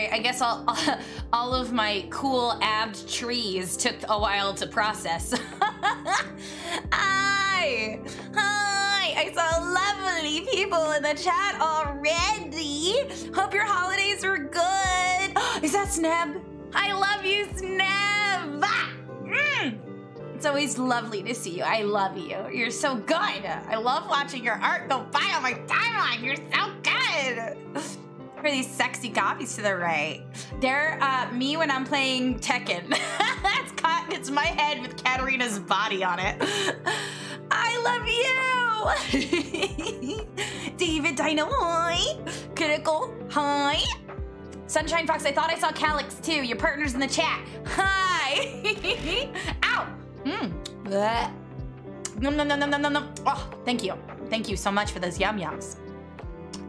right, I guess all, all of my cool abbed trees took a while to process. Hi! Hi! I saw lovely people in the chat already. Hope your holidays were good. Is that Sneb? I love you, Sneb! Mm. It's always lovely to see you. I love you. You're so good. I love watching your art go by on my timeline. You're so good. For these sexy gobbies to the right. They're uh, me when I'm playing Tekken. caught, it's my head with Katarina's body on it. I love you. David Dino, hi. Critical, hi. Sunshine Fox, I thought I saw Calyx too. Your partner's in the chat. Hi. Ow. Bleh. Nom nom nom nom nom nom. Oh, thank you. Thank you so much for those yum yums.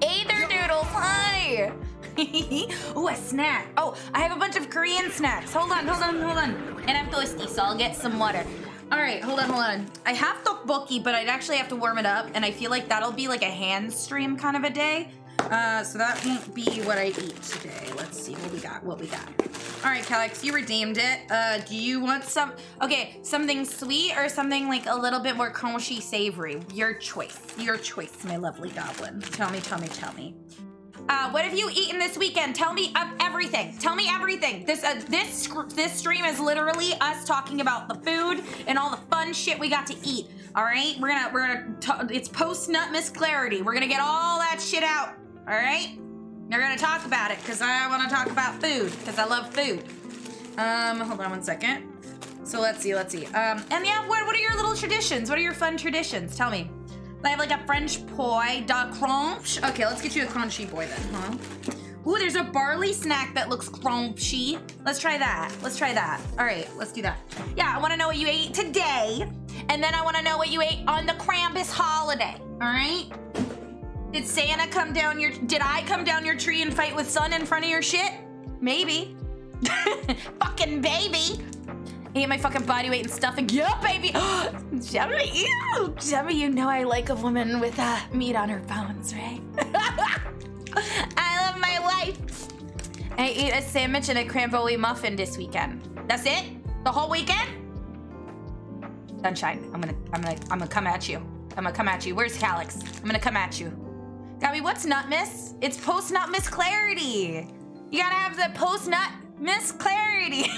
Hey there, Noodles. Hi. Ooh, a snack. Oh, I have a bunch of Korean snacks. Hold on, hold on, hold on. And I'm thirsty, so I'll get some water. All right, hold on, hold on. I have tteokbokki, but I'd actually have to warm it up, and I feel like that'll be like a hand stream kind of a day. Uh, so that won't be what I eat today. Let's see what we got, what we got. All right, Calyx, you redeemed it. Uh, do you want some, okay, something sweet or something like a little bit more crunchy savory? Your choice, your choice, my lovely goblin. Tell me, tell me, tell me. Uh, what have you eaten this weekend? Tell me uh, everything. Tell me everything. This uh, this this stream is literally us talking about the food and all the fun shit we got to eat. All right, we're gonna we're gonna it's post nut miss clarity. We're gonna get all that shit out. All right, we're gonna talk about it because I want to talk about food because I love food. Um, hold on one second. So let's see, let's see. Um, and yeah, what what are your little traditions? What are your fun traditions? Tell me. I have like a French poi da crunch. Okay, let's get you a crunchy boy then, huh? Ooh, there's a barley snack that looks crunchy. Let's try that. Let's try that. All right, let's do that. Yeah, I want to know what you ate today, and then I want to know what you ate on the Krampus holiday. All right? Did Santa come down your? Did I come down your tree and fight with Sun in front of your shit? Maybe. Fucking baby. Ate my fucking body weight and stuff, stuffing. Yeah, baby. Jemmy, ew. Jemmy, you know I like a woman with uh, meat on her bones, right? I love my life. I ate a sandwich and a cranberry muffin this weekend. That's it? The whole weekend? Sunshine, I'm gonna, I'm gonna, I'm gonna come at you. I'm gonna come at you. Where's Calyx? I'm gonna come at you. Gabby, what's nut miss? It's post nut miss clarity. You gotta have the post nut miss clarity.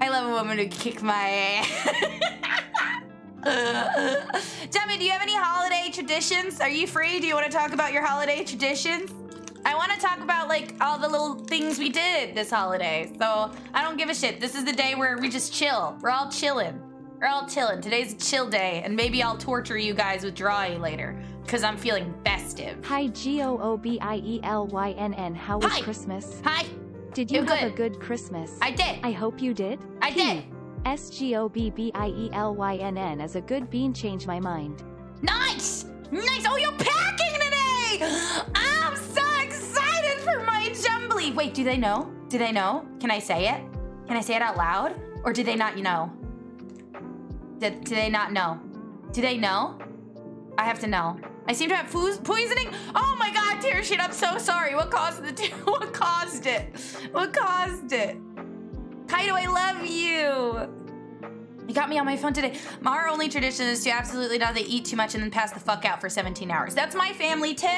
I love a woman who kick my ass. Jamie, do you have any holiday traditions? Are you free? Do you want to talk about your holiday traditions? I want to talk about like all the little things we did this holiday. So I don't give a shit. This is the day where we just chill. We're all chilling. We're all chilling. Today's a chill day, and maybe I'll torture you guys with drawing later because I'm feeling festive. Hi G O O B I E L Y N N. How was Hi. Christmas? Hi. Did you You're have a good. good Christmas? I did. I hope you did. I did. S G O B B I E L Y N N as a good bean change my mind. Nice! Nice! Oh, you're packing today! I'm so excited for my jumbly! Wait, do they know? Do they know? Can I say it? Can I say it out loud? Or do they not you know? Do they not know? Do they know? I have to know. I seem to have food poisoning. Oh my god, tear shit, I'm so sorry. What caused the what caused it? What caused it? Kaido, I love you. You got me on my phone today. Our only tradition is to absolutely not eat too much and then pass the fuck out for 17 hours. That's my family too.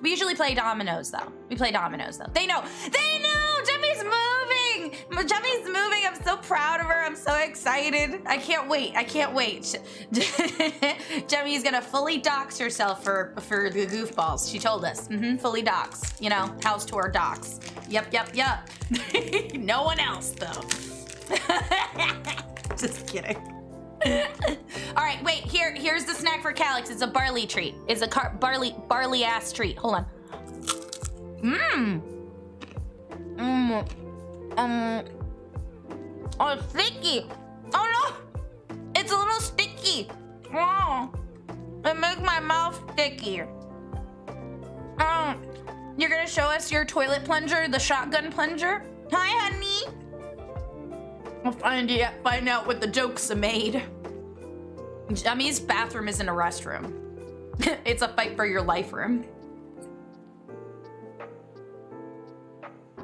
We usually play dominoes though. We play dominoes though. They know. They know. Jemmy's moving. Jemmy's moving. I'm so proud of her. I'm so excited. I can't wait. I can't wait. Jemmy's gonna fully dox herself for for the goofballs. She told us. Mm-hmm. Fully dox. You know, house tour dox. Yep, yep, yep. no one else though. Just kidding. All right, wait. Here, here's the snack for Calyx. It's a barley treat. It's a car- barley barley ass treat. Hold on. Mmm. Mmm. Um. Oh, it's sticky. Oh no! It's a little sticky. Oh, it makes my mouth sticky. Um, you're gonna show us your toilet plunger, the shotgun plunger? Hi, honey. We'll find you find out what the jokes are made. Jummy's bathroom isn't a restroom. it's a fight for your life room.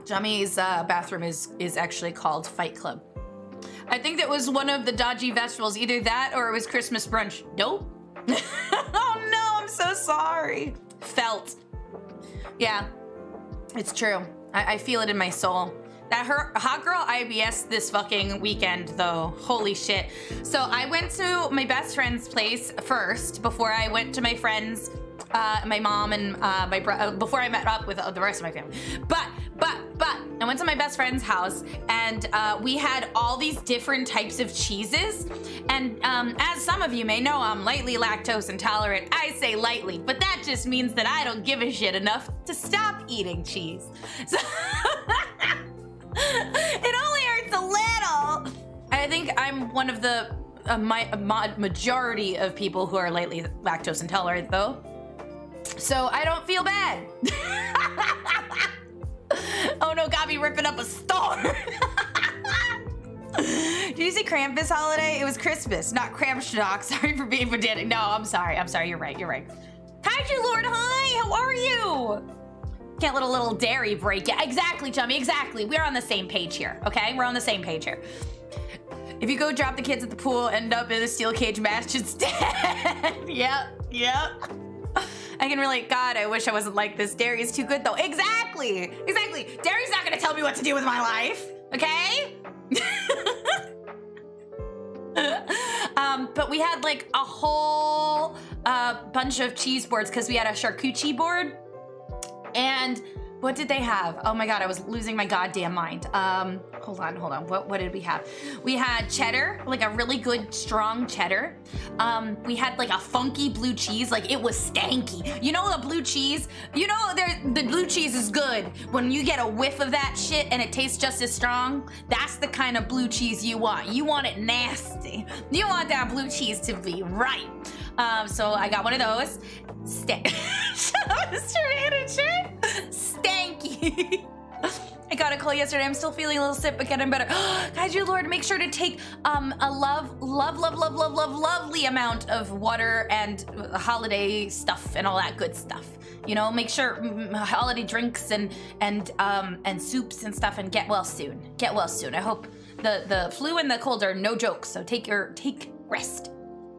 Jummy's uh, bathroom is is actually called Fight Club. I think that was one of the dodgy vegetables, either that or it was Christmas brunch. Nope. oh no, I'm so sorry. Felt. Yeah, it's true. I, I feel it in my soul. That her hot girl IBS this fucking weekend though. Holy shit. So I went to my best friend's place first before I went to my friends, uh, my mom and uh, my bro- uh, before I met up with the rest of my family. But but but I went to my best friend's house and uh, we had all these different types of cheeses. And um, as some of you may know, I'm lightly lactose intolerant. I say lightly, but that just means that I don't give a shit enough to stop eating cheese. So it only hurts a little. I think I'm one of the uh, my, majority of people who are lightly lactose intolerant, though. So I don't feel bad. oh no, got me ripping up a star. Did you see Krampus holiday? It was Christmas, not Krampstock. Sorry for being pedantic. No, I'm sorry. I'm sorry. You're right. You're right. Kaiju Lord, hi. How are you? Can't let a little dairy break it. Exactly, Chummy. Exactly. We're on the same page here. Okay, we're on the same page here. If you go drop the kids at the pool, end up in a steel cage match instead. yep. Yep. I can relate. God, I wish I wasn't like this. Dairy is too good, though. Exactly. Exactly. Dairy's not gonna tell me what to do with my life. Okay? um, but we had like a whole uh, bunch of cheese boards because we had a charcuterie board. And what did they have? Oh my god, I was losing my goddamn mind. Um, hold on, hold on. What what did we have? We had cheddar, like a really good strong cheddar. Um, we had like a funky blue cheese, like it was stanky. You know the blue cheese? You know there the blue cheese is good when you get a whiff of that shit and it tastes just as strong. That's the kind of blue cheese you want. You want it nasty. You want that blue cheese to be right. Um, so I got one of those. Stanky. I got a call yesterday. I'm still feeling a little sick, but getting better. Kaiju Lord, make sure to take um, a love, love, love, love, love, love, lovely amount of water and holiday stuff and all that good stuff. You know, make sure holiday drinks and and um, and soups and stuff, and get well soon. Get well soon. I hope the the flu and the cold are no joke. So take your take rest.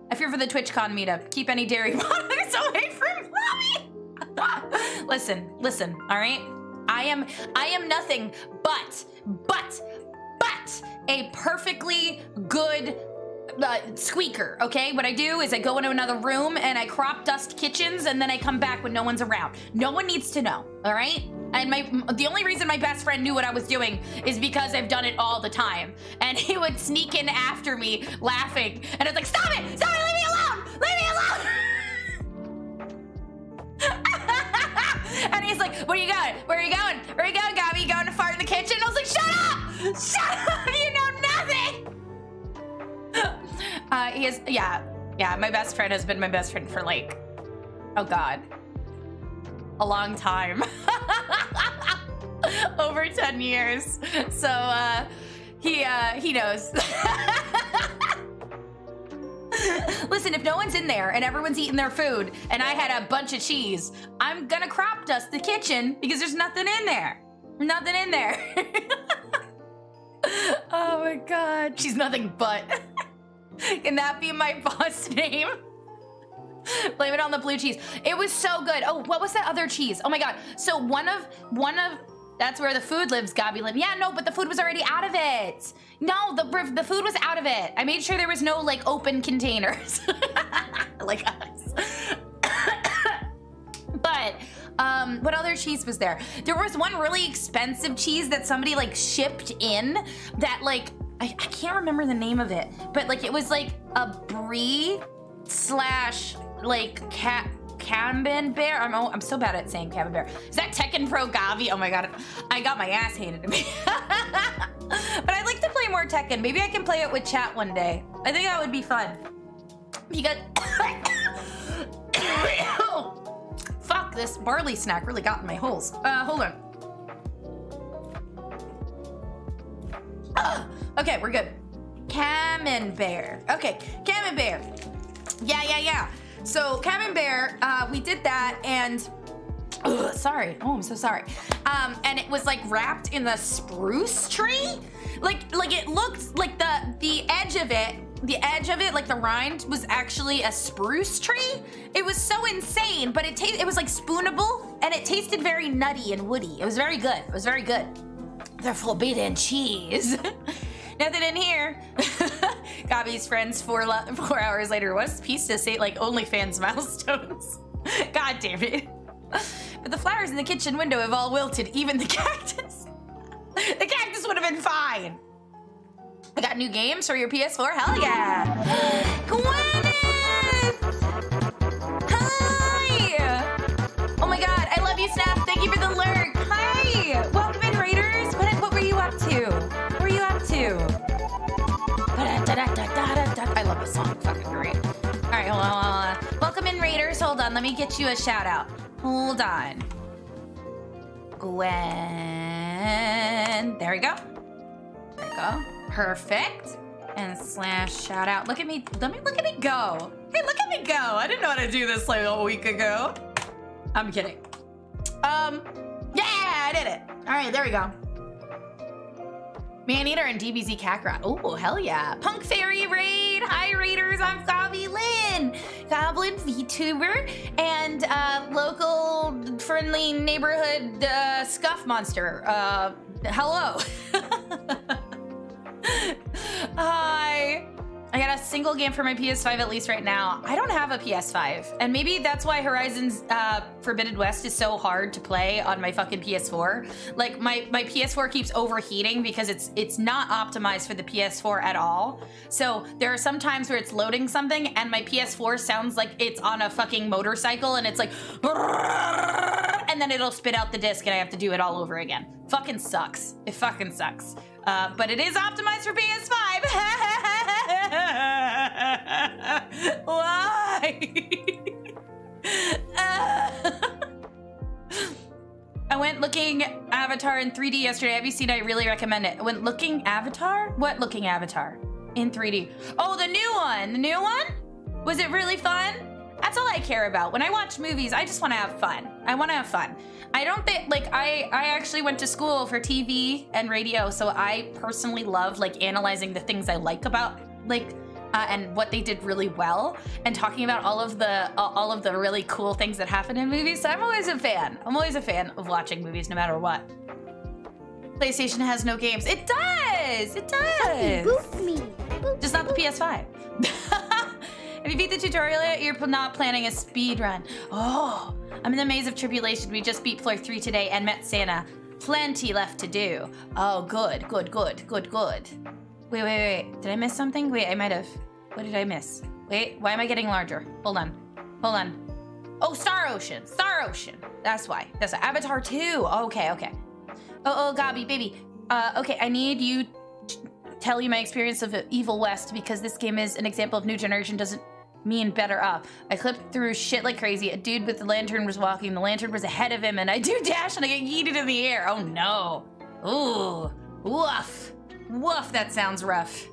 I fear for the TwitchCon meetup. Keep any dairy products away from mommy. listen, listen, all right? I am I am nothing but but but a perfectly good uh, squeaker, okay? What I do is I go into another room and I crop dust kitchens and then I come back when no one's around. No one needs to know, all right? And my the only reason my best friend knew what I was doing is because I've done it all the time. And he would sneak in after me laughing. And I was like, stop it! Stop it! Leave me alone! Leave me alone! and he's like, where are you going? Where are you going? Where are you going, Gabby? You going to fart in the kitchen? And I was like, shut up! Shut up! Uh, he is, yeah. Yeah, my best friend has been my best friend for like, oh God, a long time. Over 10 years. So uh he uh he knows. Listen, if no one's in there and everyone's eating their food and I had a bunch of cheese, I'm gonna crop dust the kitchen because there's nothing in there. Nothing in there. oh my god. She's nothing but. Can that be my boss name? Blame it on the blue cheese. It was so good. Oh, what was that other cheese? Oh my god. So one of one of that's where the food lives, Gobbie Lynne. Yeah, no, but the food was already out of it. No, the the food was out of it. I made sure there was no like open containers, like us. but um, what other cheese was there? There was one really expensive cheese that somebody like shipped in that like I, I can't remember the name of it, but like it was like a brie slash like cat Camembert. I'm I'm so bad at saying cabin bear. Is that Tekken Pro Gavi? Oh my god, I got my ass handed to me. but I'd like to play more Tekken. Maybe I can play it with chat one day. I think that would be fun. you Because fuck this barley snack really got in my holes. Uh, hold on. Okay, we're good. Camembert. Okay, Camembert. Yeah, yeah, yeah. So Camembert, uh, we did that, and Ugh, sorry. Oh, I'm so sorry. Um, and it was like wrapped in the spruce tree. Like, like it looked like the the edge of it, the edge of it, like the rind, was actually a spruce tree. It was so insane, but it. It was like spoonable, and it tasted very nutty and woody. It was very good. It was very good. The forbidden cheese. Nothing in here. Gabby's friends four four hours later. What's piece to say like OnlyFans milestones? God damn it. But the flowers in the kitchen window have all wilted, even the cactus. the cactus would have been fine. I got new games for your PS4. Hell yeah. Gwyneth! Fucking great. All right, hold on, hold on. Welcome in, Raiders. Hold on. Let me get you a shout out. Hold on. Gwen. There we go. There we go. Perfect. And slash shout out. Look at me. Let me look at me go. Hey, look at me go. I didn't know how to do this like a week ago. I'm kidding. Um, yeah, I did it. All right, there we go. Maneater and DBZ Kakarot. Oh, hell yeah. Punk Fairy Raid. Hi, Raiders. I'm Gobbie Lynne, Goblin VTuber and uh, local friendly neighborhood uh, scuff monster. Uh, hello. Hi. I got a single game for my PS5 at least right now. I don't have a PS5, and maybe that's why Horizon's uh, Forbidden West is so hard to play on my fucking PS4. Like my my PS4 keeps overheating because it's it's not optimized for the PS4 at all. So there are some times where it's loading something, and my PS4 sounds like it's on a fucking motorcycle, and it's like, and then it'll spit out the disc, and I have to do it all over again. Fucking sucks. It fucking sucks. Uh, but it is optimized for PS5. Why? I went looking Avatar in 3D yesterday. Have you seen? it? I really recommend it. I went looking Avatar. What looking Avatar in 3D? Oh, the new one. The new one. Was it really fun? That's all I care about. When I watch movies, I just want to have fun. I want to have fun. I don't think like I I actually went to school for TV and radio, so I personally love like analyzing the things I like about like uh, and what they did really well and talking about all of the all of the really cool things that happen in movies. So I'm always a fan. I'm always a fan of watching movies no matter what. PlayStation has no games. It does. It does. Boop me. Boop Just not the PS5. if you beat the tutorial yet, you're not planning a speed run. Oh, I'm in the maze of tribulation. We just beat floor three today and met Santa. Plenty left to do. Oh, good, good, good, good, good. Wait, wait, wait. Did I miss something? Wait, I might have. What did I miss? Wait, why am I getting larger? Hold on. Hold on. Oh, Star Ocean. Star Ocean. That's why. That's Avatar 2. Okay, okay. Oh, oh, Gabi, baby. Uh, okay, I need you to tell you my experience of Evil West because this game is an example of new generation doesn't mean better up. I clipped through shit like crazy. A dude with the lantern was walking. The lantern was ahead of him, and I do dash and I get yeeted in the air. Oh no. Ooh. Woof. Woof, that sounds rough.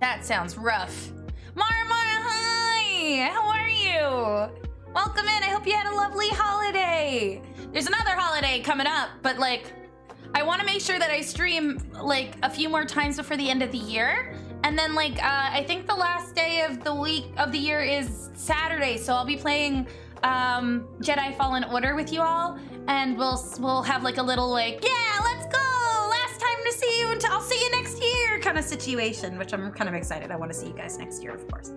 That sounds rough. Mara Mara, hi! How are you? Welcome in. I hope you had a lovely holiday. There's another holiday coming up, but like, I want to make sure that I stream like a few more times before the end of the year. And then like, uh, I think the last day of the week of the year is Saturday, so I'll be playing um, Jedi Fallen Order with you all, and we'll we'll have like a little like, yeah, let's go. Time to see you, and I'll see you next year kind of situation, which I'm kind of excited. I want to see you guys next year, of course.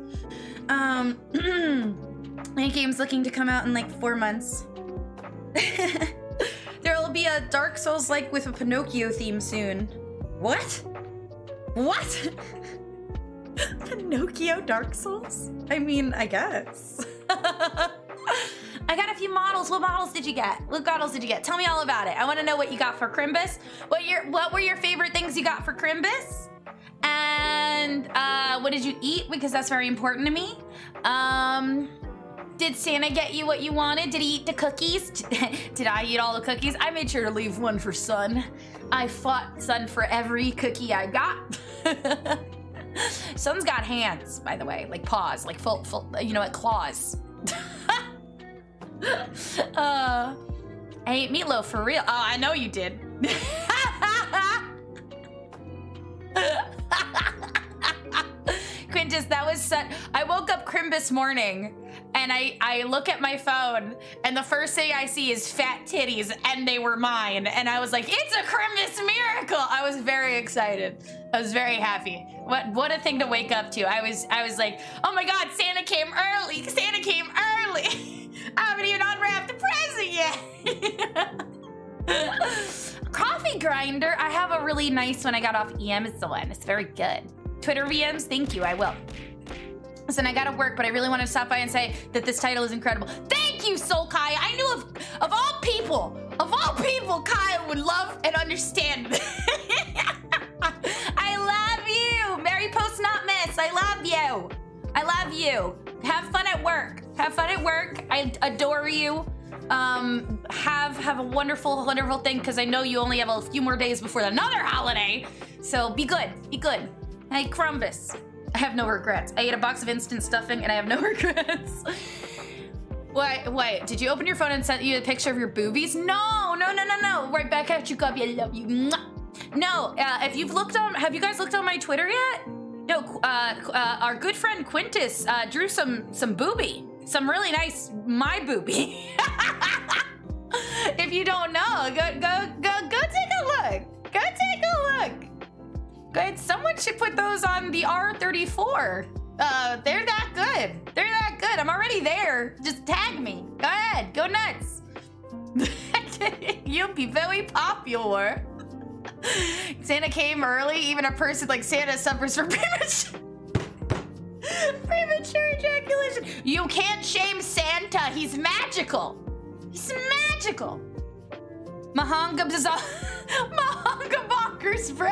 Um, my game's looking to come out in like four months. there will be a Dark Souls like with a Pinocchio theme soon. What? What? Pinocchio Dark Souls? I mean, I guess. I got a few models. What models did you get? What models did you get? Tell me all about it. I want to know what you got for Crimbus. What your what were your favorite things you got for Crimbus? And uh, what did you eat? Because that's very important to me. Um, did Santa get you what you wanted? Did he eat the cookies? did I eat all the cookies? I made sure to leave one for Sun. I fought Sun for every cookie I got. Sun's got hands, by the way, like paws, like full, full you know what, claws. uh, I ate meatloaf for real. Oh, I know you did. Quintus, that was such. I woke up Crimbus morning and I, I look at my phone and the first thing I see is fat titties and they were mine. And I was like, it's a Crimbus miracle. I was very excited. I was very happy. What what a thing to wake up to. I was I was like, oh my god, Santa came early. Santa came early. I haven't even unwrapped the present yet. Coffee grinder. I have a really nice one I got off Amazon. It's very good. Twitter VMs, thank you, I will. Listen, I gotta work, but I really want to stop by and say that this title is incredible. Thank you, Soul Kai. I knew of, of all people, of all people, Kai would love and understand. I love you. Mary Post Not Miss, I love you. I love you. Have fun at work. Have fun at work. I adore you. Um, have have a wonderful, wonderful thing because I know you only have a few more days before another holiday. So be good. Be good. Hey, Crumbus. I have no regrets. I ate a box of instant stuffing and I have no regrets. Wait, wait, did you open your phone and sent you a picture of your boobies? No, no, no, no, no. Right back at you, Cubby. I love you. No, uh, if you've looked on, have you guys looked on my Twitter yet? No, uh, uh, our good friend Quintus uh, drew some some booby, some really nice my booby. if you don't know, go go go go take a look. Go take a look. Good. Someone should put those on the R34. Uh, they're that good. They're that good. I'm already there. Just tag me. Go ahead. Go nuts. You'll be very popular. Santa came early. Even a person like Santa suffers from premature, premature ejaculation. You can't shame Santa. He's magical. He's magical. Mahanga bizarre. Mahanga bonkers, bro.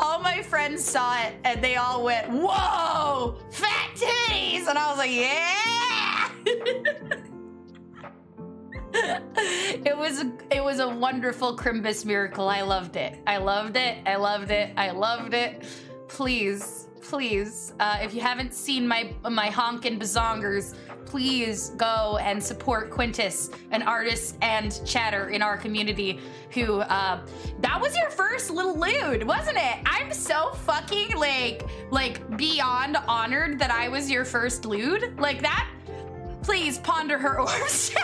All my friends saw it and they all went, "Whoa, fat titties!" And I was like, "Yeah." it was it was a wonderful Crimbus miracle. I loved it. I loved it. I loved it. I loved it. Please, please, uh, if you haven't seen my my honkin' bazongers, please go and support Quintus, an artist and chatter in our community. Who uh, that was your first little lewd, wasn't it? I'm so fucking like like beyond honored that I was your first lewd. Like that. Please ponder her orbs.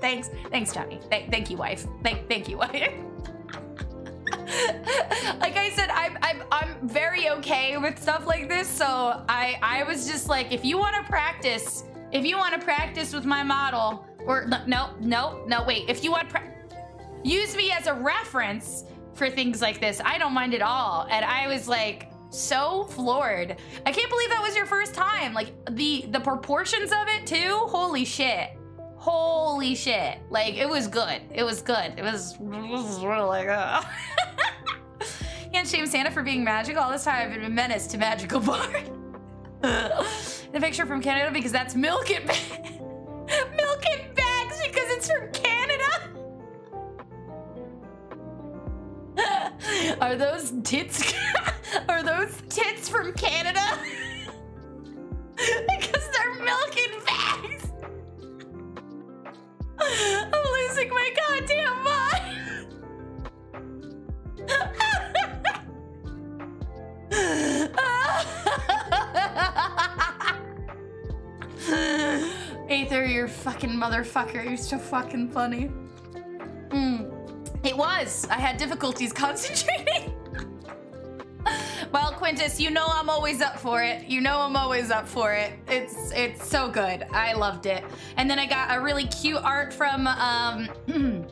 thanks, thanks, Johnny. Th- thank you, wife. Thank, thank you, wife. like I said, I'm, I'm I'm very okay with stuff like this. So I I was just like, if you want to practice, if you want to practice with my model, or no no no wait, if you want use me as a reference for things like this, I don't mind at all. And I was like so floored. I can't believe that was your first time. Like the the proportions of it too. Holy shit. Holy shit. Like it was good. It was good. It was, it was really good. Can't shame Santa for being magical. All this time I've been a menace to magical bar. The picture from Canada because that's milk and milk and bags because it's from Canada. Are those tits? Are those tits from Canada? because they're milk in bags. I'm losing my goddamn mind. Aether, you're fucking motherfucker. You're so fucking funny. Hmm. It was. I had difficulties concentrating. well, Quintus, you know I'm always up for it. You know I'm always up for it. It's it's so good. I loved it. And then I got a really cute art from um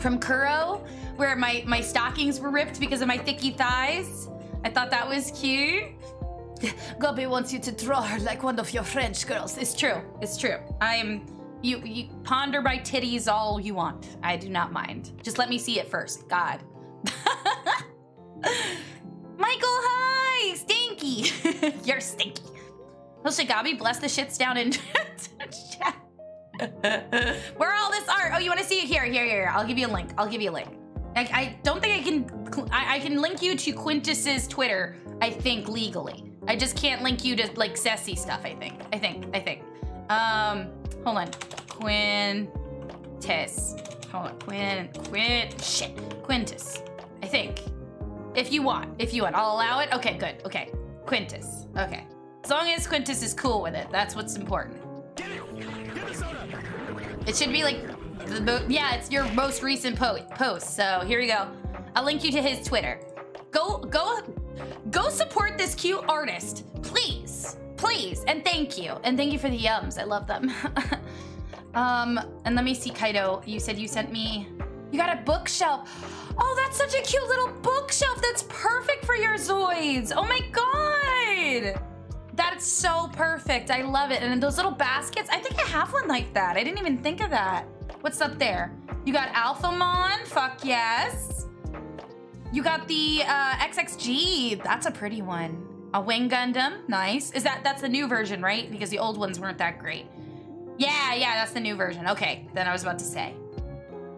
from Kuro where my my stockings were ripped because of my thicky thighs. I thought that was cute. Gubby wants you to draw her like one of your French girls. It's true. It's true. I am you you ponder my titties all you want. I do not mind. Just let me see it first. God. Michael, hi! Stinky! You're stinky. Well, Shagabi, bless the shits down in chat. Where all this art? Oh, you want to see it? Here, here, here. I'll give you a link. I'll give you a link. I, I don't think I can. I, I can link you to Quintus's Twitter. I think legally. I just can't link you to like sassy stuff, I think. I think, I think. Um, hold on. Quintus. Hold on. Quin, Quin, shit. Quintus. I think. If you want, if you want, I'll allow it. Okay, good. Okay. Quintus. Okay. As long as Quintus is cool with it, that's what's important. It should be like, the yeah, it's your most recent po- post. So here we go. I'll link you to his Twitter. Go, go, go support this cute artist, please, please, and thank you, and thank you for the yums. I love them. um, and let me see, Kaido. You said you sent me. You got a bookshelf. Oh, that's such a cute little bookshelf. That's perfect for your Zoids. Oh my god. That's so perfect. I love it. And those little baskets, I think I have one like that. I didn't even think of that. What's up there? You got Alphamon, fuck yes. You got the uh, XXG, that's a pretty one. A Wing Gundam, nice. Is that, that's the new version, right? Because the old ones weren't that great. Yeah, yeah, that's the new version. Okay, then I was about to say.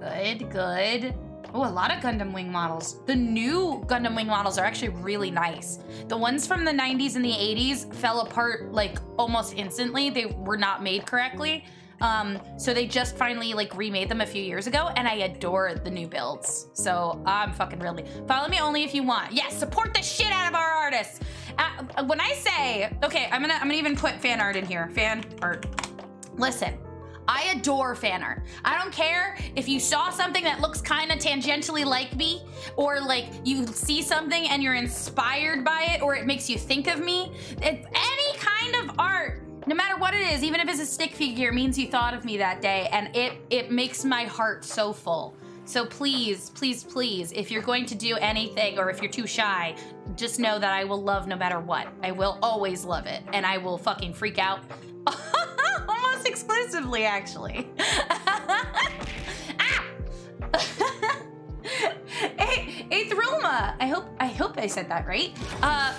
Good, good. Oh, a lot of Gundam Wing models. The new Gundam Wing models are actually really nice. The ones from the 90s and the 80s fell apart like almost instantly. They were not made correctly. Um, so they just finally like remade them a few years ago, and I adore the new builds. So I'm fucking really follow me only if you want. Yes, support the shit out of our artists. Uh, when I say okay, I'm gonna I'm gonna even put fan art in here. Fan art. Listen, I adore fan art. I don't care if you saw something that looks kind of tangentially like me, or like you see something and you're inspired by it, or it makes you think of me. If any kind of art, no matter what it is, even if it's a stick figure, means you thought of me that day, and it it makes my heart so full. So please, please, please, if you're going to do anything or if you're too shy, just know that I will love no matter what. I will always love it, and I will fucking freak out almost exclusively, actually. ah! hey, hey. I hope I hope I said that right. Uh,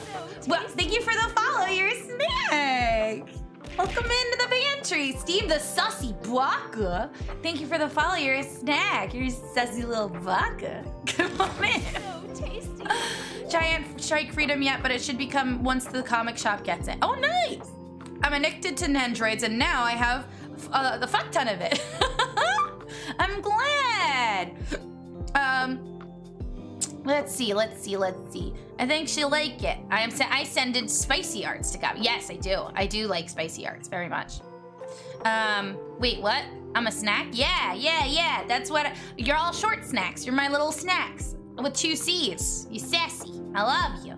well, thank you for the follow. Your snack. Welcome into the pantry, Steve the sussy baka. Thank you for the follow. You're a snack. You're a sussy little baka. Come on in. So tasty. Giant strike freedom yet, but it should become once the comic shop gets it. Oh, nice. I'm addicted to Nendroids, and now I have uh, the fuck ton of it. I'm glad. Um, let's see, let's see, let's see. I think she'll like it. I am. I send in spicy arts to Gabi. Yes, I do. I do like spicy arts very much. Um, wait, what? I'm a snack? Yeah, yeah, yeah. That's what. I, you're all short snacks. You're my little snacks with two C's. You sassy. I love you.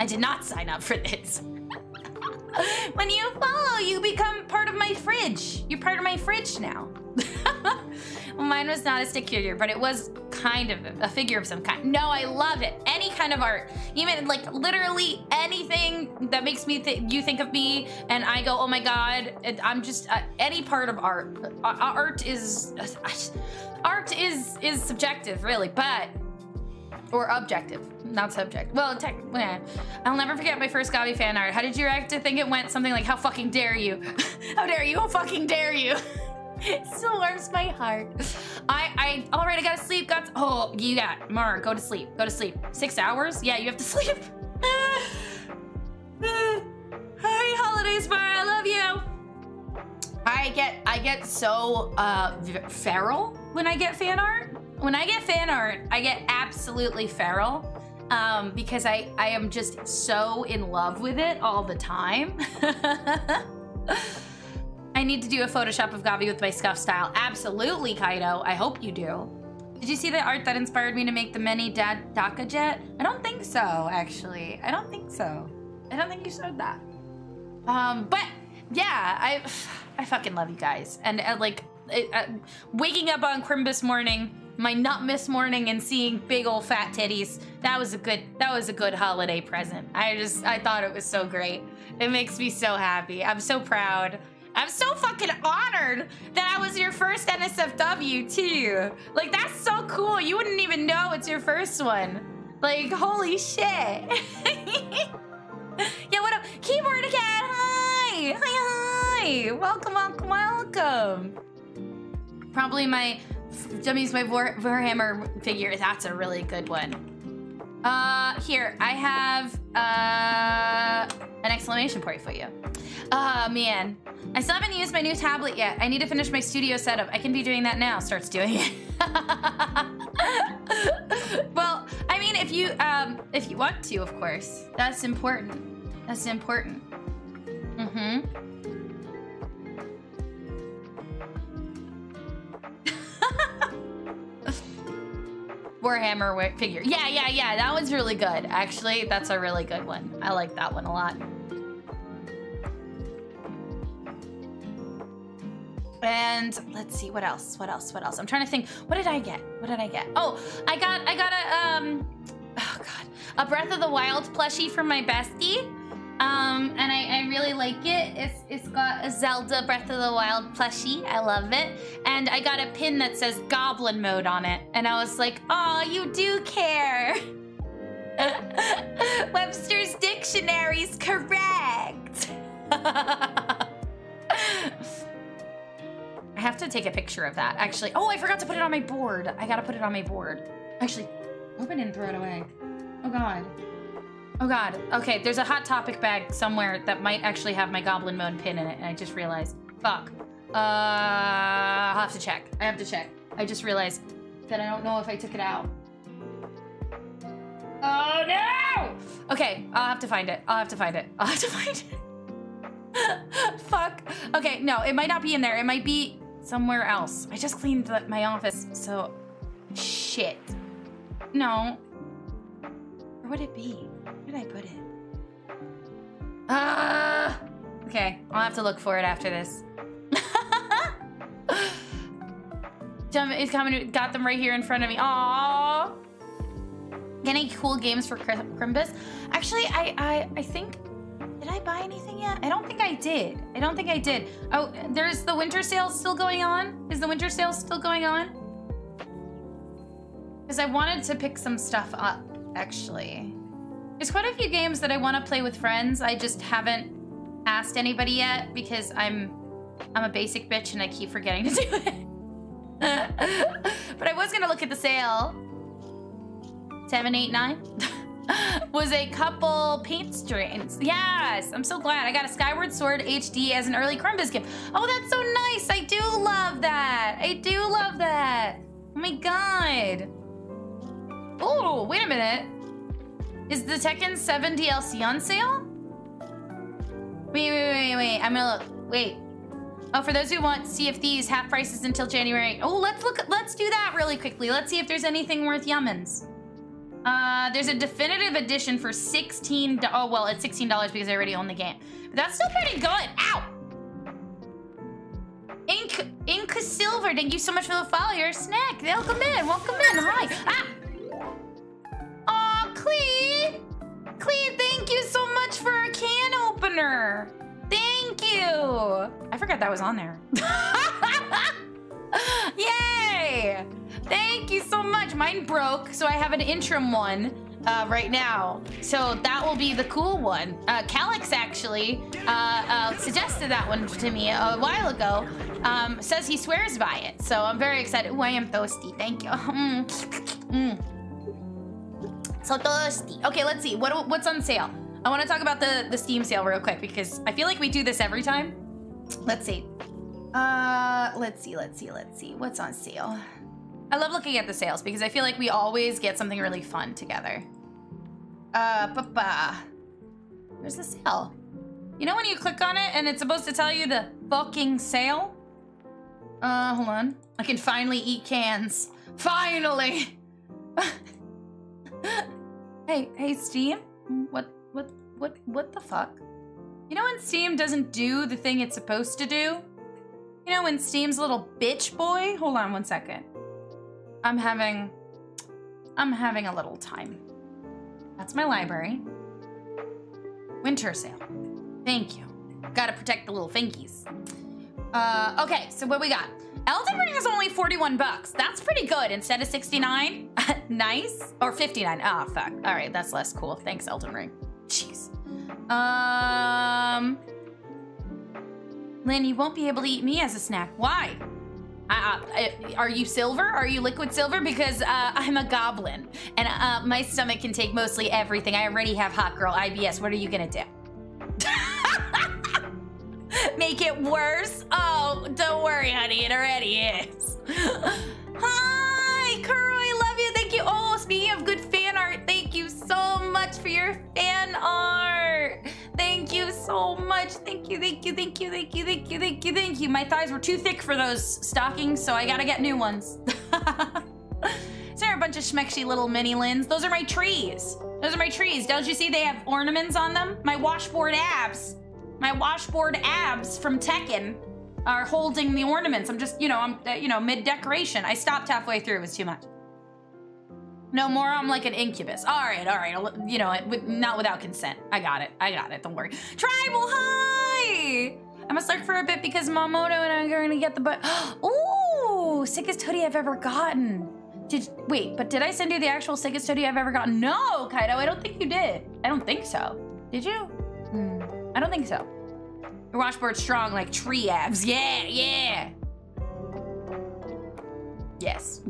I did not sign up for this. when you follow, you become part of my fridge. You're part of my fridge now. mine was not a stick figure, but it was kind of a figure of some kind. No, I love it. Any kind of art, even like literally anything that makes me th- you think of me, and I go, oh my god. I'm just uh, any part of art. Uh, art is art is is subjective, really, but or objective, not subject. Well, tech. I'll never forget my first Gabi fan art. How did you react to think it went something like, "How fucking dare you? How dare you? How fucking dare you?" it still warms my heart. I, I, all right, I gotta sleep. Got, oh, you got, Mar, go to sleep. Go to sleep. Six hours? Yeah, you have to sleep. Hi, holidays, Bar. I love you. I get, I get so uh feral when I get fan art. When I get fan art, I get absolutely feral. Um, because I, I am just so in love with it all the time. I need to do a Photoshop of Gavi with my scuff style. Absolutely, Kaido. I hope you do. Did you see the art that inspired me to make the mini dad Daka jet? I don't think so, actually. I don't think so. I don't think you showed that. Um, but yeah, I I fucking love you guys. And uh, like uh, waking up on Crimbus morning, my nut miss morning, and seeing big old fat titties. That was a good. That was a good holiday present. I just I thought it was so great. It makes me so happy. I'm so proud. I'm so fucking honored that I was your first NSFW too. Like that's so cool. You wouldn't even know it's your first one. Like holy shit. yeah, what up? Keyboard cat, hi! Hi, hi! Welcome, welcome, welcome! Probably my Dummy's my Warhammer figure. That's a really good one. Uh, here, I have Uh, an exclamation point for you. Ah, man. I still haven't used my new tablet yet. I need to finish my studio setup. I can be doing that now. Starts doing it. well, I mean, if you um, if you want to, of course. That's important. That's important. Mm-hmm. Warhammer figure. Yeah, yeah, yeah. That one's really good. Actually, that's a really good one. I like that one a lot. And let's see what else. What else? What else? I'm trying to think. What did I get? What did I get? Oh, I got I got a um oh god. A Breath of the Wild plushie from my bestie. Um, and I, I really like it. It's it's got a Zelda Breath of the Wild plushie. I love it. And I got a pin that says Goblin Mode on it. And I was like, oh, you do care. Webster's Dictionary's correct. I have to take a picture of that, actually. Oh, I forgot to put it on my board. I gotta put it on my board. Actually, hope I didn't throw it away. Oh god. Oh god. Okay, there's a Hot Topic bag somewhere that might actually have my Goblin Mode pin in it, and I just realized. Fuck. Uh, I'll have to check. I have to check. I just realized that I don't know if I took it out. Oh no! Okay, I'll have to find it. I'll have to find it. I'll have to find it. Fuck. Okay, no, it might not be in there. It might be somewhere else. I just cleaned the, my office, so shit. No. Where would it be? Did I put it? Ah. okay, I'll have to look for it after this. Jump is coming. Got them right here in front of me. Aww. Any cool games for Cri- Crimbus? Actually, I, I I think did I buy anything yet? I don't think I did. I don't think I did. Oh, there's the winter sale still going on. Is the winter sale still going on? Because I wanted to pick some stuff up, actually. There's quite a few games that I want to play with friends. I just haven't asked anybody yet because I'm I'm a basic bitch and I keep forgetting to do it. but I was gonna look at the sale. Seven, eight, nine. was a couple paint strains. Yes, I'm so glad. I got a Skyward Sword HD as an early Crimbus gift. Oh, that's so nice. I do love that. I do love that. Oh my god. Oh, wait a minute. Is the Tekken 7 DLC on sale? Wait, wait, wait, wait. I'm gonna look. Wait. Oh, for those who want see if these half prices until January. Oh, let's look. Let's do that really quickly. Let's see if there's anything worth yummins. Uh, there's a definitive edition for 16. Oh, well, it's $16 because I already own the game. But that's still pretty good. Ow! Ink, Ink Silver, thank you so much for the follow. You're a snack. Welcome in. Welcome in. Hi. Ah! Clee! Clee, thank you so much for a can opener. Thank you. I forgot that was on there. Yay! Thank you so much. Mine broke, so I have an interim one uh, right now. So that will be the cool one. Uh, Calix actually uh, uh, suggested that one to me a while ago. Um, says he swears by it, so I'm very excited. Ooh, I am thirsty. Thank you. Mm. So thirsty. Okay, let's see. What what's on sale? I want to talk about the the Steam sale real quick because I feel like we do this every time. Let's see. Uh, let's see. Let's see. Let's see. What's on sale? I love looking at the sales because I feel like we always get something really fun together. Uh, ba Where's the sale? You know when you click on it and it's supposed to tell you the fucking sale? Uh, hold on. I can finally eat cans. Finally! hey, hey, Steam? What, what, what, what the fuck? You know when Steam doesn't do the thing it's supposed to do? You know when Steam's a little bitch boy? Hold on one second. I'm having, I'm having a little time. That's my library. Winter sale. Thank you. Gotta protect the little finkies. Uh, okay, so what we got? Elden Ring is only 41 bucks. That's pretty good instead of 69. nice. Or 59. Ah, oh, fuck. All right, that's less cool. Thanks, Elden Ring. Jeez. Um, Lynne, you won't be able to eat me as a snack. Why? Uh, are you silver? Are you liquid silver? Because uh, I'm a goblin, and uh, my stomach can take mostly everything. I already have hot girl IBS. What are you gonna do? Make it worse? Oh, don't worry, honey. It already is. Hi, Kuro. I love you. Thank you. Oh, speaking of good fan art, thank you so much for your fan art. Thank you so much. Thank you, thank you, thank you, thank you, thank you, thank you, thank you. My thighs were too thick for those stockings, so I gotta get new ones. Is there a bunch of schmexy little mini lins? Those are my trees. Those are my trees. Don't you see they have ornaments on them? My washboard abs. My washboard abs from Tekken are holding the ornaments. I'm just, you know, I'm, you know, mid decoration. I stopped halfway through. It was too much. No more. I'm like an incubus. All right, all right. You know, with, not without consent. I got it. I got it. Don't worry. Tribal hi. I must lurk for a bit because Mamoto and I are going to get the but. Ooh, sickest hoodie I've ever gotten. Did wait? But did I send you the actual sickest hoodie I've ever gotten? No, Kaido. I don't think you did. I don't think so. Did you? I don't think so. Your washboard's strong like tree abs. Yeah, yeah. Yes.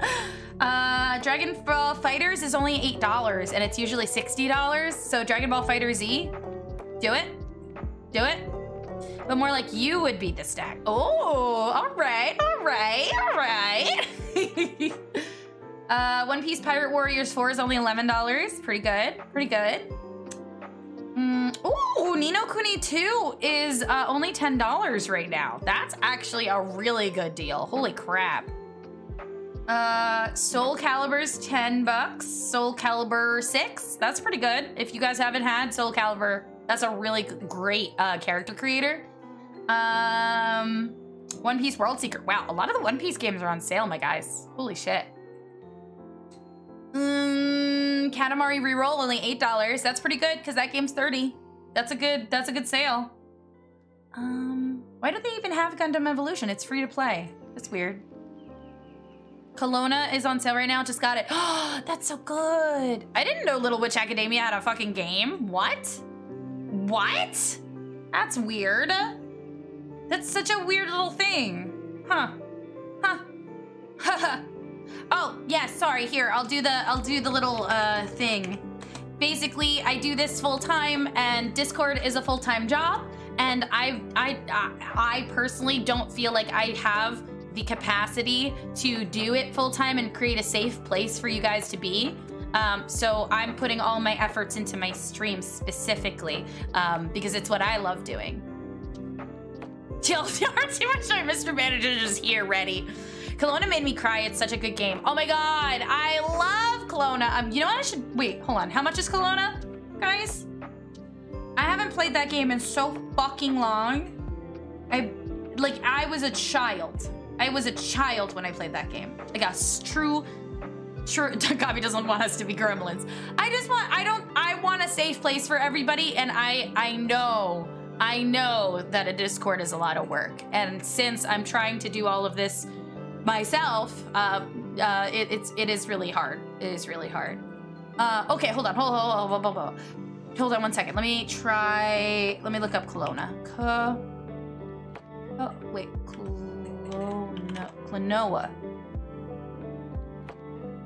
uh, Dragon Ball FighterZ is only $8 and it's usually $60. So Dragon Ball Fighter Z, do it. Do it. But more like you would beat the stack. Oh, all right, all right, all right. uh, One Piece Pirate Warriors 4 is only $11. Pretty good, pretty good. Mm, ooh, Ni no Kuni 2 is uh, only $10 right now. That's actually a really good deal. Holy crap. Uh, Soul Calibur's 10 bucks. Soul Calibur 6. That's pretty good. If you guys haven't had Soul Calibur, that's a really great uh, character creator. Um, One Piece World Seeker. Wow, a lot of the One Piece games are on sale, my guys. Holy shit. Um, Katamari Reroll only eight dollars. That's pretty good because that game's thirty. That's a good. That's a good sale. Um, why do they even have Gundam Evolution? It's free to play. That's weird. Klonoa is on sale right now. Just got it. Oh, that's so good. I didn't know Little Witch Academia had a fucking game. What? What? That's weird. That's such a weird little thing. Huh. Huh. Haha. Oh, yeah, sorry. Here, I'll do the I'll do the little uh thing. Basically, I do this full time and Discord is a full-time job and I I I personally don't feel like I have the capacity to do it full time and create a safe place for you guys to be. Um, so I'm putting all my efforts into my stream specifically um, because it's what I love doing. Chill, too much time. Mr. Manager is here, ready. Klonoa made me cry. It's such a good game. Oh my god, I love Klonoa. Um, you know what? I should wait. Hold on. How much is Klonoa, guys? I haven't played that game in so fucking long. I like I was a child. I was a child when I played that game. Like a true Sure, Gobbie doesn't want us to be gremlins. I just want, I don't, I want a safe place for everybody, and I, I know, I know that a Discord is a lot of work, and since I'm trying to do all of this myself, uh, uh, it, it's, it is really hard. It is really hard. Uh, okay, hold on, hold, hold, hold, hold, hold, hold. Hold on one second. Let me try. Let me look up Klonoa. Ka. Oh wait, Kelowna, Klonoa.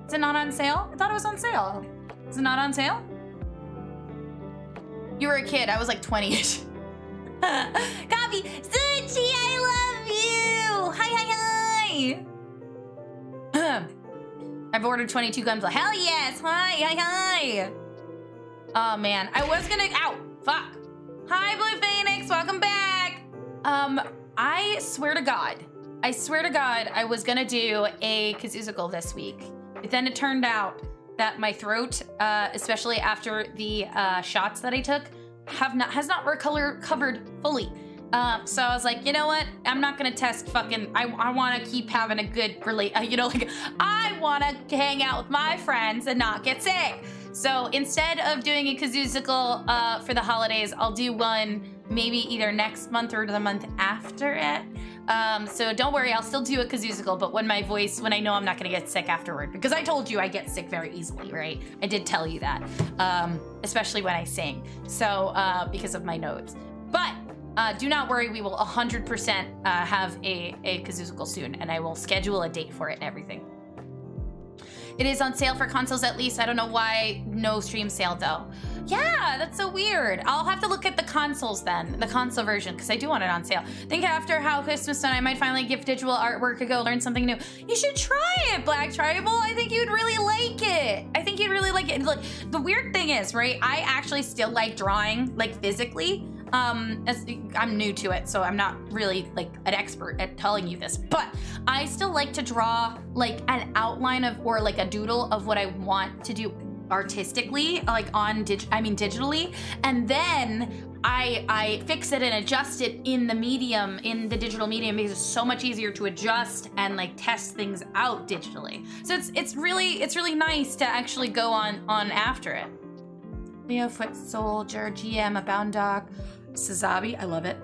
Is it not on sale? I thought it was on sale. Is it not on sale? You were a kid. I was like 20-ish. Gabi, Suchi, I love you. Hi, hi, hi. I've ordered 22 guns. Hell yes. Hi, hi, hi. Oh man, I was gonna. Ow, fuck. Hi, Blue Phoenix. Welcome back. Um, I swear to God, I swear to God, I was gonna do a kazoozical this week. But then it turned out that my throat, uh, especially after the uh, shots that I took, have not has not recovered covered fully. Um, so I was like, you know what? I'm not gonna test fucking. I, I want to keep having a good relate. Uh, you know, like I want to hang out with my friends and not get sick. So instead of doing a kazoozical uh, for the holidays, I'll do one maybe either next month or the month after it. Um, so don't worry, I'll still do a kazoozical, but when my voice, when I know I'm not gonna get sick afterward, because I told you I get sick very easily, right? I did tell you that, um, especially when I sing. So uh, because of my notes, but Uh, do not worry, we will 100% uh, have a, a Kazoosicle soon, and I will schedule a date for it and everything. It is on sale for consoles at least. I don't know why no stream sale though. Yeah, that's so weird. I'll have to look at the consoles then, the console version, because I do want it on sale. Think after how Christmas done, I might finally give digital artwork a go, learn something new. You should try it, Black Tribal. I think you'd really like it. I think you'd really like it. Look, the weird thing is, right? I actually still like drawing, like physically um as i'm new to it so i'm not really like an expert at telling you this but i still like to draw like an outline of or like a doodle of what i want to do artistically like on dig i mean digitally and then I, I fix it and adjust it in the medium, in the digital medium, because it's so much easier to adjust and like test things out digitally. So it's it's really it's really nice to actually go on on after it. Leo Foot Soldier, GM, a Bound Doc. Sazabi, I love it.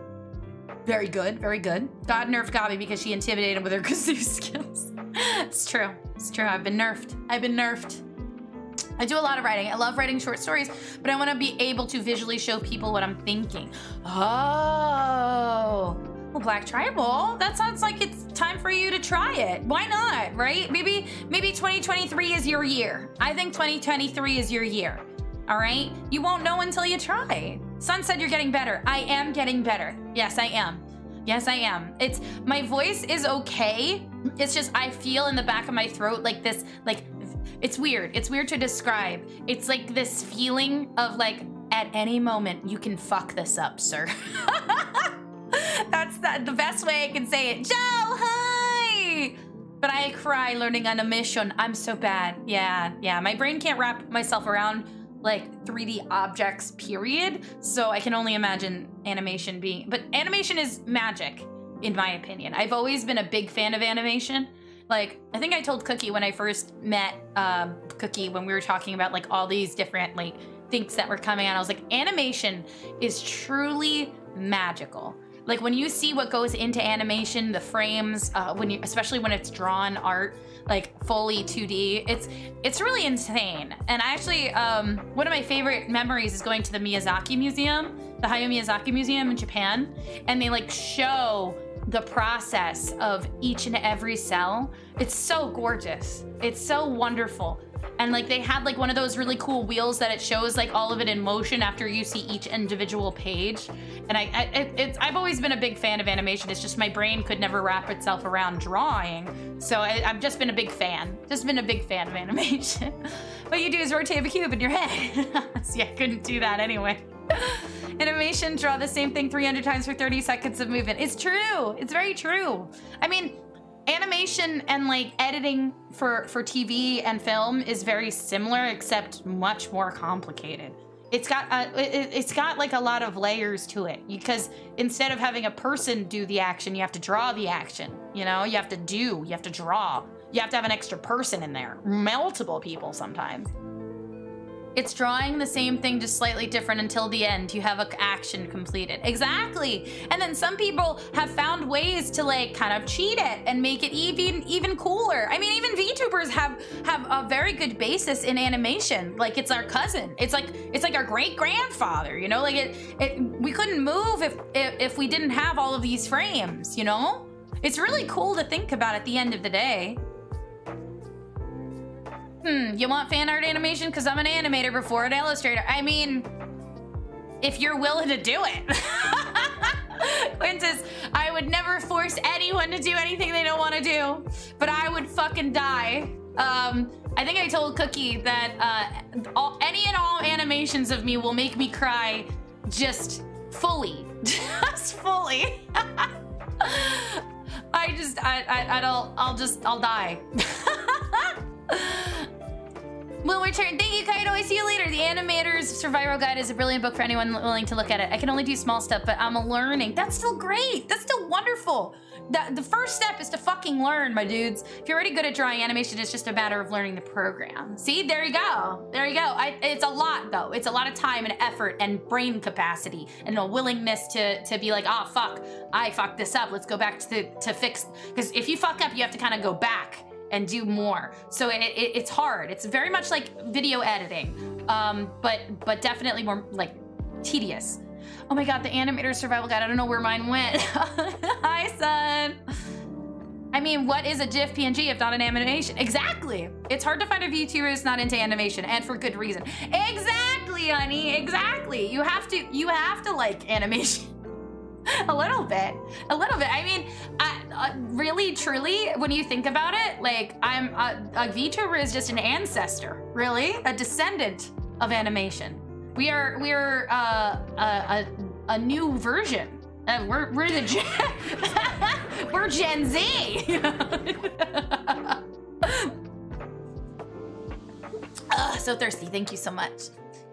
Very good, very good. God nerfed Gobbie because she intimidated him with her kazoo skills. it's true, it's true. I've been nerfed. I've been nerfed. I do a lot of writing. I love writing short stories, but I want to be able to visually show people what I'm thinking. Oh, well, Black Tribal. That sounds like it's time for you to try it. Why not, right? Maybe, maybe 2023 is your year. I think 2023 is your year. All right? You won't know until you try. Sun said you're getting better. I am getting better. Yes, I am. Yes, I am. It's my voice is okay. It's just I feel in the back of my throat like this like it's weird. It's weird to describe. It's like this feeling of like at any moment you can fuck this up, sir. That's the, the best way I can say it. Joe, hi! But I cry learning animation. I'm so bad. Yeah, yeah. My brain can't wrap myself around like 3D objects, period. So I can only imagine animation being, but animation is magic, in my opinion. I've always been a big fan of animation. Like, I think I told Cookie when I first met um, Cookie when we were talking about like all these different like things that were coming out. I was like, animation is truly magical. Like when you see what goes into animation, the frames, uh, when you, especially when it's drawn art, like fully 2D. It's it's really insane. And I actually, um, one of my favorite memories is going to the Miyazaki Museum, the Hayao Miyazaki Museum in Japan, and they like show the process of each and every cell. It's so gorgeous. It's so wonderful and like they had like one of those really cool wheels that it shows like all of it in motion after you see each individual page. And i, I it, it's i've always been a big fan of animation. It's just my brain could never wrap itself around drawing. So I, have just been a big fan. Just been a big fan of animation. What you do is rotate a cube in your head. See i couldn't do that anyway. Animation draw the same thing 300 times for 30 seconds of movement. It's true. It's very true. I mean animation and like editing for for TV and film is very similar except much more complicated. It's got a, it, it's got like a lot of layers to it because instead of having a person do the action, you have to draw the action. You know, you have to do, you have to draw. You have to have an extra person in there, multiple people sometimes. It's drawing the same thing, just slightly different until the end. You have an action completed. Exactly. And then some people have found ways to like kind of cheat it and make it even even cooler. I mean, even VTubers have have a very good basis in animation. Like it's our cousin. It's like it's like our great grandfather. You know, like it, it we couldn't move if, if if we didn't have all of these frames. You know, it's really cool to think about at the end of the day. Hmm, you want fan art animation? Because I'm an animator before an illustrator. I mean, if you're willing to do it. Quintus, I would never force anyone to do anything they don't want to do, but I would fucking die. Um, I think I told Cookie that uh, all, any and all animations of me will make me cry just fully. just fully. I just, I, I, I don't, I'll just, I'll die. Will return. Thank you, Kaido. I see you later. The Animator's Survival Guide is a brilliant book for anyone willing to look at it. I can only do small stuff, but I'm learning. That's still great. That's still wonderful. The, the first step is to fucking learn, my dudes. If you're already good at drawing animation, it's just a matter of learning the program. See, there you go. There you go. I, it's a lot, though. It's a lot of time and effort and brain capacity and a willingness to, to be like, oh, fuck, I fucked this up. Let's go back to, to fix. Because if you fuck up, you have to kind of go back and do more. So it, it, it's hard. It's very much like video editing, um, but but definitely more like tedious. Oh my god, the animator survival guide. I don't know where mine went. Hi, son. I mean, what is a GIF PNG if not an animation? Exactly. It's hard to find a VTuber who's not into animation, and for good reason. Exactly, honey. Exactly. You have to. You have to like animation. a little bit. A little bit. I mean, I, uh, really, truly, when you think about it, like I'm a, a VTuber is just an ancestor. Really, a descendant of animation. We are we are uh, a, a a new version. Uh, we're we're the Gen we're Gen Z. Ugh, so thirsty. Thank you so much.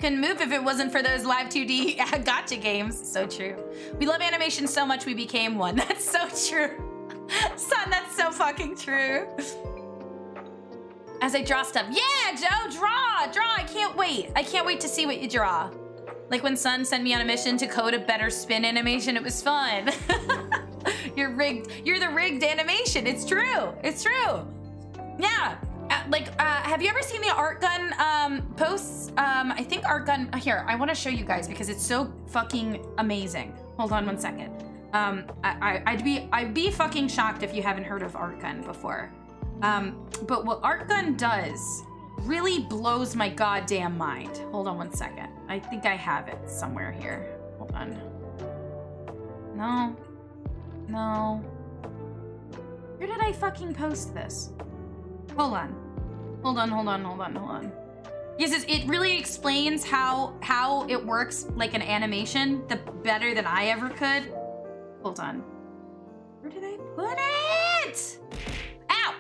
Couldn't move if it wasn't for those live 2D gotcha games. So true. We love animation so much we became one. That's so true. Son, that's so fucking true. As I draw stuff. Yeah, Joe, draw, draw. I can't wait. I can't wait to see what you draw. Like when Sun sent me on a mission to code a better spin animation, it was fun. you're rigged. You're the rigged animation. It's true. It's true. Yeah. Uh, like, uh, have you ever seen the art gun um, posts? Um, I think art gun. Here, I want to show you guys because it's so fucking amazing. Hold on one second. Um, I, would be I'd be fucking shocked if you haven't heard of art gun before. Um, but what art gun does really blows my goddamn mind. Hold on one second. I think I have it somewhere here. Hold on. No. No. Where did I fucking post this? Hold on. Hold on, hold on, hold on, hold on. Yes, it really explains how how it works like an animation the better than I ever could. Hold on. Where did I put it? Ow!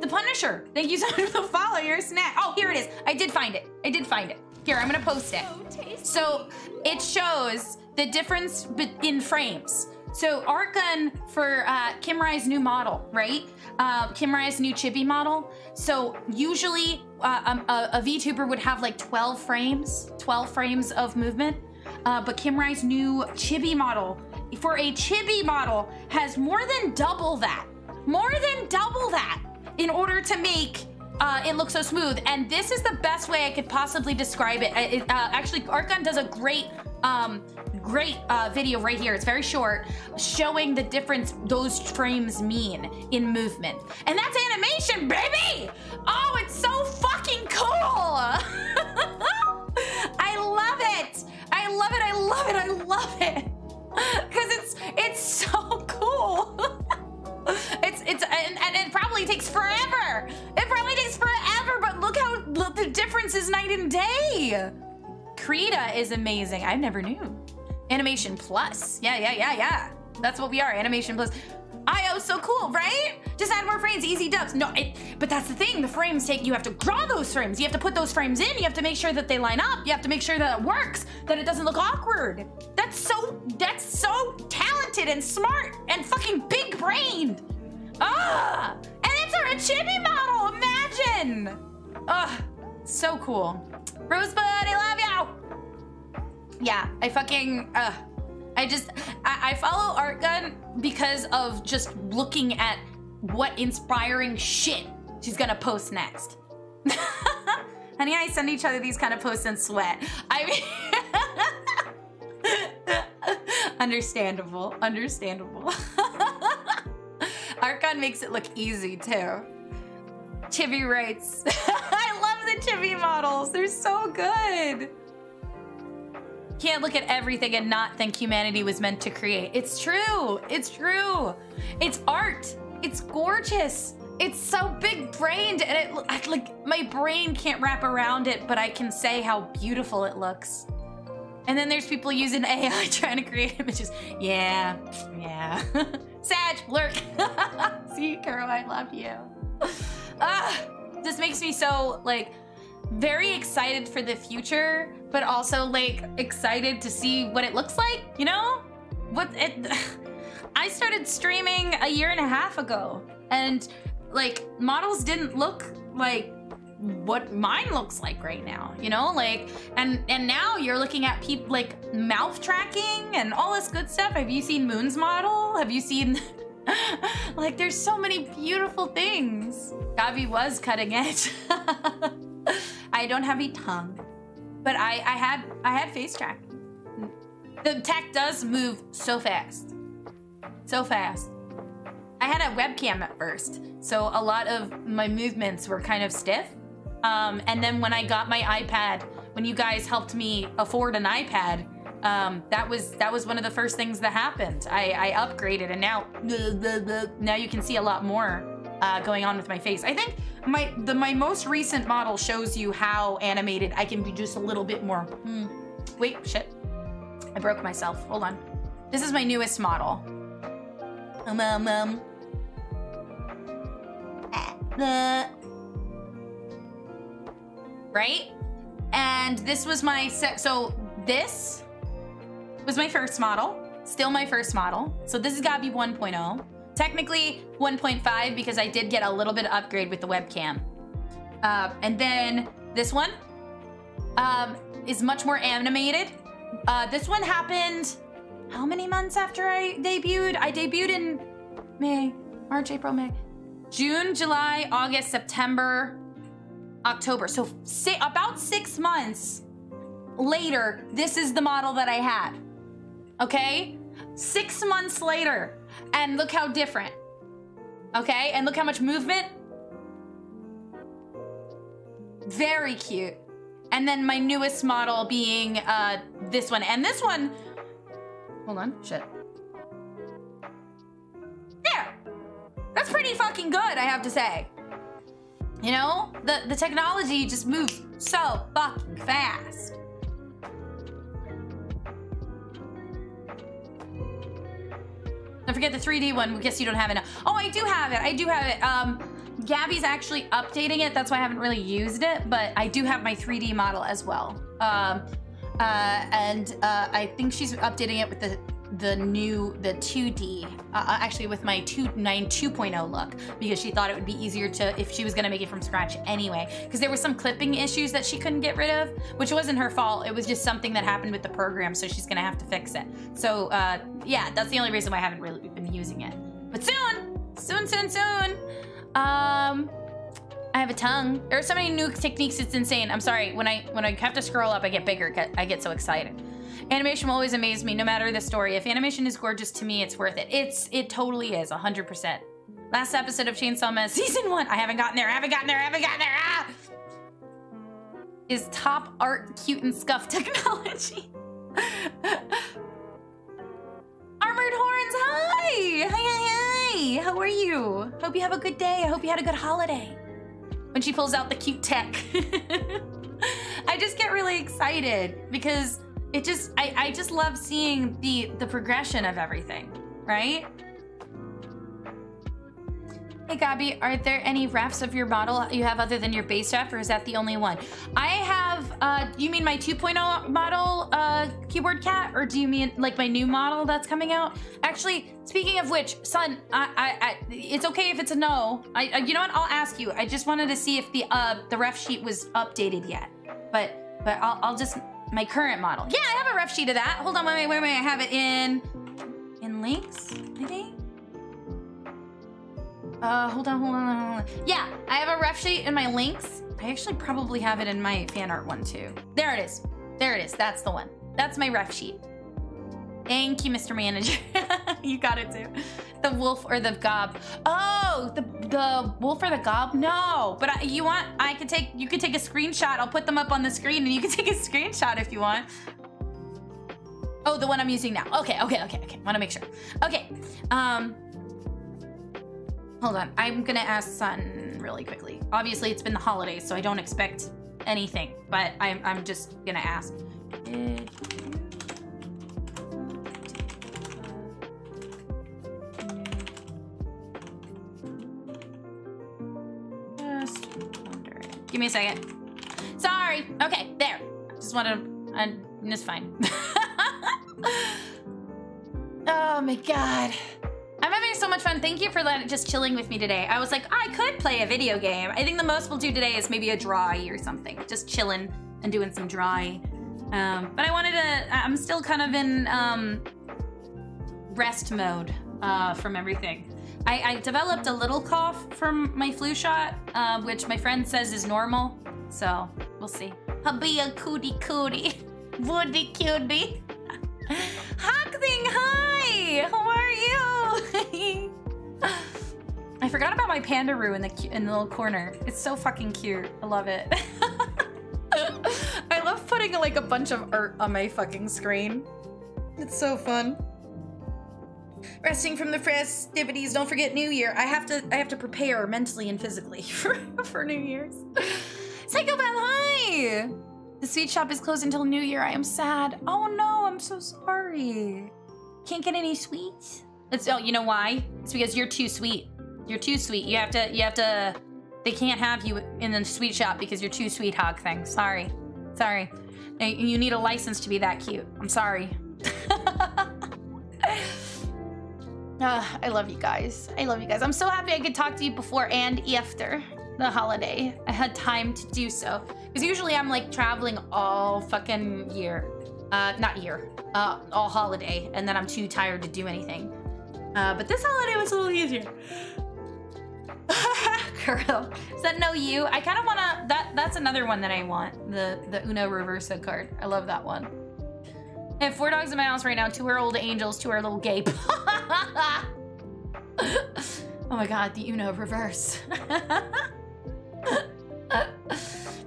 The Punisher. Thank you so much for the follow. Your snack. Oh, here it is. I did find it. I did find it. Here, I'm gonna post it. So it shows the difference in frames. So art gun for uh, Kim Rai's new model, right? Uh, Kim Rai's new chibi model. So usually uh, um, a, a VTuber would have like 12 frames, 12 frames of movement. Uh, but Kim Rai's new chibi model, for a chibi model, has more than double that. More than double that in order to make uh, it look so smooth. And this is the best way I could possibly describe it. it uh, actually, Art Gun does a great um, great uh, video right here. It's very short, showing the difference those frames mean in movement. And that's animation, baby! Oh, it's so fucking cool! I love it! I love it, I love it, I love it! Because it's, it's so cool! it's, it's, and, and it probably takes forever! It probably takes forever, but look how, look, the difference is night and day! Krita is amazing. I never knew. Animation Plus. Yeah, yeah, yeah, yeah. That's what we are, Animation Plus. IO so cool, right? Just add more frames, easy dubs. No, it, but that's the thing. The frames take, you have to draw those frames. You have to put those frames in. You have to make sure that they line up. You have to make sure that it works, that it doesn't look awkward. That's so, that's so talented and smart and fucking big brained. Ah, and it's a chibi model, imagine. Ugh, so cool. Rosebud, I love you yeah, I fucking, uh, I just, I, I follow Art Gun because of just looking at what inspiring shit she's gonna post next. Honey, I send each other these kind of posts and sweat. I mean, understandable, understandable. Art Gun makes it look easy too. Chibi writes, I love the Chibi models. They're so good can't look at everything and not think humanity was meant to create. It's true. It's true. It's art. It's gorgeous. It's so big brained and it like my brain can't wrap around it, but I can say how beautiful it looks. And then there's people using AI trying to create images. Yeah, yeah. Sag, lurk. See, Kuro, I love you. Ah, this makes me so like very excited for the future, but also like excited to see what it looks like, you know? What it I started streaming a year and a half ago and like models didn't look like what mine looks like right now, you know? Like and and now you're looking at people like mouth tracking and all this good stuff. Have you seen Moon's model? Have you seen like there's so many beautiful things. Gobbie was cutting edge. I don't have a tongue, but I I had I had face tracking. The tech does move so fast. So fast. I had a webcam at first, so a lot of my movements were kind of stiff. Um, and then when I got my iPad, when you guys helped me afford an iPad, um, that was that was one of the first things that happened. I, I upgraded, and now now you can see a lot more uh, going on with my face. I think my the my most recent model shows you how animated I can be just a little bit more. Hmm. Wait, shit. I broke myself. Hold on. This is my newest model. Um, um, um. Uh, right? And this was my set. So this was my first model. Still my first model. So this has got to be 1.0. Technically 1.5 because I did get a little bit of upgrade with the webcam. Uh, and then this one um, is much more animated. Uh, this one happened how many months after I debuted? I debuted in May, March, April, May, June, July, August, September, October. So say, about six months later, this is the model that I had. Okay? Six months later, and look how different. Okay? And look how much movement. Very cute. And then my newest model being uh, this one. And this one, hold on, shit. There. That's pretty fucking good, I have to say. You know, the, the technology just moves so fucking fast. Don't forget the 3D one. I guess you don't have it now. Oh, I do have it. I do have it. Um, Gabby's actually updating it. That's why I haven't really used it, but I do have my 3D model as well. Um, uh, and uh, I think she's updating it with the the new the 2D uh, uh, actually with my 2 9 2.0 look because she thought it would be easier to if she was gonna make it from scratch anyway because there were some clipping issues that she couldn't get rid of which wasn't her fault it was just something that happened with the program so she's gonna have to fix it so uh, yeah that's the only reason why I haven't really been using it but soon soon soon soon um I have a tongue. There are so many new techniques, it's insane. I'm sorry, when I when I have to scroll up, I get bigger, I get so excited. Animation will always amaze me, no matter the story. If animation is gorgeous to me, it's worth it. It's It totally is, 100%. Last episode of Chainsaw Man, season one. I haven't gotten there, I haven't gotten there, I haven't gotten there. Ah! Is top art cute and scuff technology. Armored Horns, hi! Hi, hi, hi! How are you? Hope you have a good day. I hope you had a good holiday. When she pulls out the cute tech. I just get really excited because it just I, I just love seeing the the progression of everything, right? Hey Gabby, are there any refs of your model you have other than your base ref, or is that the only one? I have, uh, you mean my 2.0 model uh, keyboard cat, or do you mean like my new model that's coming out? Actually, speaking of which, son, I, I, I it's okay if it's a no. I, I, you know what? I'll ask you. I just wanted to see if the uh, the ref sheet was updated yet, but but I'll, I'll just my current model. Yeah, I have a ref sheet of that. Hold on, wait, wait, wait. I have it in in links, I think. Uh, hold on, hold on, hold on. Yeah, I have a ref sheet in my links. I actually probably have it in my fan art one too. There it is. There it is. That's the one. That's my ref sheet. Thank you, Mr. Manager. you got it too. The wolf or the gob. Oh, the the wolf or the gob? No, but I, you want? I could take. You could take a screenshot. I'll put them up on the screen, and you can take a screenshot if you want. Oh, the one I'm using now. Okay, okay, okay, okay. Want to make sure. Okay. Um. Hold on. I'm gonna ask Sun really quickly. Obviously, it's been the holidays, so I don't expect anything. But I'm I'm just gonna ask. Just Give me a second. Sorry. Okay, there. Just wanted to, and it's fine. oh my god. I'm having so much fun. Thank you for letting, just chilling with me today. I was like, I could play a video game. I think the most we'll do today is maybe a dry or something. Just chilling and doing some dry. Um, but I wanted to, I'm still kind of in um, rest mode uh, from everything. I, I, developed a little cough from my flu shot, uh, which my friend says is normal. So we'll see. Be a cootie cootie. Woody cutie. Hi! How are you? I forgot about my pandaroo in the in the little corner. It's so fucking cute. I love it. I love putting like a bunch of art on my fucking screen. It's so fun. Resting from the festivities. Don't forget New Year. I have to I have to prepare mentally and physically for, for New Year's. Psychopath, hi! The sweet shop is closed until New Year. I am sad. Oh no, I'm so sorry. Can't get any sweets. It's oh, you know why? It's because you're too sweet. You're too sweet. You have to. You have to. They can't have you in the sweet shop because you're too sweet, hog thing. Sorry, sorry. You need a license to be that cute. I'm sorry. Ah, I love you guys. I love you guys. I'm so happy I could talk to you before and after the holiday. I had time to do so. Because usually I'm like traveling all fucking year. Uh, not year. Uh, all holiday. And then I'm too tired to do anything. Uh, but this holiday was a little easier. Girl, is that no you? I kind of want to. That that's another one that I want. The the Uno Reversa card. I love that one. Have four dogs in my house right now. Two are old angels. Two are little gape. oh my god, the Uno reverse.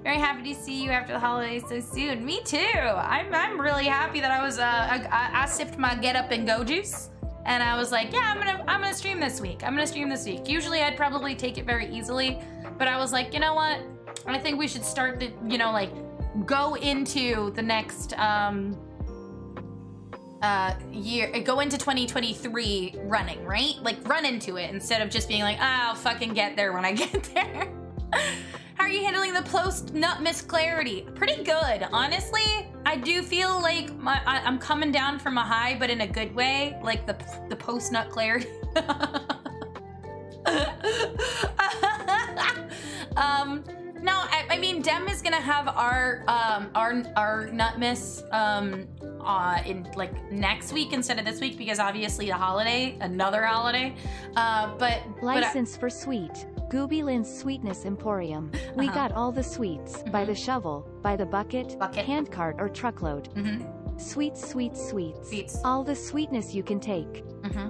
Very happy to see you after the holidays so soon. Me too. I'm I'm really happy that I was uh I, I sipped my get up and go juice. And I was like, yeah, I'm gonna I'm gonna stream this week. I'm gonna stream this week. Usually I'd probably take it very easily, but I was like, you know what? I think we should start the you know like go into the next um uh year go into 2023 running, right? Like run into it instead of just being like, oh, I'll fucking get there when I get there. How are you handling the post Nutmus clarity? Pretty good, honestly. I do feel like my, I, I'm coming down from a high, but in a good way, like the the post nut clarity. um, no, I, I mean Dem is gonna have our um our our Nutmus um uh in like next week instead of this week because obviously the holiday, another holiday. Uh, but but I- License for sweet. Gobbie Lynne's Sweetness Emporium. We Uh-huh. got all the sweets. By the shovel, by the bucket, Bucket. handcart, or truckload. Mhm. Sweets, sweets, sweets. Sweets. All the sweetness you can take. Mm-hmm.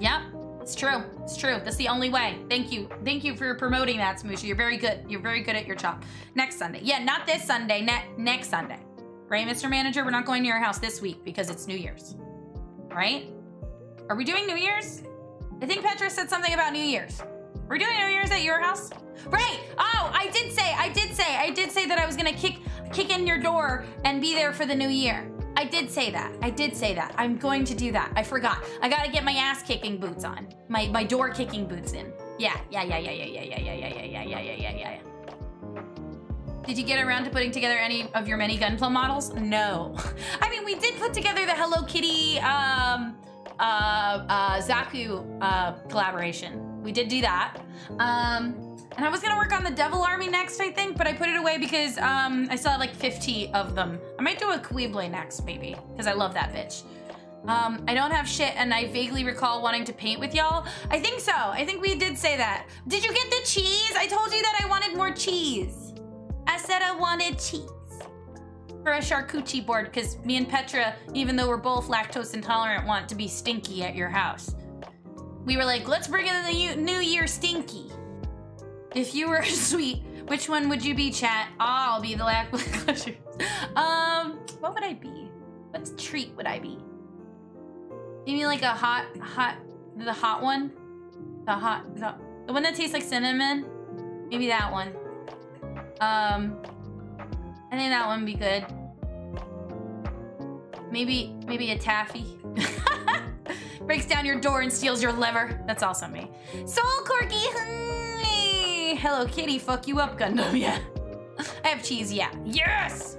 Yep, it's true. It's true. That's the only way. Thank you. Thank you for promoting that, Smooshy. You're very good. You're very good at your job. Next Sunday. Yeah, not this Sunday. Ne- next Sunday. Right, Mr. Manager? We're not going to your house this week because it's New Year's. Right? Are we doing New Year's? I think Petra said something about New Year's. We're doing New Year's at your house? Right. Oh, I did say, I did say, I did say that I was gonna kick kick in your door and be there for the new year. I did say that. I did say that. I'm going to do that. I forgot. I gotta get my ass kicking boots on. My my door kicking boots in. Yeah, yeah, yeah, yeah, yeah, yeah, yeah, yeah, yeah, yeah, yeah, yeah, yeah, yeah, yeah. Did you get around to putting together any of your many Gunpla models? No. I mean, we did put together the Hello Kitty um, uh, uh, Zaku uh, collaboration. We did do that. Um, and I was gonna work on the Devil Army next, I think, but I put it away because um, I still have like 50 of them. I might do a Qubeley next, maybe, because I love that bitch. Um, I don't have shit, and I vaguely recall wanting to paint with y'all. I think so. I think we did say that. Did you get the cheese? I told you that I wanted more cheese. I said I wanted cheese for a charcuterie board because me and Petra, even though we're both lactose intolerant, want to be stinky at your house. We were like, let's bring in the new year stinky. If you were sweet, which one would you be, chat? I'll be the lack Um, what would I be? What treat would I be? Maybe like a hot, hot, the hot one? The hot, the, the one that tastes like cinnamon? Maybe that one. Um, I think that one would be good. Maybe, maybe a taffy. Breaks down your door and steals your liver. That's also me. Soul Corky, Hello Kitty, fuck you up, Gundam, yeah. I have cheese, yeah. Yes!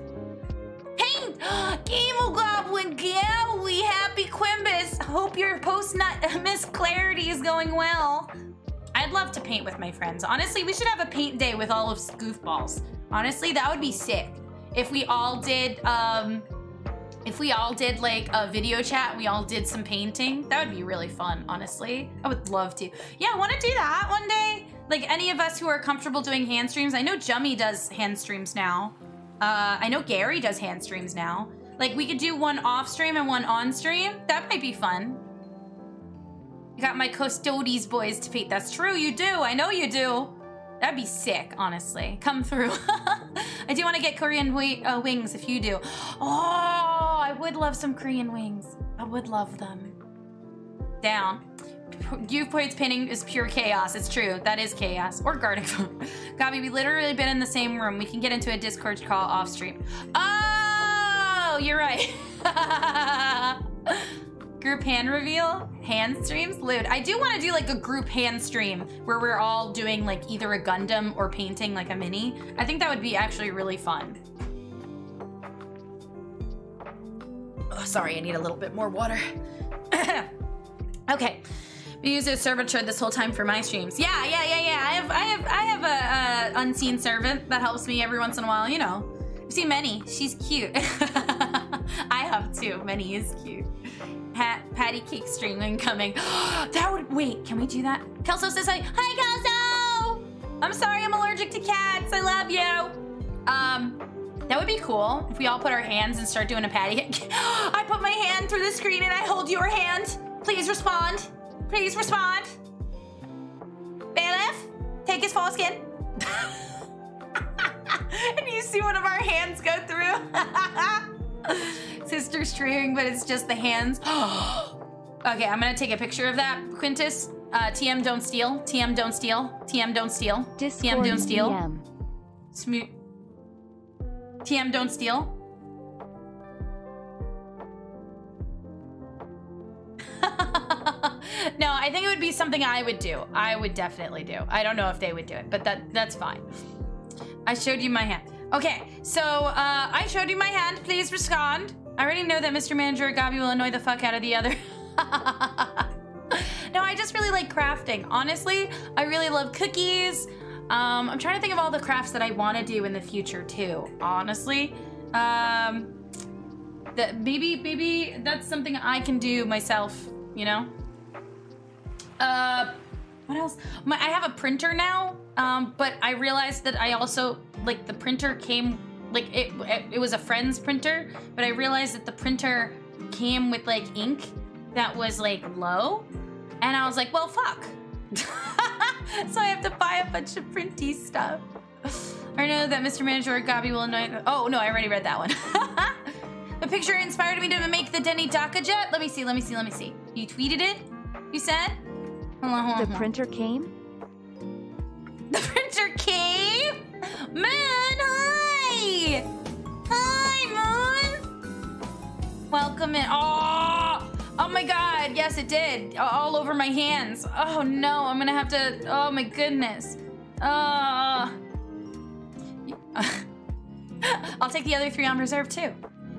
Paint! Gamel Goblin Gowie, happy Quimbus. Hope your post-nut Miss Clarity is going well. I'd love to paint with my friends. Honestly, we should have a paint day with all of Goofballs. Honestly, that would be sick. If we all did, um, if we all did like a video chat, we all did some painting, that would be really fun, honestly. I would love to. Yeah, I want to do that one day. Like any of us who are comfortable doing hand streams. I know Jummy does hand streams now. Uh, I know Gary does hand streams now. Like we could do one off stream and one on stream. That might be fun. You got my custodies boys to feed. That's true, you do. I know you do. That'd be sick, honestly. Come through. I do want to get Korean uh, wings if you do. Oh, I would love some Korean wings. I would love them. Down. You've Poet's painting is pure chaos. It's true. That is chaos. Or Gardic Gabi, we literally been in the same room. We can get into a Discord call off stream. Oh, you're right. group hand reveal, hand streams, lewd. I do want to do like a group hand stream where we're all doing like either a Gundam or painting like a mini. I think that would be actually really fun. Oh, sorry, I need a little bit more water. okay. We use a servitor this whole time for my streams. Yeah, yeah, yeah, yeah. I have, I have, I have a, a unseen servant that helps me every once in a while. You know, I've seen many. She's cute. I have too. Many is cute. Pat, patty cake stream incoming. that would wait. Can we do that? Kelso says hi. Hi, Kelso. I'm sorry. I'm allergic to cats. I love you. Um, that would be cool if we all put our hands and start doing a patty. I put my hand through the screen and I hold your hand. Please respond. Please respond. Bailiff, take his foreskin. and you see one of our hands go through. Sister streaming, but it's just the hands. okay, I'm gonna take a picture of that. Quintus, uh, TM don't steal. TM don't steal. TM don't steal. Discord TM don't steal. Smooth. TM don't steal. No, I think it would be something I would do. I would definitely do. I don't know if they would do it, but that that's fine. I showed you my hand. Okay, so uh, I showed you my hand. Please respond. I already know that Mr. Manager Gobbie will annoy the fuck out of the other. no, I just really like crafting. Honestly, I really love cookies. Um, I'm trying to think of all the crafts that I want to do in the future too. Honestly, um, that maybe maybe that's something I can do myself. You know. Uh, what else? My, I have a printer now, um, but I realized that I also like the printer came like it, it. It was a friend's printer, but I realized that the printer came with like ink that was like low, and I was like, well, fuck. so I have to buy a bunch of printy stuff. I know that Mr. Manager Gobbie will annoy. Oh no, I already read that one. the picture inspired me to make the Denny Dakka Jet. Let me see. Let me see. Let me see. You tweeted it. You said. Hold on, hold on, The printer came? The printer came? Moon, hi! Hi, Moon! Welcome in. Oh! Oh my god, yes it did. All over my hands. Oh no, I'm gonna have to. Oh my goodness. Uh. I'll take the other three on reserve too.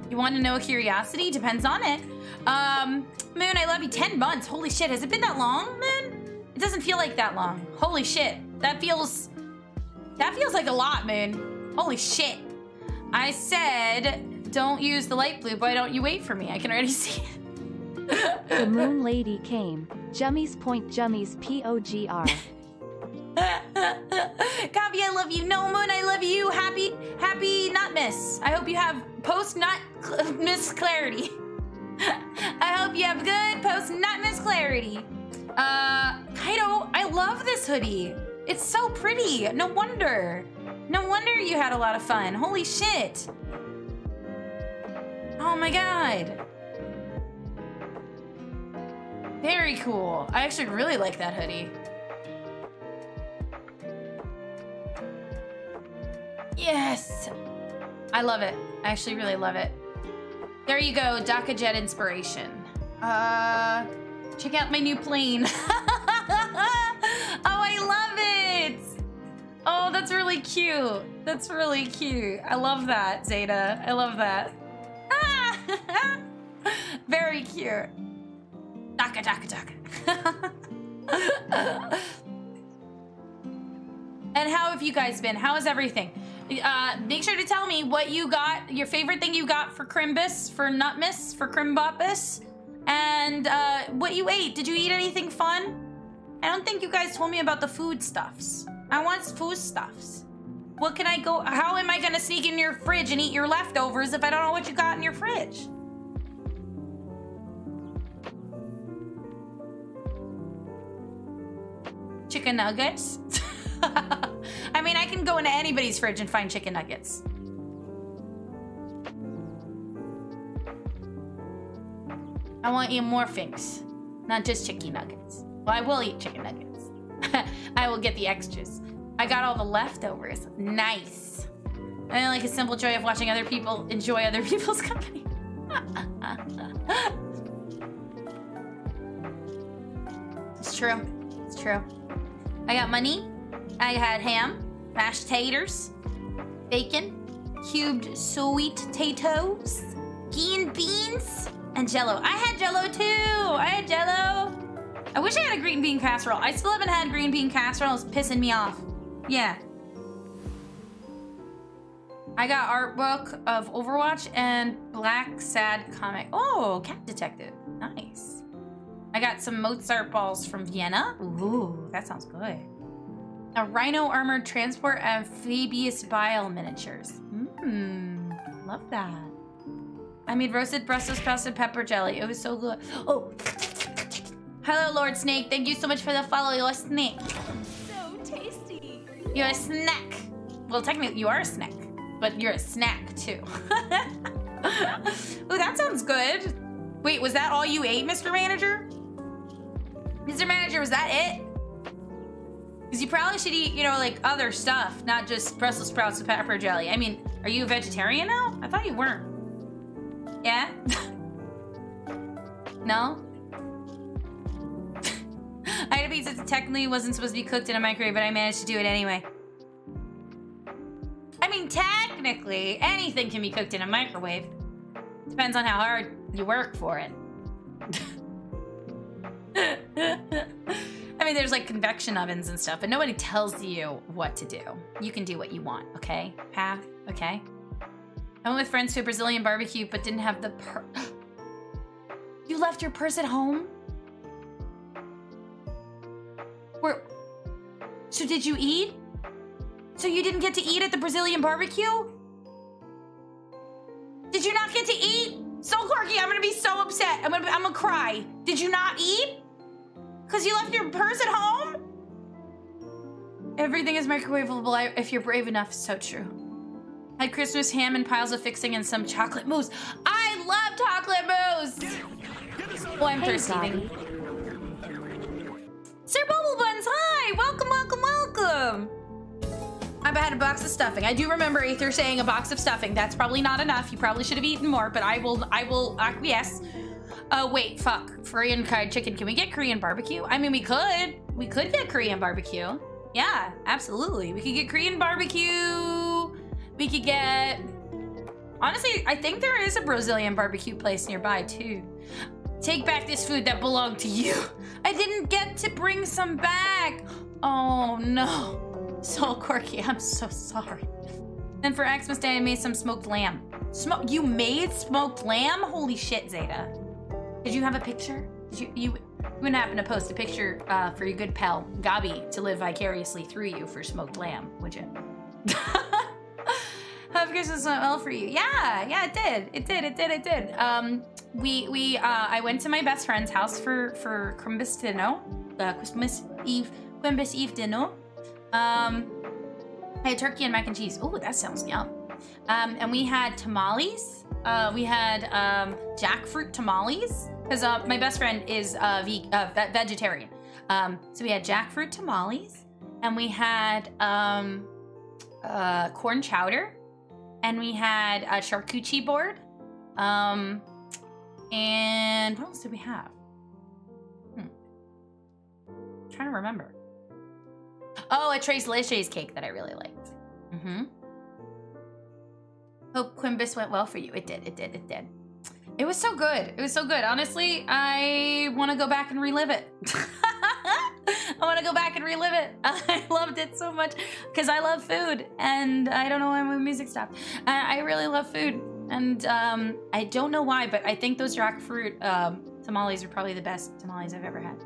You want to know a curiosity? Depends on it. Um, Moon, I love you. 10 months. Holy shit, has it been that long, Moon? It doesn't feel like that long. Holy shit. That feels... That feels like a lot, Moon. Holy shit. I said, don't use the light blue. Why don't you wait for me? I can already see it. The moon lady came. Jummies point jummies P-O-G-R. Gobbie, I love you. No Moon, I love you. Happy, happy Nutmus. I hope you have post not miss clarity. I hope you have good post Nutmus clarity. Uh, Kaido, I love this hoodie. It's so pretty. No wonder. No wonder you had a lot of fun. Holy shit. Oh my god. Very cool. I actually really like that hoodie. Yes! I love it. I actually really love it. There you go, Dakka Jet inspiration. Uh, check out my new plane. oh, I love it! Oh, that's really cute. That's really cute. I love that, Zeta. I love that. Ah! Very cute. Daka, daka, daka. And how have you guys been? How is everything? Uh, make sure to tell me what you got, your favorite thing you got for Crimbus, for Nutmus, for Crimbopus, and uh, what you ate. Did you eat anything fun? I don't think you guys told me about the food stuffs. I want food stuffs. What can I go? How am I gonna sneak in your fridge and eat your leftovers if I don't know what you got in your fridge? Chicken nuggets? I mean, I can go into anybody's fridge and find chicken nuggets. I want to eat more things, not just chicken nuggets. Well, I will eat chicken nuggets. I will get the extras. I got all the leftovers. Nice. I like a simple joy of watching other people enjoy other people's company. it's true. It's true. I got money. I had ham, mashed taters, bacon, cubed sweet potatoes, green beans, and jello. I had jello too. I had jello. I wish I had a green bean casserole. I still haven't had green bean casserole. It's pissing me off. Yeah. I got art book of Overwatch and Blacksad comic. Oh, Cat Detective. Nice. I got some Mozart balls from Vienna. Ooh, that sounds good. A Rhino Armored Transport Amphibious Bile miniatures. Mmm, love that. I made roasted Brussels sprouts and pepper jelly. It was so good. Oh, hello, Lord Snake. Thank you so much for the follow. You're a snake. So tasty. You're a snack. Well, technically, you are a snack, but you're a snack too. oh, that sounds good. Wait, was that all you ate, Mr. Manager? Mr. Manager, was that it? Because you probably should eat, you know, like other stuff, not just Brussels sprouts and pepper jelly. I mean, are you a vegetarian now? I thought you weren't. Yeah? no? I had a pizza that technically wasn't supposed to be cooked in a microwave, but I managed to do it anyway. I mean, technically, anything can be cooked in a microwave. Depends on how hard you work for it. I mean, there's like convection ovens and stuff, but nobody tells you what to do. You can do what you want, okay? Path, okay? I went with friends to a Brazilian barbecue, but didn't have the per- You left your purse at home? Where? So did you eat? So you didn't get to eat at the Brazilian barbecue? Did you not get to eat? So quirky, I'm gonna be so upset. I'm gonna, I'm gonna cry. Did you not eat? Cause you left your purse at home? Everything is microwavable if you're brave enough. So true. I had Christmas ham and piles of fixing and some chocolate mousse. I love chocolate mousse. Oh, I'm thirsty. Sir Bubble Buns, hi! Welcome, welcome, welcome! I've had a box of stuffing. I do remember Aether saying a box of stuffing. That's probably not enough. You probably should have eaten more, but I will I will acquiesce. Uh wait, fuck. Korean fried chicken. Can we get Korean barbecue? I mean we could. We could get Korean barbecue. Yeah, absolutely. We could get Korean barbecue. We could get Honestly, I think there is a Brazilian barbecue place nearby too. Take back this food that belonged to you. I didn't get to bring some back. Oh no. So quirky. I'm so sorry. Then for Xmas Day, I made some smoked lamb. Smoke? You made smoked lamb? Holy shit, Zeta. Did you have a picture? Did you you, you wouldn't happen to post a picture uh, for your good pal Gobbie to live vicariously through you for smoked lamb, would you? Hope Christmas went well for you. Yeah, yeah, it did. It did. It did. It did. Um, we we uh, I went to my best friend's house for for Christmas dinner, uh, Christmas Eve, Christmas Eve dinner. Um, I had turkey and mac and cheese. Oh, that sounds yum. Um, and we had tamales. Uh, we had um, jackfruit tamales because uh, my best friend is uh, ve- uh, ve- vegetarian. Um, so we had jackfruit tamales, and we had um, uh, corn chowder, and we had a charcuterie board. Um, and what else did we have? Hmm. trying to remember. Oh, a Tres Leches cake that I really liked. Mm-hmm. Hope Quimbus went well for you. It did. It did. It did. It was so good. It was so good. Honestly, I want to go back and relive it. I want to go back and relive it. I loved it so much because I love food, and I don't know why my music stopped. I, I really love food, and um, I don't know why, but I think those jackfruit um, tamales are probably the best tamales I've ever had,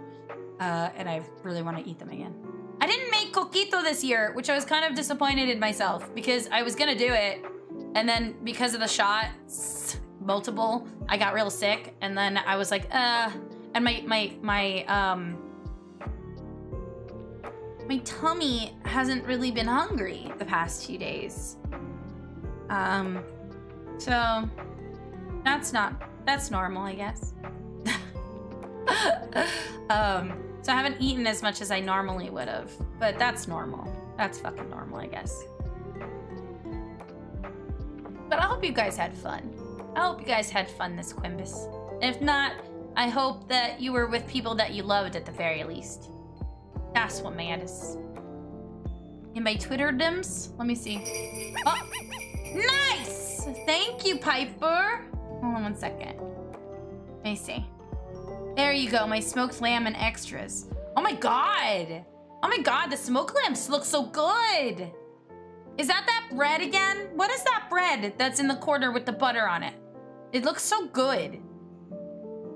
uh, and I really want to eat them again. I didn't make coquito this year, which I was kind of disappointed in myself because I was gonna do it, and then because of the shots, multiple, I got real sick, and then I was like, uh, and my my my um my tummy hasn't really been hungry the past few days. Um, so that's not that's normal, I guess. um, so I haven't eaten as much as I normally would have, but that's normal. That's fucking normal, I guess. But I hope you guys had fun. I hope you guys had fun this Quimbus. If not, I hope that you were with people that you loved at the very least. That's what matters. In my Twitter dims, let me see. Oh, nice! Thank you, Piper. Hold on one second. Let me see. There you go, my smoked lamb and extras. Oh my god! Oh my god, the smoked lambs look so good! Is that that bread again? What is that bread that's in the corner with the butter on it? It looks so good.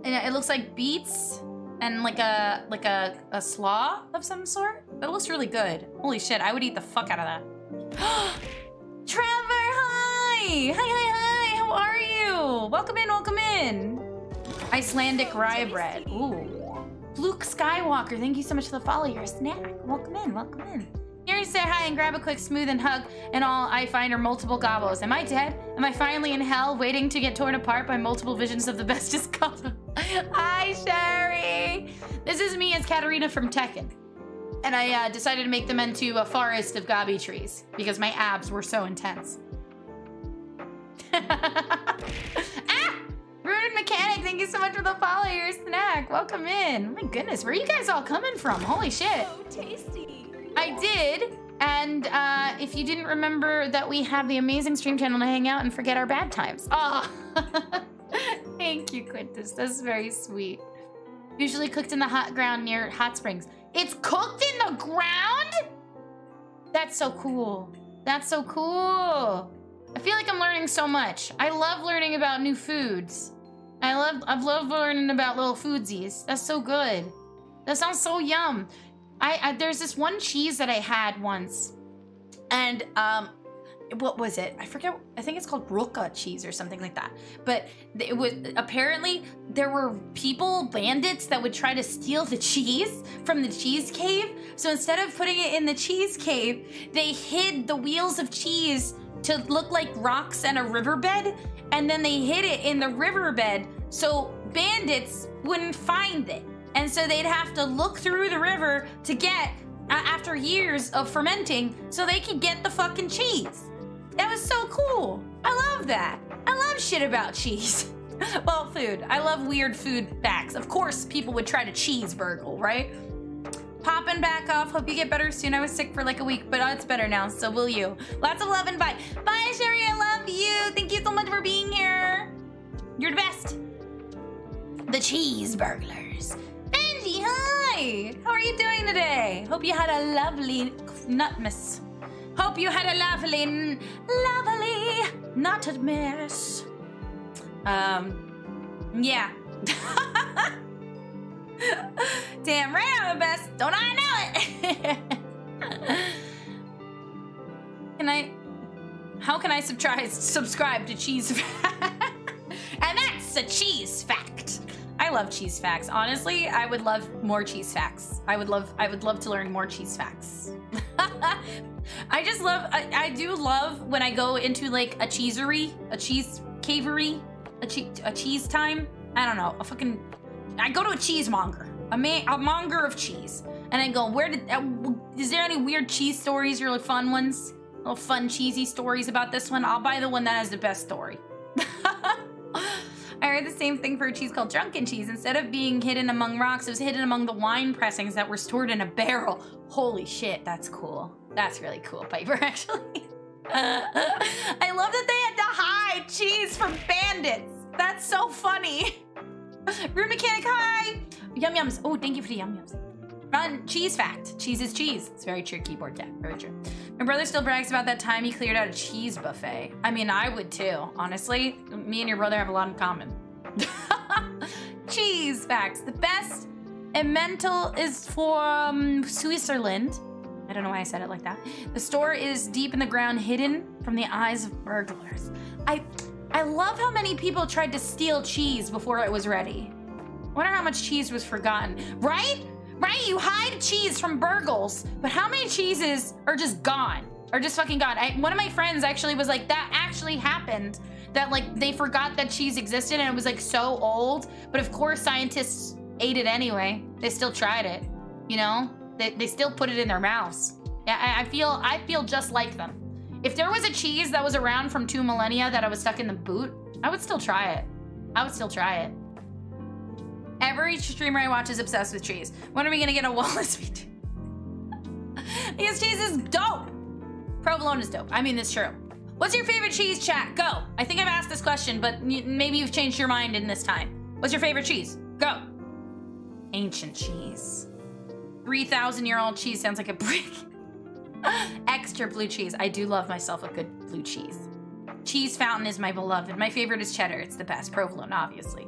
And it looks like beets and like a like a, a slaw of some sort. It looks really good. Holy shit, I would eat the fuck out of that. Trevor, hi! Hi, hi, hi, how are you? Welcome in, welcome in. Icelandic rye bread. Ooh. Luke Skywalker, thank you so much for the follow. Your snack. Welcome in, welcome in. You say hi and grab a quick smooth and hug, and all I find are multiple gobbles. Am I dead? Am I finally in hell, waiting to get torn apart by multiple visions of the bestest couple? hi, Sherry! This is me as Katarina from Tekken. And I uh, decided to make them into a forest of gobby trees because my abs were so intense. ah! Ruined Mechanic, thank you so much for the follow, your snack. Welcome in. Oh my goodness, where are you guys all coming from? Holy shit. So tasty. I did. And uh, if you didn't remember that we have the amazing stream channel to hang out and forget our bad times. Oh, thank you, Quintus. That's very sweet. Usually cooked in the hot ground near hot springs. It's cooked in the ground? That's so cool. That's so cool. I feel like I'm learning so much. I love learning about new foods. I love I've loved learning about little foodsies. That's so good. That sounds so yum. I, I there's this one cheese that I had once, and um, what was it? I forget. I think it's called Ruka cheese or something like that. But it was apparently there were people, bandits, that would try to steal the cheese from the cheese cave. So instead of putting it in the cheese cave, they hid the wheels of cheese to look like rocks and a riverbed, and then they hid it in the riverbed so bandits wouldn't find it. And so they'd have to look through the river to get, uh, after years of fermenting, so they could get the fucking cheese. That was so cool. I love that. I love shit about cheese. well, food. I love weird food facts. Of course, people would try to cheese burgle, right? Popping back off. Hope you get better soon. I was sick for like a week, but it's better now. So will you. Lots of love and bye. Bye, Sherry. I love you. Thank you so much for being here. You're the best. The cheese burglars. Hi. How are you doing today? Hope you had a lovely Nutmus. Hope you had a lovely, lovely Nutmus. Um, yeah. Damn right I'm the best. Don't I know it? can I? How can I subscribe subscribe to cheese? and that's a cheese fact. I love cheese facts. Honestly, I would love more cheese facts. I would love. I would love to learn more cheese facts. I just love. I, I do love when I go into like a cheesery, a cheese cavery, a, a cheese time. I don't know. A fucking. I go to a cheesemonger, a ma- a monger of cheese, and I go, where did? Uh, is there any weird cheese stories? Really fun ones? Little fun cheesy stories about this one. I'll buy the one that has the best story. I heard the same thing for a cheese called drunken cheese. Instead of being hidden among rocks, it was hidden among the wine pressings that were stored in a barrel. Holy shit, that's cool. That's really cool, Piper, actually. I love that they had to hide cheese from bandits. That's so funny. Room mechanic, hi. Yum yums. Oh, thank you for the yum yums. Run cheese fact. Cheese is cheese. It's very true, keyboard tech. Very true. My brother still brags about that time he cleared out a cheese buffet. I mean, I would too, honestly. Me and your brother have a lot in common. cheese facts. The best emmental is from Switzerland. I don't know why I said it like that. The store is deep in the ground, hidden from the eyes of burglars. I I love how many people tried to steal cheese before it was ready. Wonder how much cheese was forgotten. Right? Right? You hide cheese from burgles, but how many cheeses are just gone? Are just fucking gone. I, one of my friends actually was like, that actually happened. That like they forgot that cheese existed and it was like so old. But of course, scientists ate it anyway. They still tried it. You know, they, they still put it in their mouths. Yeah, I, I feel I feel just like them. If there was a cheese that was around from two millennia that I was stuck in the boot, I would still try it. I would still try it. Every streamer I watch is obsessed with cheese. When are we gonna get a Wallace feature? because cheese is dope. Provolone is dope. I mean, it's true. What's your favorite cheese, chat? Go. I think I've asked this question, but maybe you've changed your mind in this time. What's your favorite cheese? Go. Ancient cheese. 3,000 year old cheese sounds like a brick. Extra blue cheese. I do love myself a good blue cheese. Cheese fountain is my beloved. My favorite is cheddar. It's the best. Provolone, obviously.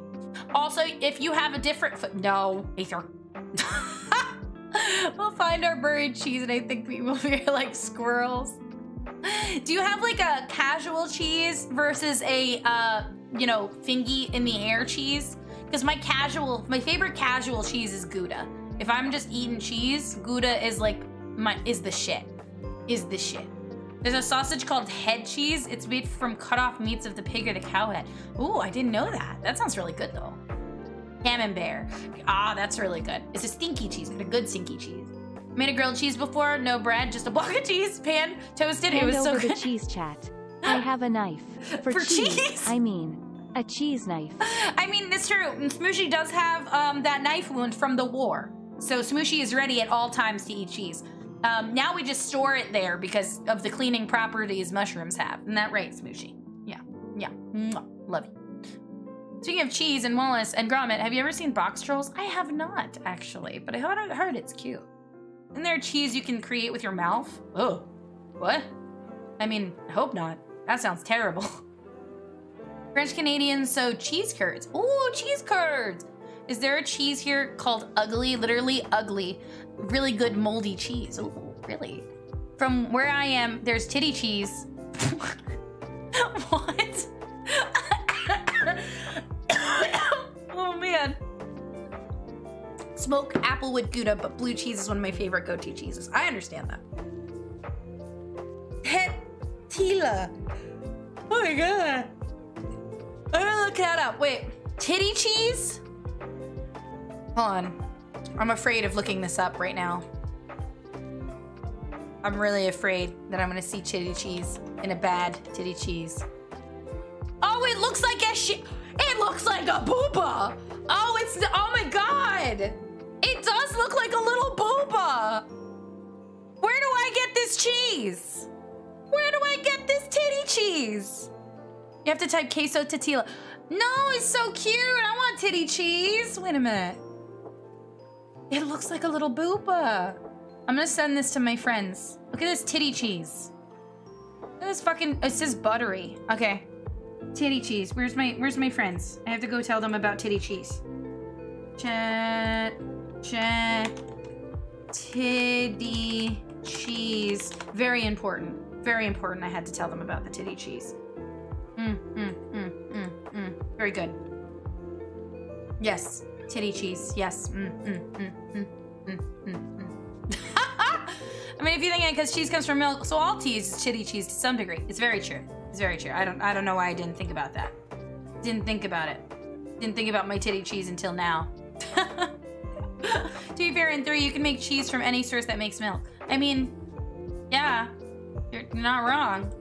Also, if you have a different no, Aether. we'll find our buried cheese and I think we will be like squirrels. Do you have like a casual cheese versus a uh, you know, fingy in the air cheese? Because my casual, my favorite casual cheese is Gouda. If I'm just eating cheese, Gouda is like my is the shit. Is the shit. There's a sausage called head cheese. It's made from cut off meats of the pig or the cow head. Ooh, I didn't know that. That sounds really good though. Camembert. Ah, that's really good. It's a stinky cheese, but a good stinky cheese. Made a grilled cheese before, no bread, just a block of cheese, pan, toasted. Hand it was so good. the cheese chat. I have a knife. For, For cheese, cheese? I mean, a cheese knife. I mean, it's true. Smooshy does have um, that knife wound from the war. So Smooshy is ready at all times to eat cheese. Um, now we just store it there because of the cleaning properties mushrooms have. Isn't that right, Smooshy? Yeah. Yeah. Mwah. Love you. Speaking of cheese and Wallace and Gromit, have you ever seen Boxtrolls? I have not, actually, but I heard, it's cute. Isn't there cheese you can create with your mouth? Oh. What? I mean, I hope not. That sounds terrible. French Canadians, so cheese curds. Ooh, cheese curds. Is there a cheese here called ugly? Literally ugly. Really good moldy cheese. Ooh, really? From where I am, there's titty cheese. what? oh man. Smoke applewood gouda, but blue cheese is one of my favorite go-to cheeses. I understand that. Tetilla. Oh my god. I'm gonna look that up. Wait, titty cheese? Hold on. I'm afraid of looking this up right now. I'm really afraid that I'm gonna see titty cheese in a bad titty cheese. Oh, it looks like a shit. It looks like a booba. Oh, it's oh my god. It does look like a little booba. Where do I get this cheese? Where do I get this titty cheese? You have to type queso tetilla. No, it's so cute. I want titty cheese. Wait a minute. It looks like a little booba. I'm gonna send this to my friends. Look at this titty cheese. Look at this fucking. It says buttery. Okay. Titty cheese. Where's my Where's my friends? I have to go tell them about titty cheese. Chat. Chat. Titty cheese. Very important. Very important. I had to tell them about the titty cheese. Mm, mm, mm, mm, mm. Very good. Yes. Titty cheese. Yes. Mm, mm, mm, mm, mm, mm, mm. I mean, if you think it because cheese comes from milk, so all cheese is titty cheese to some degree. It's very true. It's very true. I don't. I don't know why I didn't think about that. Didn't think about it. Didn't think about my titty cheese until now. to be fair, in three, you can make cheese from any source that makes milk. I mean, yeah, you're not wrong.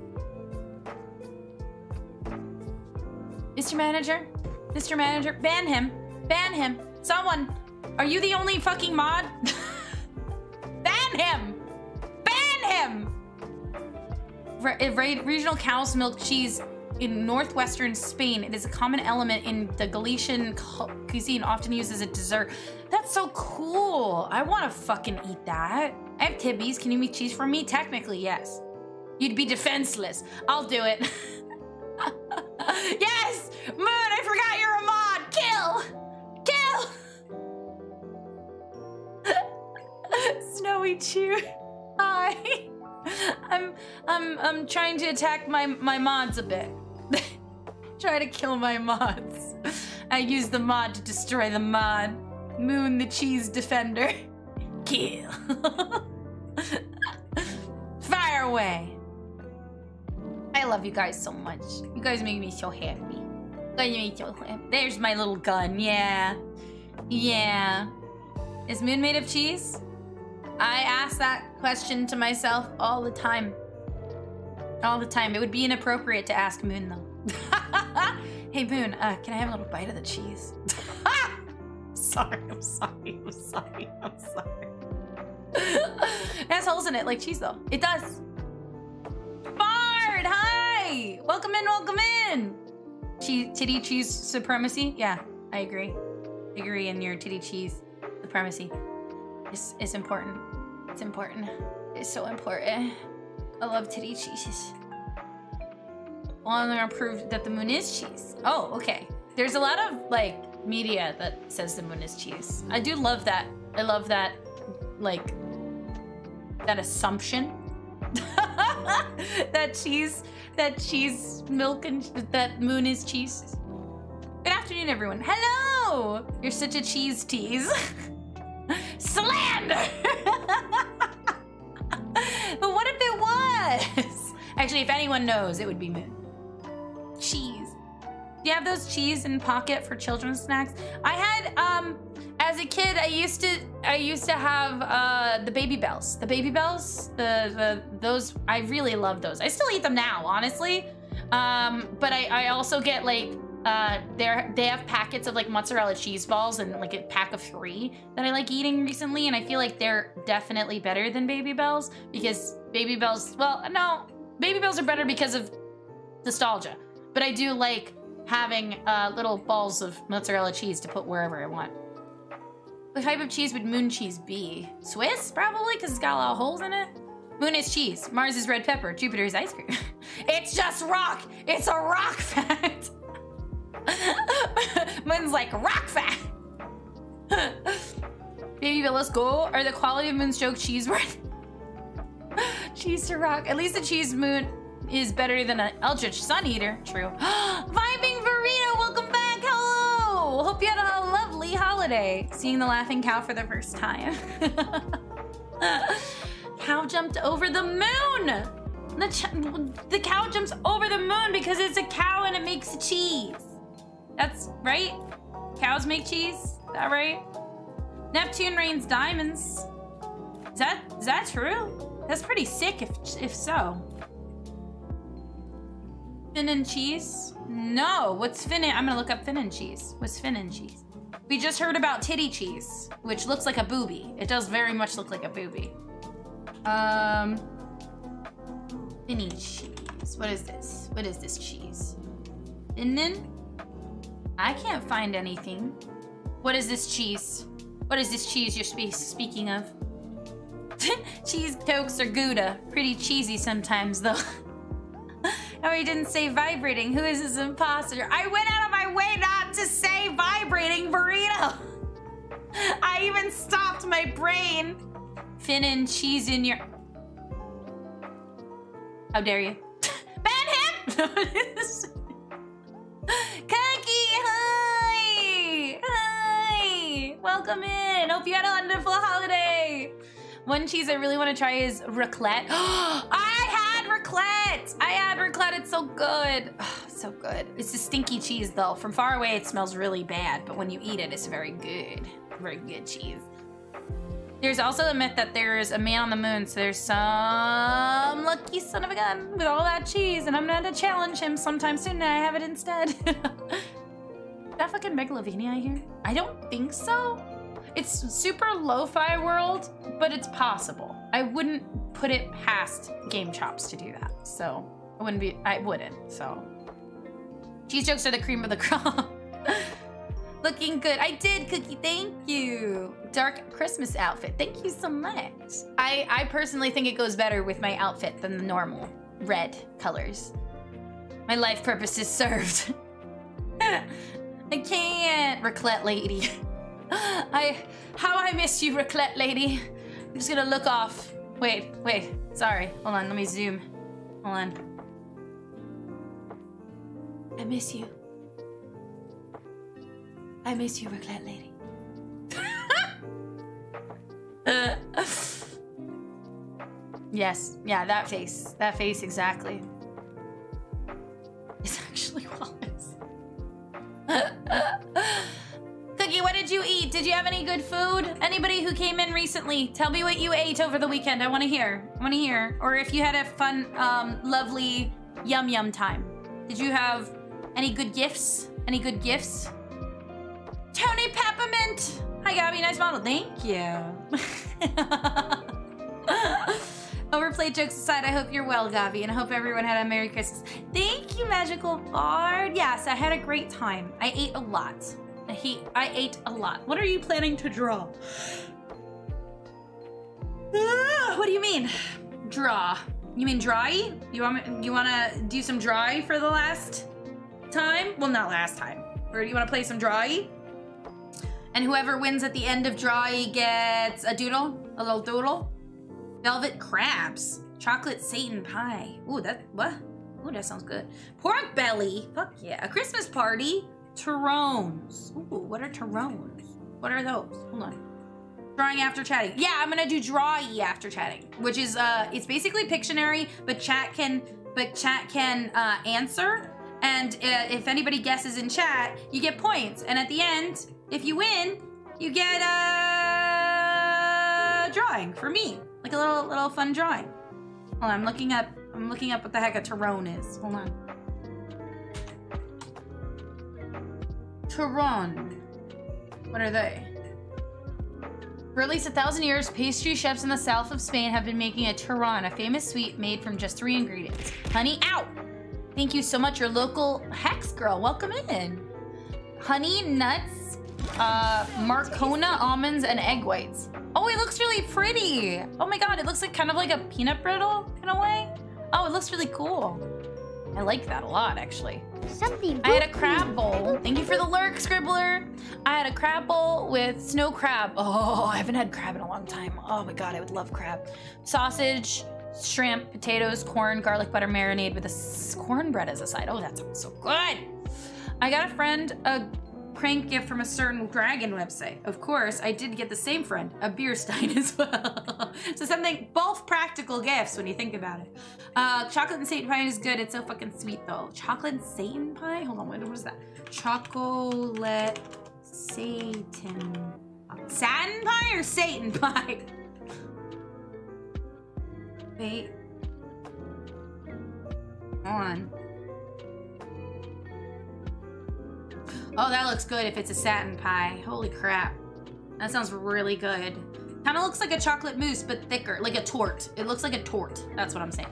Mr. Manager? Mr. Manager, ban him. Ban him. Someone. Are you the only fucking mod? ban him. Ban him. Re- eh, re- regional cow's milk cheese in northwestern Spain. It is a common element in the Galician cuisine, often used as a dessert. That's so cool. I want to fucking eat that. I have tibbies. Can you make cheese for me? Technically, yes. You'd be defenseless. I'll do it. yes! Moon, I forgot you're a mod! Kill! Kill! Snowy chew. Hi. I'm I'm I'm trying to attack my my mods a bit. Try to kill my mods. I use the mod to destroy the mod. Moon the cheese defender. Kill. Fire away. I love you guys so much. You guys make me so happy. There's my little gun. Yeah. Yeah. Is Moon made of cheese? I ask that question to myself all the time. All the time. It would be inappropriate to ask Moon, though. hey, Moon, uh, can I have a little bite of the cheese? sorry, I'm sorry, I'm sorry, I'm sorry. it has holes in it like cheese, though. It does. Bard, hi! Welcome in, welcome in! Che titty cheese supremacy? Yeah, I agree. I agree in your titty cheese supremacy. It's, it's important. It's important. It's so important. I love titty cheeses. Well, I'm gonna prove that the moon is cheese. Oh, okay. There's a lot of like media that says the moon is cheese. I do love that. I love that, like, that assumption. that cheese, that cheese milk and that moon is cheese. Good afternoon, everyone. Hello! You're such a cheese tease. Slander! but what if it was? Actually, if anyone knows, it would be Moon. Cheese. Do you have those cheese in pocket for children's snacks? I had, um, as a kid, I used to, I used to have uh, the baby bells. The baby bells, the, the, those, I really love those. I still eat them now, honestly. Um, but I, I also get like uh, they're they have packets of like mozzarella cheese balls and like a pack of three that I like eating recently, and I feel like they're definitely better than Baby Bells because Baby Bells. Well, no, Baby Bells are better because of nostalgia, but I do like having uh, little balls of mozzarella cheese to put wherever I want. What type of cheese would moon cheese be? Swiss, probably, because it's got a lot of holes in it. Moon is cheese. Mars is red pepper. Jupiter is ice cream. it's just rock. It's a rock fact. Moon's like rock but let's go. Are the quality of Moon's joke cheese worth? cheese to rock. At least the cheese moon is better than an Eldritch Sun Eater. True. Vibing Verena, welcome back. Hello. Hope you had a lovely holiday. Seeing the laughing cow for the first time. cow jumped over the moon. The, the cow jumps over the moon because it's a cow and it makes cheese. That's right. Cows make cheese. Is that right? Neptune rains diamonds. Is that is that true? That's pretty sick if if so. Finnan cheese? No. What's Finnan? I'm gonna look up Finnan cheese. What's Finnan cheese? We just heard about titty cheese, which looks like a booby. It does very much look like a booby. Um, Finny cheese. What is this? What is this cheese? Finnan? I can't find anything. What is this cheese? What is this cheese you're spe speaking of? cheese tokes are Gouda. Pretty cheesy sometimes, though. oh, he didn't say vibrating. Who is this imposter? I went out of my way not to say vibrating burrito. I even stopped my brain. Finnan cheese in your... How dare you? Ban him! Cookie, hi! Hi! Welcome in! Hope you had a wonderful holiday! One cheese I really want to try is raclette. I had raclette! I had raclette, it's so good. so good. It's a stinky cheese though. From far away it smells really bad, but when you eat it, it's very good. Very good cheese. There's also a myth that there's a man on the moon, so there's some lucky son of a gun with all that cheese, and I'm gonna challenge him sometime soon, and I have it instead. that fucking Megalovania here? I don't think so. It's super lo-fi world, but it's possible. I wouldn't put it past GameChops to do that, so I wouldn't be, I wouldn't, so. Cheese jokes are the cream of the crop. Looking good. I did, Cookie. Thank you. Dark Christmas outfit. Thank you so much. I, I personally think it goes better with my outfit than the normal red colors. My life purpose is served. I can't. Raclette lady. I, how I miss you, Raclette lady. I'm just gonna look off Wait, wait. Sorry. Hold on. Let me zoom. Hold on. I miss you. I miss you, Raclette Lady. yes. Yeah, that face. That face exactly. It's actually Wallace. Cookie, what did you eat? Did you have any good food? Anybody who came in recently, tell me what you ate over the weekend. I want to hear. I want to hear. Or if you had a fun, um, lovely yum yum time. Did you have any good gifts? Any good gifts? Tony Peppermint! Hi, Gobbie. Nice model. Thank you. Overplayed jokes aside, I hope you're well, Gobbie, and I hope everyone had a Merry Christmas. Thank you, Magical Bard. Yes, I had a great time. I ate a lot. Hate. I ate a lot. What are you planning to draw? Ah, what do you mean? Draw. You mean dry? You want you want to do some dry for the last time? Well, not last time. Or you want to play some dry? And whoever wins at the end of dry gets a doodle, a little doodle. Velvet crabs, chocolate Satan pie. Ooh, that what? Ooh, that sounds good. Pork belly. Fuck yeah. A Christmas party. Tyrones. Ooh, what are Tyrones? What are those? Hold on. Drawing after chatting. Yeah, I'm gonna do drawy after chatting, which is uh, it's basically Pictionary, but chat can, but chat can uh, answer. And uh, if anybody guesses in chat, you get points. And at the end, if you win, you get a drawing for me, like a little little fun drawing. Hold on, I'm looking up. I'm looking up what the heck a Tyrone is. Hold on. Tyrone. What are they? For at least a thousand years, pastry chefs in the south of Spain have been making a Tyrone, a famous sweet made from just three ingredients. Honey, ow! Thank you so much, your local Hex girl. Welcome in. Honey, nuts, uh, Marcona almonds, and egg whites. Oh, it looks really pretty. Oh my god, it looks like kind of like a peanut brittle in a way. Oh, it looks really cool. I like that a lot, actually. Something. I had a crab bowl. Thank you for the lurk, Scribbler. I had a crab bowl with snow crab. Oh, I haven't had crab in a long time. Oh my god, I would love crab. Sausage, shrimp, potatoes, corn, garlic butter marinade with a s- cornbread as a side. Oh, that sounds so good. I got a friend a prank gift from a certain dragon website. Of course, I did get the same friend a beer stein as well. so something, both practical gifts when you think about it. Uh, chocolate and Satan pie is good. It's so fucking sweet though. Chocolate and Satan pie? Hold on, what was that? Chocolate Satan. Satin pie or Satan pie? Wait. Hold on. Oh, that looks good if it's a satin pie. Holy crap. That sounds really good. Kind of looks like a chocolate mousse, but thicker, like a tort. It looks like a tort. That's what I'm saying.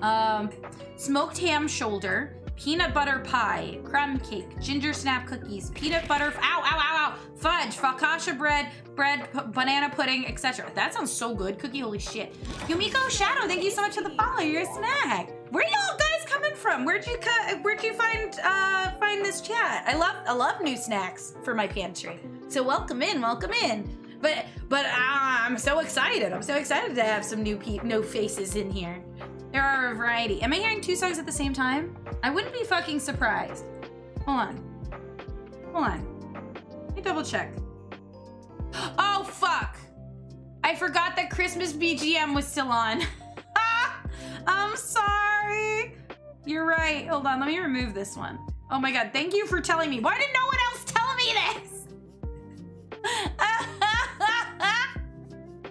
Um, smoked ham shoulder, peanut butter pie, crumb cake, ginger snap cookies, peanut butter, ow, ow, ow, ow, fudge, focaccia bread, bread, banana pudding, etc. That sounds so good. Cookie, holy shit. Yumiko Shadow, thank you so much for the follow. You're a snack. Where y'all guys coming from? Where'd you? Where'd you find uh find this chat? I love I love new snacks for my pantry. So welcome in, welcome in. But but uh, I'm so excited. I'm so excited to have some new pe- no faces in here. There are a variety. Am I hearing two songs at the same time? I wouldn't be fucking surprised. Hold on. Hold on. Let me double check. Oh fuck! I forgot that Christmas BGM was still on. I'm sorry. You're right. Hold on, let me remove this one. Oh my god, thank you for telling me. Why did no one else tell me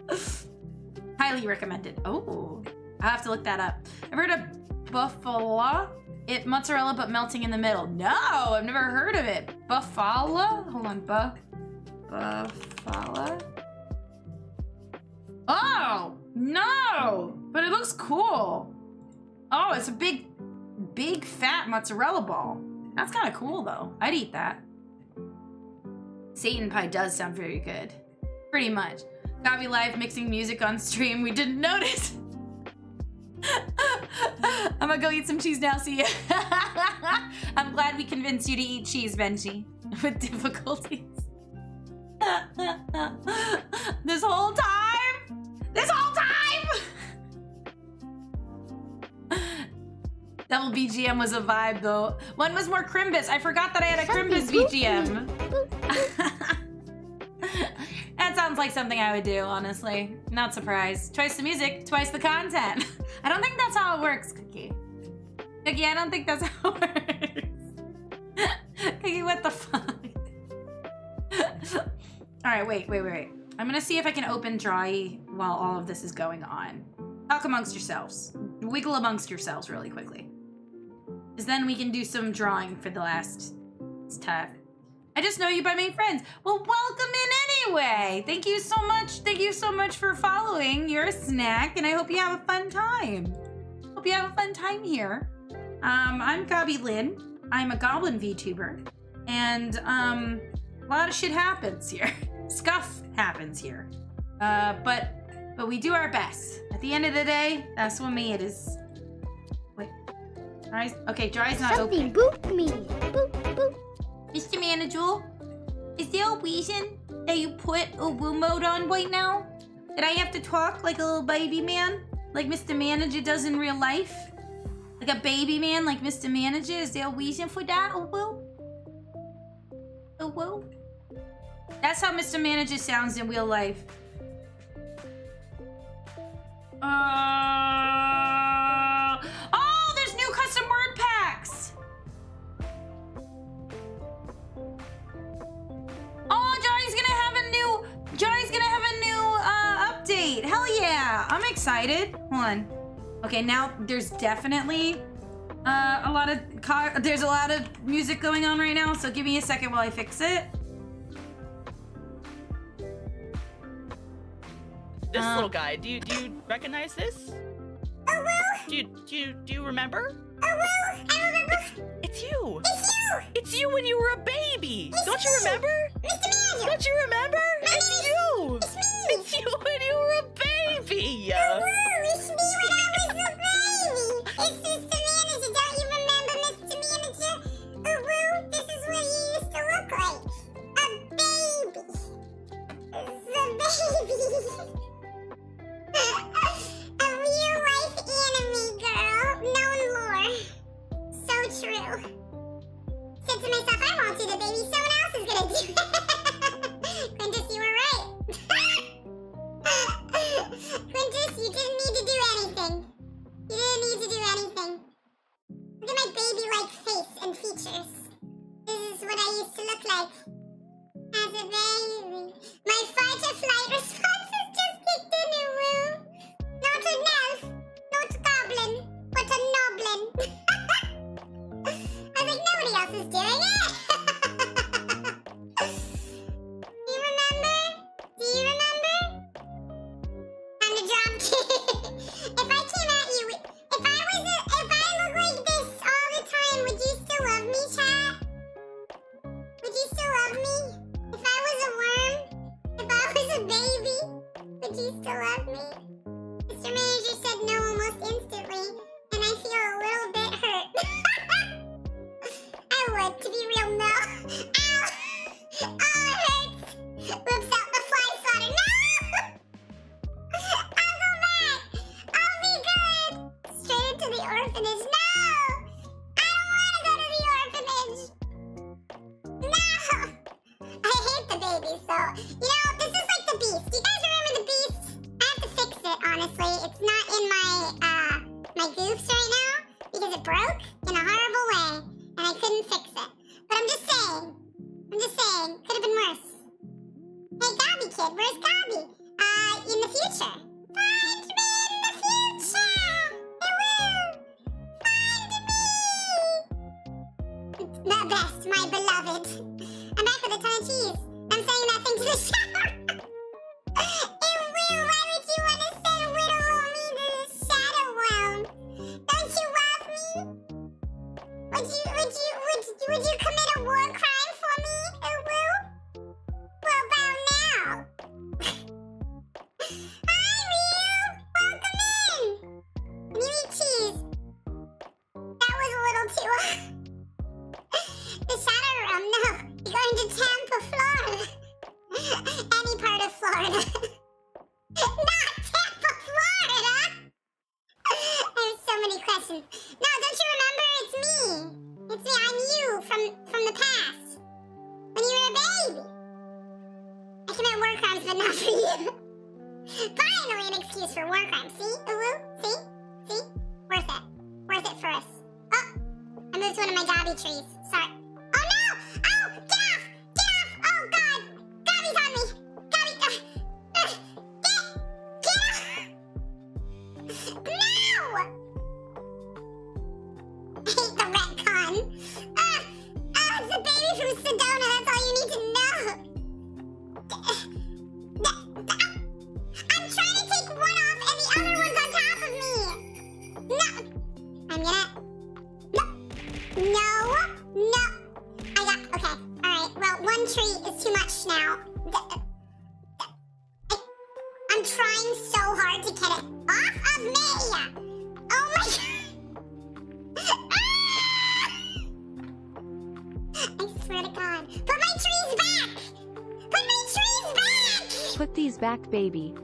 this? Highly recommended. Oh, I have to look that up. I've heard of buffalo. It mozzarella but melting in the middle. No, I've never heard of it. Buffalo? Hold on, bu buffalo. Oh no, but it looks cool. Oh, it's a big, big fat mozzarella ball. That's kind of cool though. I'd eat that. Satan pie does sound very good. Pretty much. Gobbie live mixing music on stream. We didn't notice. I'm gonna go eat some cheese now, see ya. I'm glad we convinced you to eat cheese, Benji, with difficulties. this whole time? This whole time? Double BGM was a vibe, though. One was more Crimbus. I forgot that I had a Crimbus VGM. that sounds like something I would do, honestly. Not surprised. Twice the music, twice the content. I don't think that's how it works, Cookie. Cookie, I don't think that's how it works. Cookie, what the fuck? all right, wait, wait, wait, wait. I'm gonna see if I can open Dry while all of this is going on. Talk amongst yourselves. Wiggle amongst yourselves really quickly. Because then we can do some drawing for the last stuff. I just know you by main friends. Well, welcome in anyway. Thank you so much. Thank you so much for following. You're a snack, and I hope you have a fun time. Hope you have a fun time here. Um, I'm Gobbie Lynne. I'm a Goblin VTuber, and um, a lot of shit happens here. Scuff happens here. Uh, but but we do our best. At the end of the day, that's what me it is. Wait, dry's okay. Dry's not Something open. booped me. Boop, boop. Mr. Manager, is there a reason that you put a woo mode on right now? Did I have to talk like a little baby man? Like Mr. Manager does in real life? Like a baby man like Mr. Manager? Is there a reason for that? A woo? Woo? That's how Mr. Manager sounds in real life. Uh... yeah! I'm excited. Hold on. Okay, now there's definitely uh, a lot of car there's a lot of music going on right now, so give me a second while I fix it. This Uh, little guy, do you do you recognize this? Oh, well. Do you do you, do you remember? Oh, well. I remember. It's you. It's you. It's you when you were a baby. It's Don't you remember? Mr. Manager. Don't you remember? My It's name- you. It's me. It's you when you were a baby. Oh, it's me when I was a baby. It's Mr. Manager. Don't you remember Mr. Manager? Oh, well, this is what he used to look like. A baby. The baby. Uh, a real life anime girl. Known lore. So true. Said to myself, I won't do the baby. Someone else is gonna do it. Quintus, you were right. Quintus, you didn't need to do anything. You didn't need to do anything. Look at my baby-like face and features. This is what I used to look like as a baby. My fight or flight response has just kicked in room. Not an elf, not a goblin, but a noblin. I like, nobody else is doing it.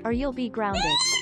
or you'll be grounded.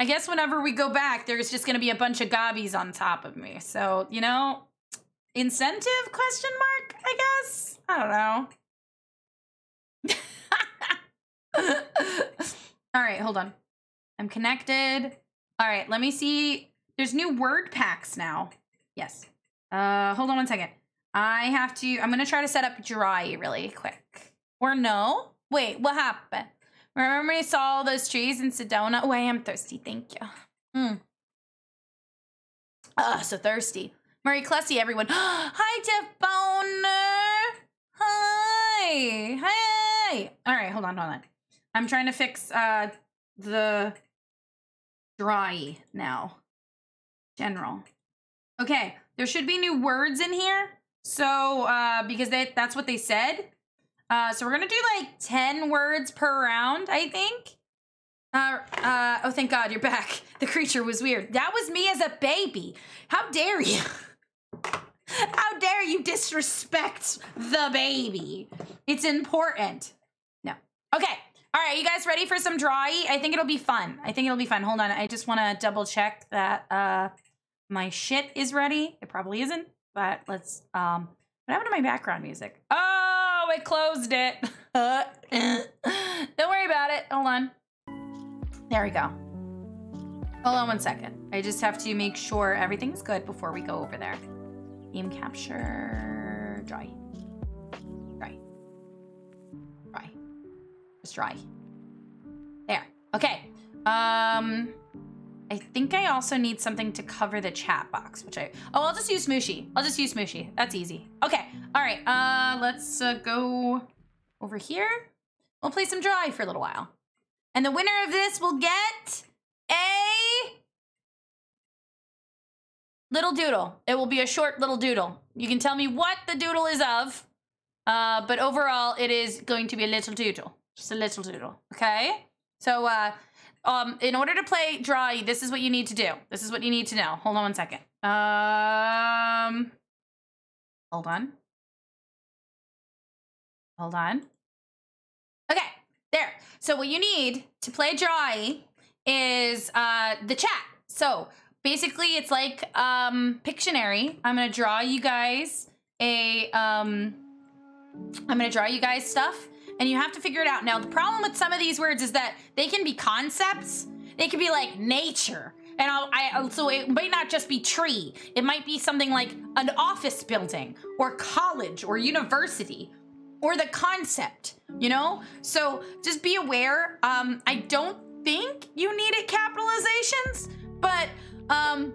I guess whenever we go back, there's just gonna be a bunch of gobbies on top of me. So, you know, incentive question mark, I guess? I don't know. All right, hold on. I'm connected. All right, let me see. There's new word packs now. Yes. Uh, hold on one second. I have to. I'm gonna try to set up dry really quick. Or no? Wait, what happened? Remember we saw all those trees in Sedona? Oh, I am thirsty. Thank you. Hmm. Ugh, so thirsty. Murray Clussy, everyone. Hi, Jeff Boner. Hi. Hi. All right, hold on, hold on. I'm trying to fix uh the dry now. General. Okay, there should be new words in here. So, uh, because they, that's what they said. Uh, so we're gonna do like 10 words per round, I think. Uh, uh, oh, thank God you're back. The creature was weird. That was me as a baby. How dare you? How dare you disrespect the baby? It's important. No. Okay. All right, you guys ready for some dry? I think it'll be fun. I think it'll be fun. Hold on. I just want to double check that uh my shit is ready. It probably isn't, but let's um what happened to my background music? Oh, it closed it. Don't worry about it. Hold on. There we go. Hold on one second. I just have to make sure everything's good before we go over there. Game capture dry. Dry. Dry. Just dry. There. Okay. Um I think I also need something to cover the chat box, which I Oh, I'll just use Smooshy. I'll just use Smooshy. That's easy. Okay. All right. Uh let's uh, go over here. We'll play some dry for a little while. And the winner of this will get a little doodle. It will be a short little doodle. You can tell me what the doodle is of, uh, but overall, it is going to be a little doodle. Just a little doodle. Okay? So, uh, um, in order to play dry, this is what you need to do. This is what you need to know. Hold on one second. Um, hold on. Hold on. Okay, there. So what you need to play dry is uh the chat. So basically it's like um Pictionary. I'm gonna draw you guys a um I'm gonna draw you guys stuff and you have to figure it out. Now the problem with some of these words is that they can be concepts. They can be like nature. And I'll, I so it might not just be tree. It might be something like an office building or college or university or the concept, you know? So just be aware. Um, I don't think you needed capitalizations, but um,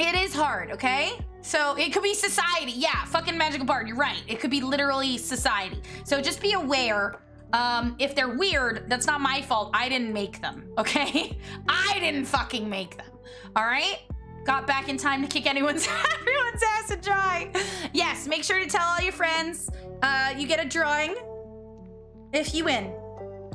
it is hard, okay? So it could be society. Yeah, fucking magical bard, you're right. It could be literally society. So just be aware. Um, if they're weird, that's not my fault. I didn't make them, okay? I didn't fucking make them. All right? Got back in time to kick anyone's everyone's ass and dry. Yes, make sure to tell all your friends. Uh, you get a drawing if you win.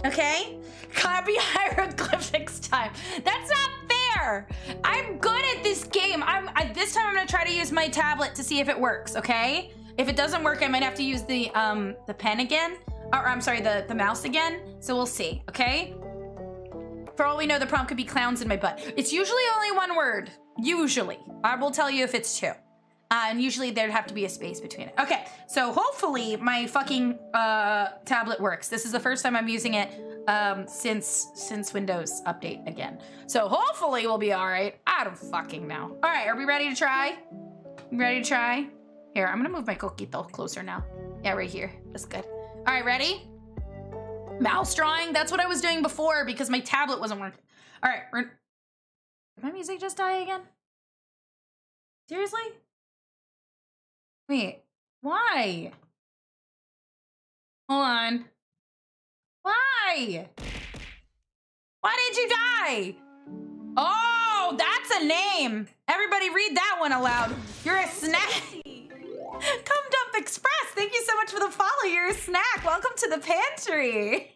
Okay? Copy hieroglyphics time. That's not fair. I'm good at this game. I'm I, this time. I'm gonna try to use my tablet to see if it works. Okay? If it doesn't work, I might have to use the um the pen again, or I'm sorry, the the mouse again. So we'll see. Okay? For all we know, the prompt could be clowns in my butt. It's usually only one word. Usually. I will tell you if it's two. Uh, and usually there'd have to be a space between it. Okay, so hopefully my fucking uh, tablet works. This is the first time I'm using it um, since since Windows update again. So hopefully we'll be all right. I don't fucking know. All right, are we ready to try? Ready to try? Here, I'm gonna move my coquito closer now. Yeah, right here. That's good. All right, ready? Mouse drawing. That's what I was doing before because my tablet wasn't working. All right, my music just die again? Seriously? Wait, why? Hold on. Why? Why did you die? Oh, that's a name. Everybody read that one aloud. You're a snack. Come Dump Express. Thank you so much for the follow. You're a snack. Welcome to the pantry.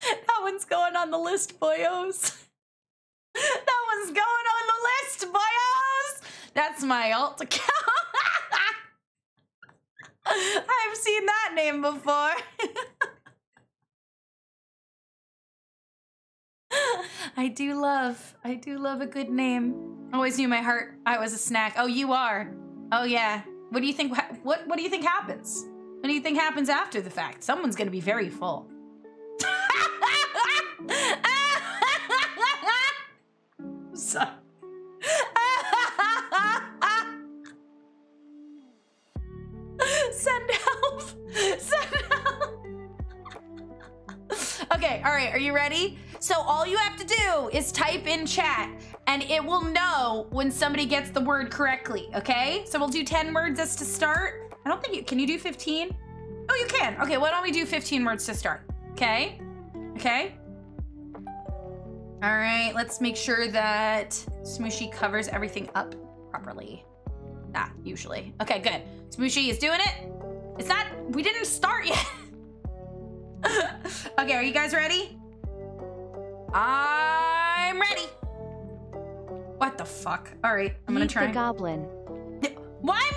that one's going on the list, boyos. that one's going on the list, boyos. That's my alt account. I've seen that name before. I do love, I do love a good name. Always knew my heart. I was a snack. Oh, you are. Oh yeah. What do you think? What What do you think happens? What do you think happens after the fact? Someone's gonna be very full. Sorry. Send help. Send help. Okay, all right, are you ready? So all you have to do is type in chat and it will know when somebody gets the word correctly, okay? So we'll do 10 words as to start. I don't think you, can you do 15? Oh, you can. Okay, why don't we do 15 words to start? Okay? Okay? All right, let's make sure that Smooshy covers everything up properly. Ah, usually. Okay, good. Smooshy is doing it. It's not, we didn't start yet. okay, are you guys ready? I'm ready. What the fuck? All right, I'm gonna try. the goblin. Why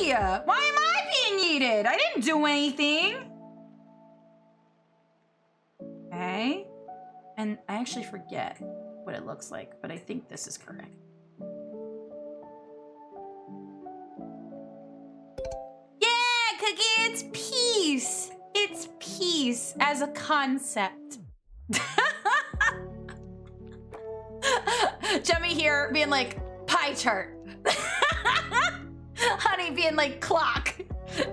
me? Why am I being yeeted? I didn't do anything. Okay. And I actually forget what it looks like, but I think this is correct. It's peace. It's peace as a concept. Jemmy here being like pie chart. Honey being like clock.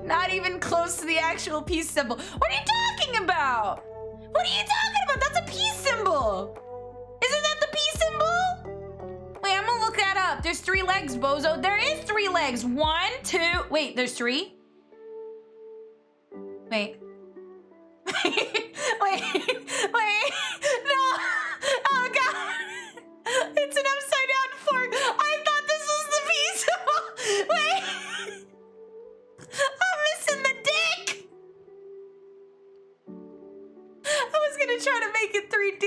Not even close to the actual peace symbol. What are you talking about? What are you talking about? That's a peace symbol. Isn't that the peace symbol? Wait, I'm gonna look that up. There's three legs, bozo. There is three legs. One, two. Wait, there's three? Wait. wait, wait, no. Oh god. It's an upside down fork. I thought this was the symbol. Wait. I'm missing the dick. I was gonna try to make it 3D.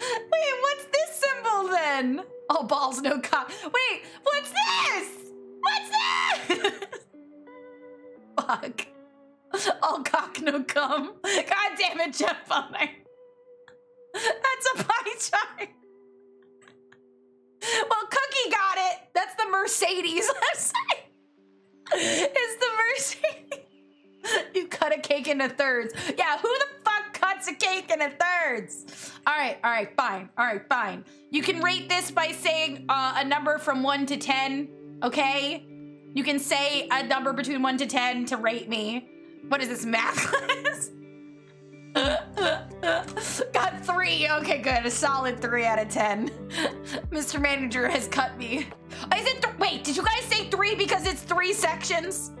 Wait, what's this symbol then? Oh, balls, no cock. Wait, what's this? What's this? Fuck. All cock, no cum. God damn it, Jeff Butler. That's a pie chart. Well, Cookie got it. That's the Mercedes. It's the Mercedes. You cut a cake into thirds. Yeah, who the fuck cuts a cake into thirds? All right, all right, fine. All right, fine. You can rate this by saying uh, a number from one to 10, okay? You can say a number between one to 10 to rate me. What is this, math class? Got three. Okay, good. A solid three out of 10. Mr. Manager has cut me. Is it, wait, did you guys say three because it's three sections?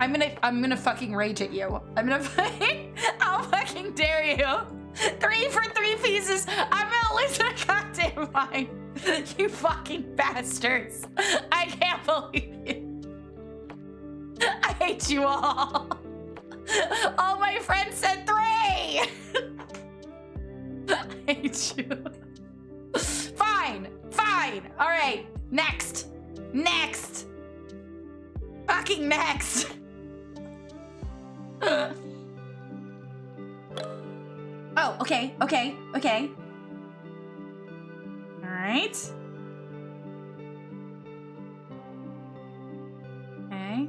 I'm gonna, I'm gonna fucking rage at you. I'm gonna fucking, I'll fucking dare you. Three for three pieces. I'm gonna lose my goddamn mind. You fucking bastards. I can't believe you. I hate you all. All my friends said three. I hate you. Fine, fine. All right, next, next, fucking next. oh, okay, okay, okay. All right. Okay.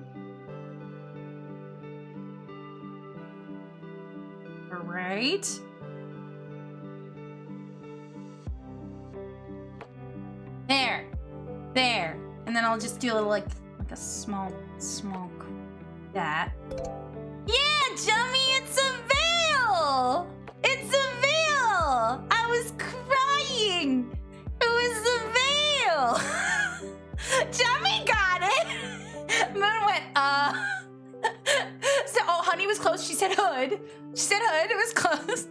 Right. There. There. And then I'll just do a little like like a small small that. Yeah, Jummy, it's a veil! It's a veil! I was crying! It was a veil! Jummy got it! Moon went, uh. Honey was close. She said hood. She said hood. It was close.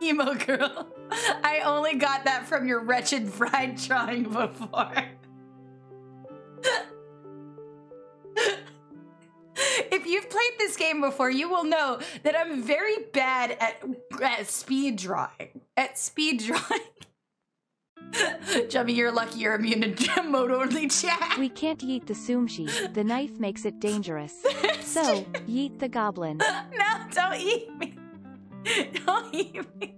Emo girl. I only got that from your wretched fried drawing before. if you've you've played this game before, you will know that I'm very bad at, at speed drawing. At speed drawing. Jummy, you're lucky you're immune to mode only chat. We can't yeet the sumshi. The knife makes it dangerous. So, yeet the goblin. No, don't eat me. Don't eat me.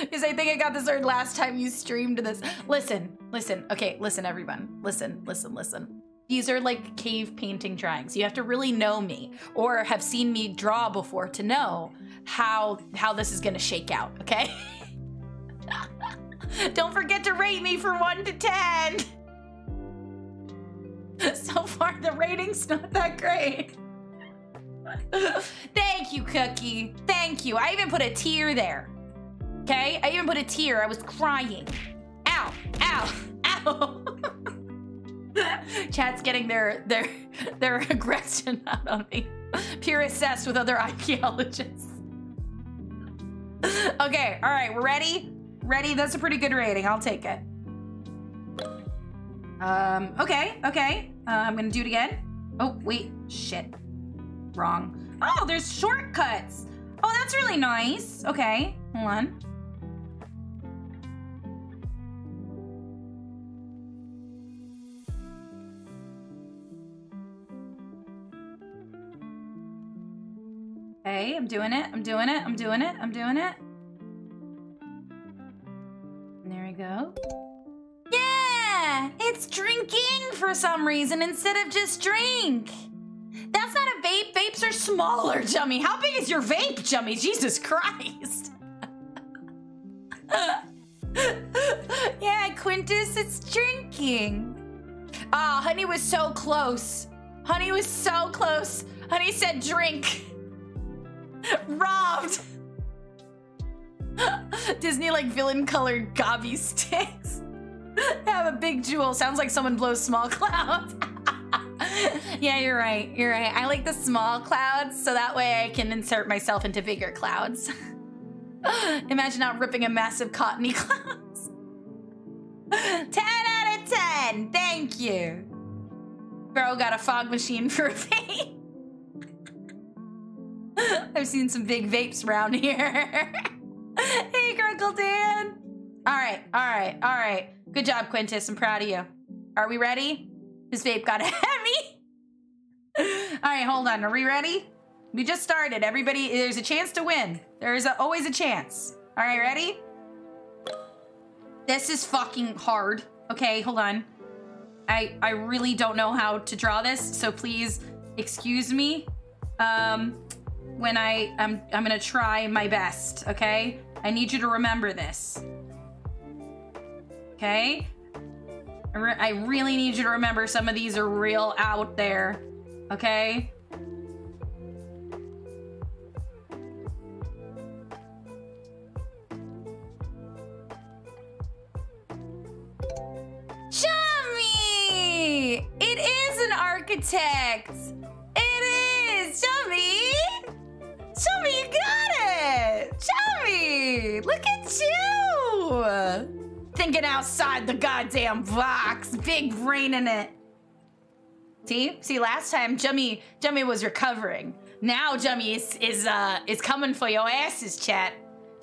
Because I think I got this heard last time you streamed this. Listen, listen. Okay, listen, everyone. Listen, listen, listen. These are like cave painting drawings. You have to really know me or have seen me draw before to know how how this is gonna shake out, okay? Don't forget to rate me for one to ten. So far, the rating's not that great. Thank you, Cookie. Thank you. I even put a tear there. Okay? I even put a tear. I was crying. Ow. Ow. Ow. Chat's getting their their their aggression out on me. Pure assessed with other archaeologists. okay, all right, we're ready? Ready? That's a pretty good rating. I'll take it. Um, okay, okay. Uh, I'm gonna do it again. Oh, wait. Shit. Wrong. Oh, there's shortcuts. Oh, that's really nice. Okay, hold on. Okay, I'm doing it. I'm doing it. I'm doing it. I'm doing it. For some reason instead of just drink. That's not a vape. Vapes are smaller, Jummy. How big is your vape, Jummy? Jesus Christ. yeah, Quintus, it's drinking. Ah, Honey was so close. Honey was so close. Honey said drink. Robbed. Disney like villain colored gobbie sticks. Have a big jewel. Sounds like someone blows small clouds. yeah, you're right. You're right. I like the small clouds so that way I can insert myself into bigger clouds. Imagine out ripping a massive cottony clouds. 10 out of 10. Thank you. Bro got a fog machine for a vape. I've seen some big vapes around here. hey, Grunkle Dan. All right, all right, all right. Good job, Quintus. I'm proud of you. Are we ready? This vape got heavy. all right, hold on. Are we ready? We just started. Everybody, there's a chance to win. There's a, always a chance. All right, ready? This is fucking hard. Okay, hold on. I I really don't know how to draw this, so please excuse me. Um, when I I'm I'm gonna try my best. Okay, I need you to remember this. Okay, I, re I really need you to remember some of these are real out there. Okay. Chummy! It is an architect! It is! Chummy! Chummy, you got it! Chummy! Look at you! Thinking outside the goddamn box. Big brain in it. See? See, last time Jummy Jummy was recovering. Now Jummy is is uh is coming for your asses, chat.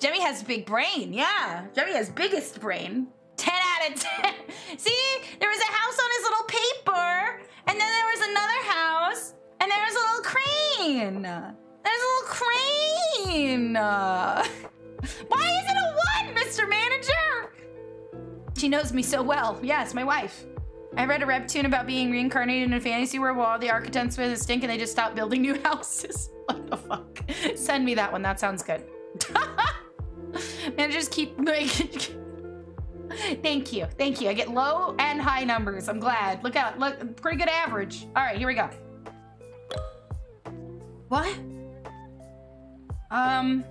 Jummy has big brain, yeah. Jummy has biggest brain. 10 out of 10. See, there was a house on his little paper, and then there was another house, and there was a little crane. There's a little crane. Why is it a one, Mr. Manager? She knows me so well. Yes, my wife. I read a webtoon about being reincarnated in a fantasy world where all the architects a stink and they just stopped building new houses. What the fuck? Send me that one. That sounds good. Managers keep making. Thank you. Thank you. I get low and high numbers. I'm glad. Look out. Look, pretty good average. All right, here we go. What? Um,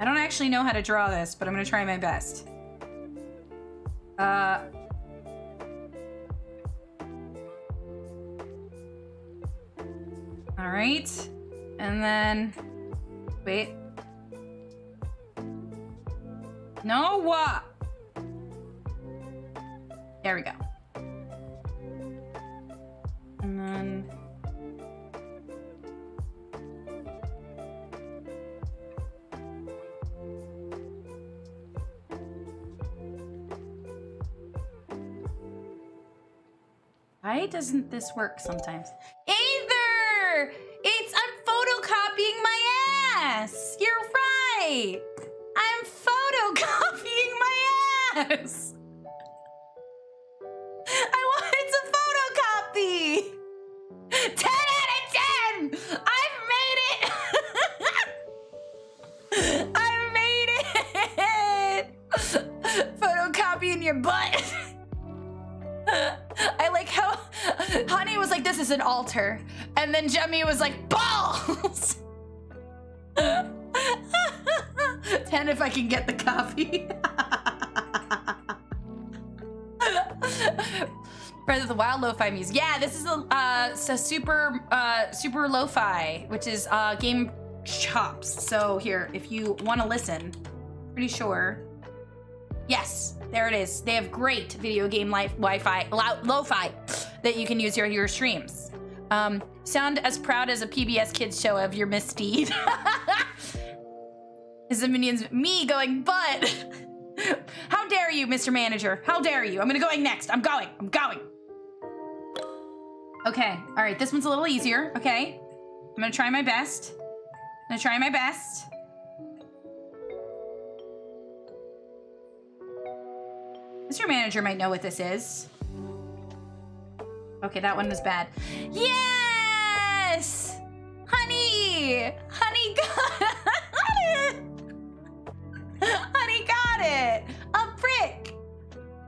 I don't actually know how to draw this, but I'm gonna try my best. Uh. All right. And then, wait. No, what? There we go. And then Why doesn't this work sometimes? Either! It's I'm photocopying my ass! You're right! I'm photocopying my ass! I want it's a photocopy! 10 out of 10! I've made it! I've made it! Photocopying your butt! I like how Honey was like, this is an altar. And then Jemmy was like, balls! 10 if I can get the copy. Breath of the Wild lo-fi music. Yeah, this is a, uh, so super, uh, super lo-fi, which is uh, game chops. So here, if you want to listen, pretty sure. Yes, there it is. They have great video game life Wi-Fi, lo- lo-fi that you can use your your streams. Um, sound as proud as a PBS Kids show of your misdeed. is the minions me going, but how dare you, Mr. Manager? How dare you? I'm gonna going next. I'm going. I'm going. Okay. All right. This one's a little easier. Okay. I'm gonna try my best. I'm gonna try my best. Mr. Manager might know what this is. Okay, that one was bad. Yes! Honey! Honey got it! Honey got it! A brick!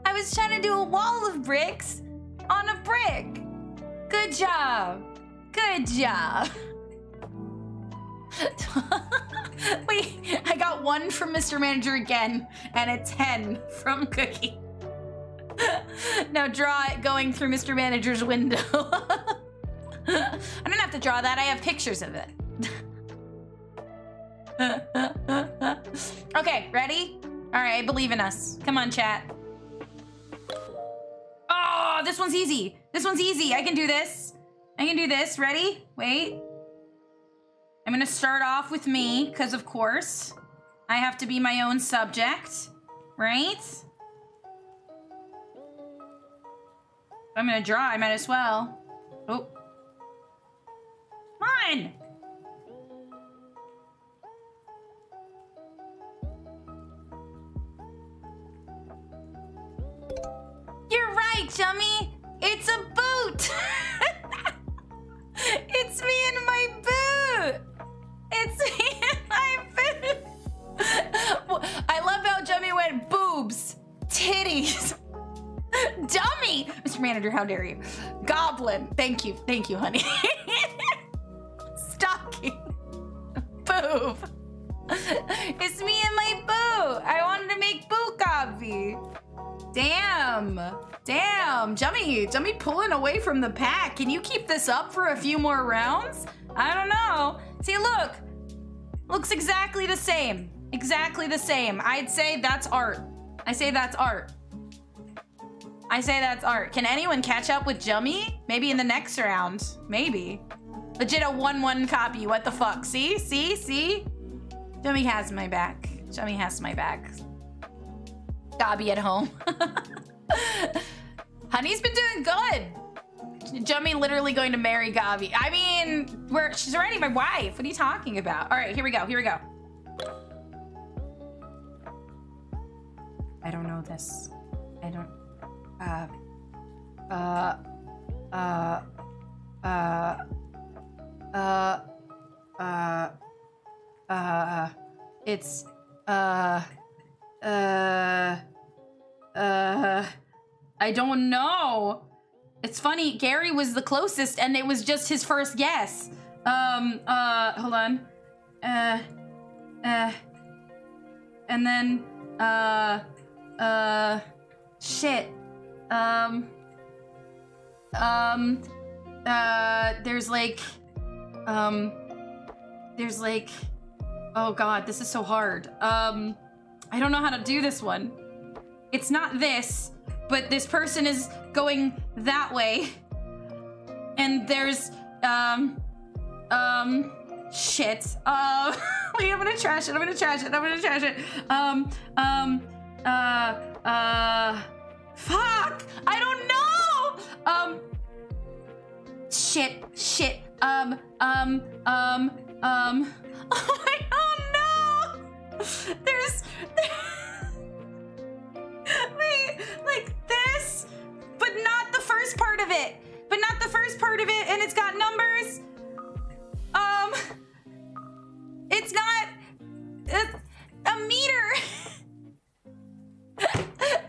I was trying to do a wall of bricks on a brick. Good job. Good job. Wait, I got one from Mr. Manager again, and a 10 from Cookie. Now draw it going through Mr. Manager's window. I don't have to draw that, I have pictures of it. okay, ready? All right, believe in us. Come on, chat. Oh, this one's easy. This one's easy. I can do this. I can do this. Ready? Wait. I'm gonna start off with me, because of course, I have to be my own subject, right? I'm gonna draw, I might as well. Oh. Come on! You're right, Jummy! It's a boot! it's me in my boot! It's me in my boot! I love how Jummy went boobs, titties, dummy! Mr. Manager, how dare you? Goblin, thank you, thank you, honey. Stocking, boob. It's me and my boot. I wanted to make boot copy. Damn. Damn. Jummy, Jummy pulling away from the pack. Can you keep this up for a few more rounds? I don't know. See, look. Looks exactly the same. Exactly the same. I'd say that's art. I say that's art. I say that's art. Can anyone catch up with Jummy? Maybe in the next round. Maybe. Legit a 1-1 copy. What the fuck? See? See? See? Jummy has my back. Jummy has my back. Gobbie at home. Honey's been doing good. Jummy literally going to marry Gobbie. I mean, we're, she's already my wife. What are you talking about? All right, here we go. Here we go. I don't know this. I don't. Uh. Uh. Uh. Uh. Uh. Uh. It's. Uh. Uh. Uh. I don't know. It's funny. Gary was the closest, and it was just his first guess. Um. Uh. Hold on. Uh. Uh. And then. Uh. Uh. Shit. Um. Um. Uh. There's like. Um. There's like. Oh god, this is so hard. Um. I don't know how to do this one. It's not this, but this person is going that way. And there's. Um. Um. Shit. Uh. Wait, I'm gonna trash it. I'm gonna trash it. I'm gonna trash it. Um. Um. Uh. Uh. Fuck! I don't know! Um. shit, shit. Um, um, um, um. Oh my, oh no! There's. Wait, like this, but not the first part of it. But not the first part of it, and it's got numbers. Um, it's not it's a meter.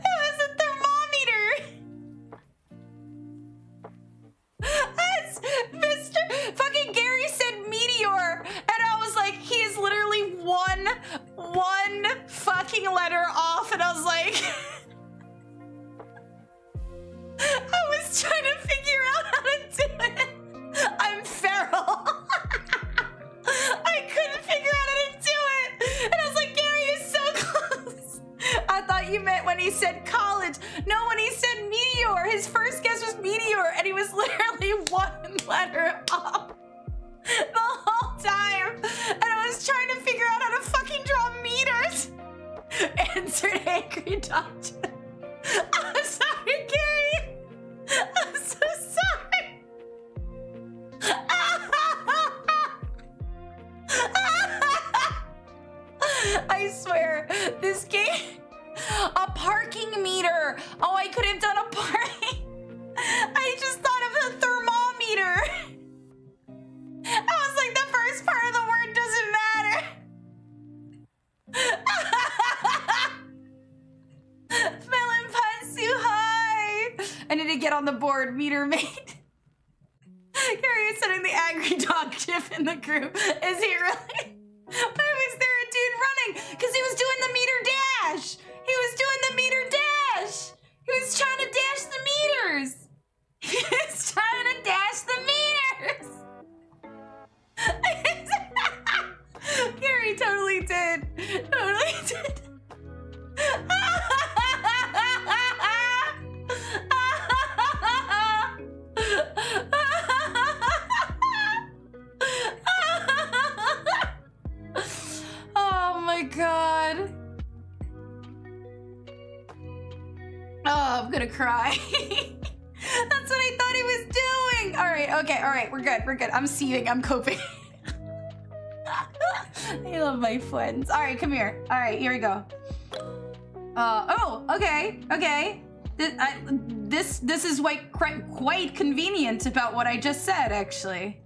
one, one fucking letter off, and I was like. I was trying to figure out how to do it. I'm feral. I couldn't figure out how to do it. And I was like, Gary is so close. I thought you meant when he said college. No, when he said meteor. His first guess was meteor, and he was literally one letter off the whole time. And was trying to figure out how to fucking draw meters. Answered Angry Doctor. I'm sorry, Gary. I'm so sorry. I swear, this game. A parking meter. Oh, I could have done a parking. I just thought of a thermometer. I was like, the first part of the doesn't Melon Pansu, hi! I need to get on the board, meter mate. Gary is sending the angry dog gif in the group. Is he really? Why was there a dude running? Because he was doing the meter dash! He was doing the meter dash! He was trying to dash the meters! He was trying to dash the meters! Gary totally did. Totally did. oh my god. Oh, I'm gonna cry. That's what I thought he was doing. All right, okay, all right, we're good, we're good. I'm seething, I'm coping. I love my friends. All right, come here. All right, here we go. Uh, oh, okay, okay. This, I, this, this is quite, quite, quite convenient about what I just said, actually.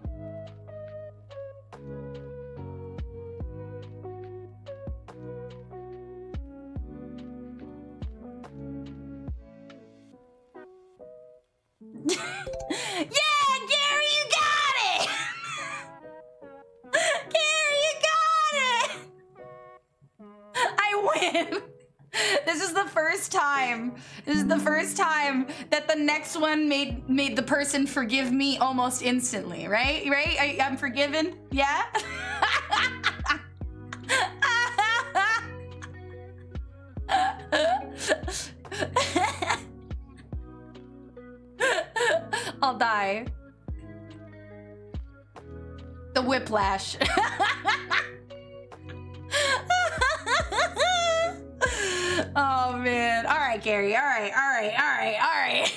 Next one made made the person forgive me almost instantly, right? Right? I, I'm forgiven? Yeah? I'll die. The whiplash. oh man. All right, Gary. All right. All right. All right. All right.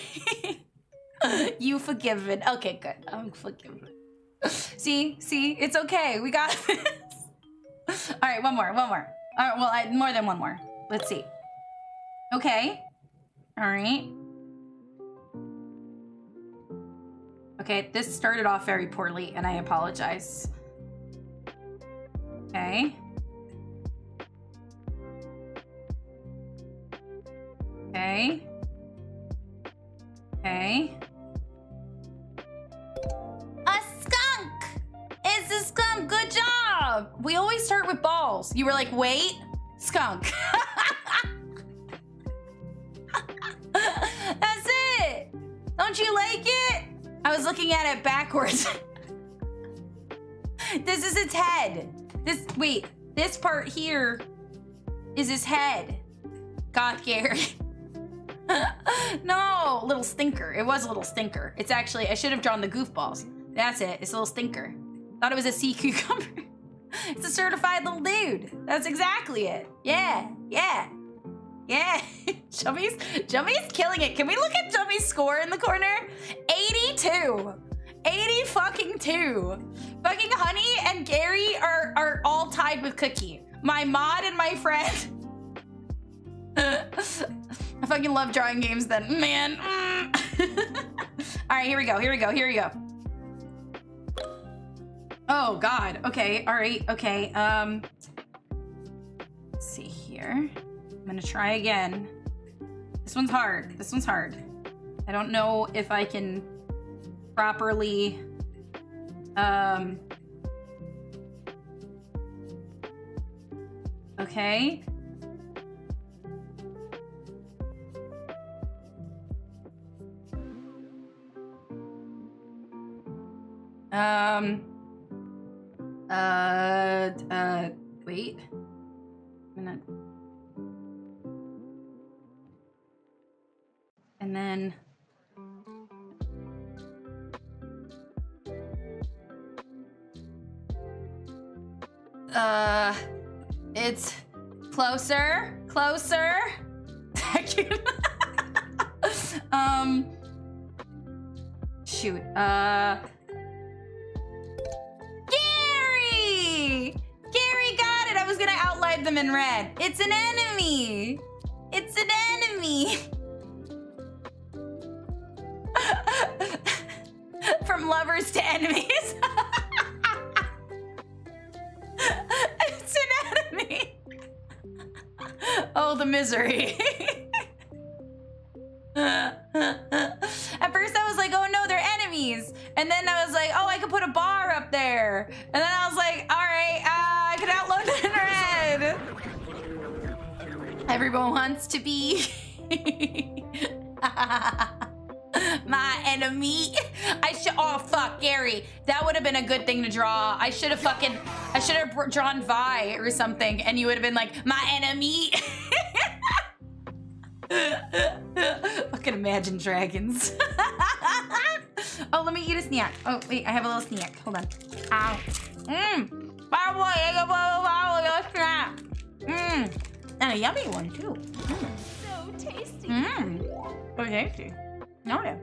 you forgiven. Okay, good. I'm forgiven. See? See? It's okay. We got this. All right, one more. One more. All right, well, I, more than one more. Let's see. Okay. All right. Okay, this started off very poorly, and I apologize. Okay. Okay. Okay. Skunk! Good job! We always start with balls. You were like, wait, skunk. That's it! Don't you like it? I was looking at it backwards. this is its head. This, wait, this part here is his head. Got Gary. no, little stinker. It was a little stinker. It's actually, I should have drawn the goofballs. That's it. It's a little stinker. Thought it was a sea cucumber. it's a certified little dude. That's exactly it. Yeah, yeah, yeah. Jummy's, Jummy's killing it. Can we look at Jummy's score in the corner? 82. 80 fucking two. Fucking Honey and Gary are, are all tied with Cookie. My mod and my friend. I fucking love drawing games then. Man. Mm. all right, here we go. Here we go. Here we go. Oh god. Okay. All right. Okay. Um Let's see here. I'm going to try again. This one's hard. This one's hard. I don't know if I can properly um Okay. Um uh uh wait. I'm gonna and then uh it's closer closer um shoot uh got it. I them in red. It's an enemy. It's an enemy. From lovers to enemies. it's an enemy. Oh, the misery. At first, I was like, oh no, they're enemies. And then I was like, oh, I could put a bar up there. And then I was like, all right, uh, I can outload it red. Everyone wants to be my enemy. I should, oh fuck, Gary. That would have been a good thing to draw. I should have fucking, I should have drawn Vi or something. And you would have been like, my enemy. Fucking imagine dragons. oh, let me eat a snack. Oh, wait, I have a little snack. Hold on. Ow. Mmm. By the way, I got a little snack. Mmm. And a yummy one, too. So tasty. Mmm. So tasty. No, yeah.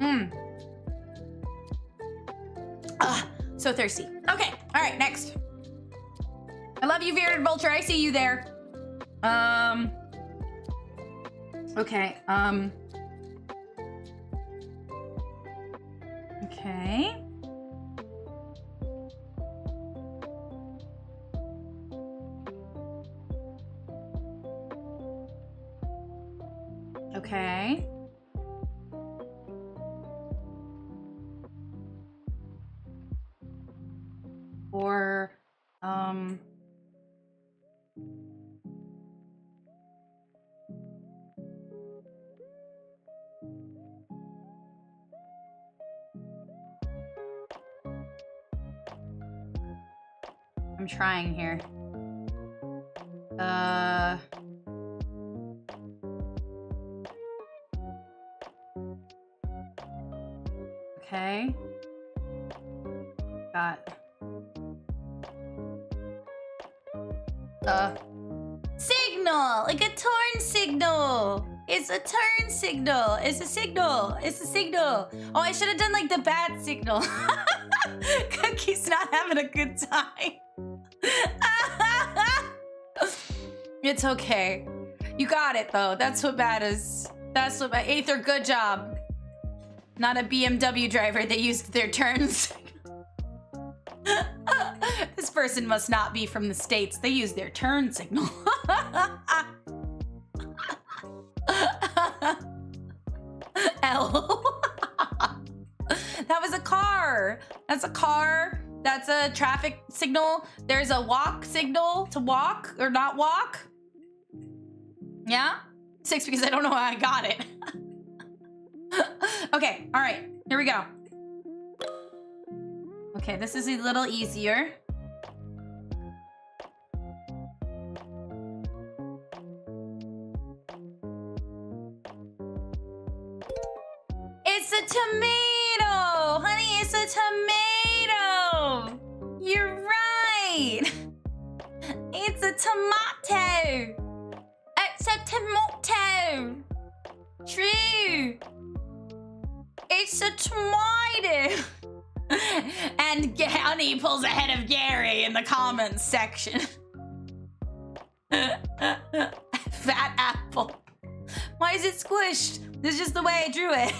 Mmm. Ah, so thirsty. Okay, all right, next. I love you, Bearded Vulture. I see you there. Um. Okay, um. Okay. Okay. Or, um. I'm trying here. Uh. Uh. Signal! Like a turn signal! It's a turn signal! It's a signal! It's a signal! Oh, I should have done like the bad signal. Cookie's not having a good time. it's okay. You got it though. That's what matters. That's what Aether, good job. Not a BMW driver that used their turns. person must not be from the States. They use their turn signal. L. that was a car. That's a car. That's a traffic signal. There's a walk signal to walk or not walk. Yeah? Six because I don't know how I got it. okay, all right, here we go. Okay, this is a little easier. A tomato! Honey, it's a tomato! You're right! It's a tomato! It's a tomato! True! it's a tomato. and Honey pulls ahead of Gary in the comments section. Fat apple. Why is it squished? This is just the way I drew it.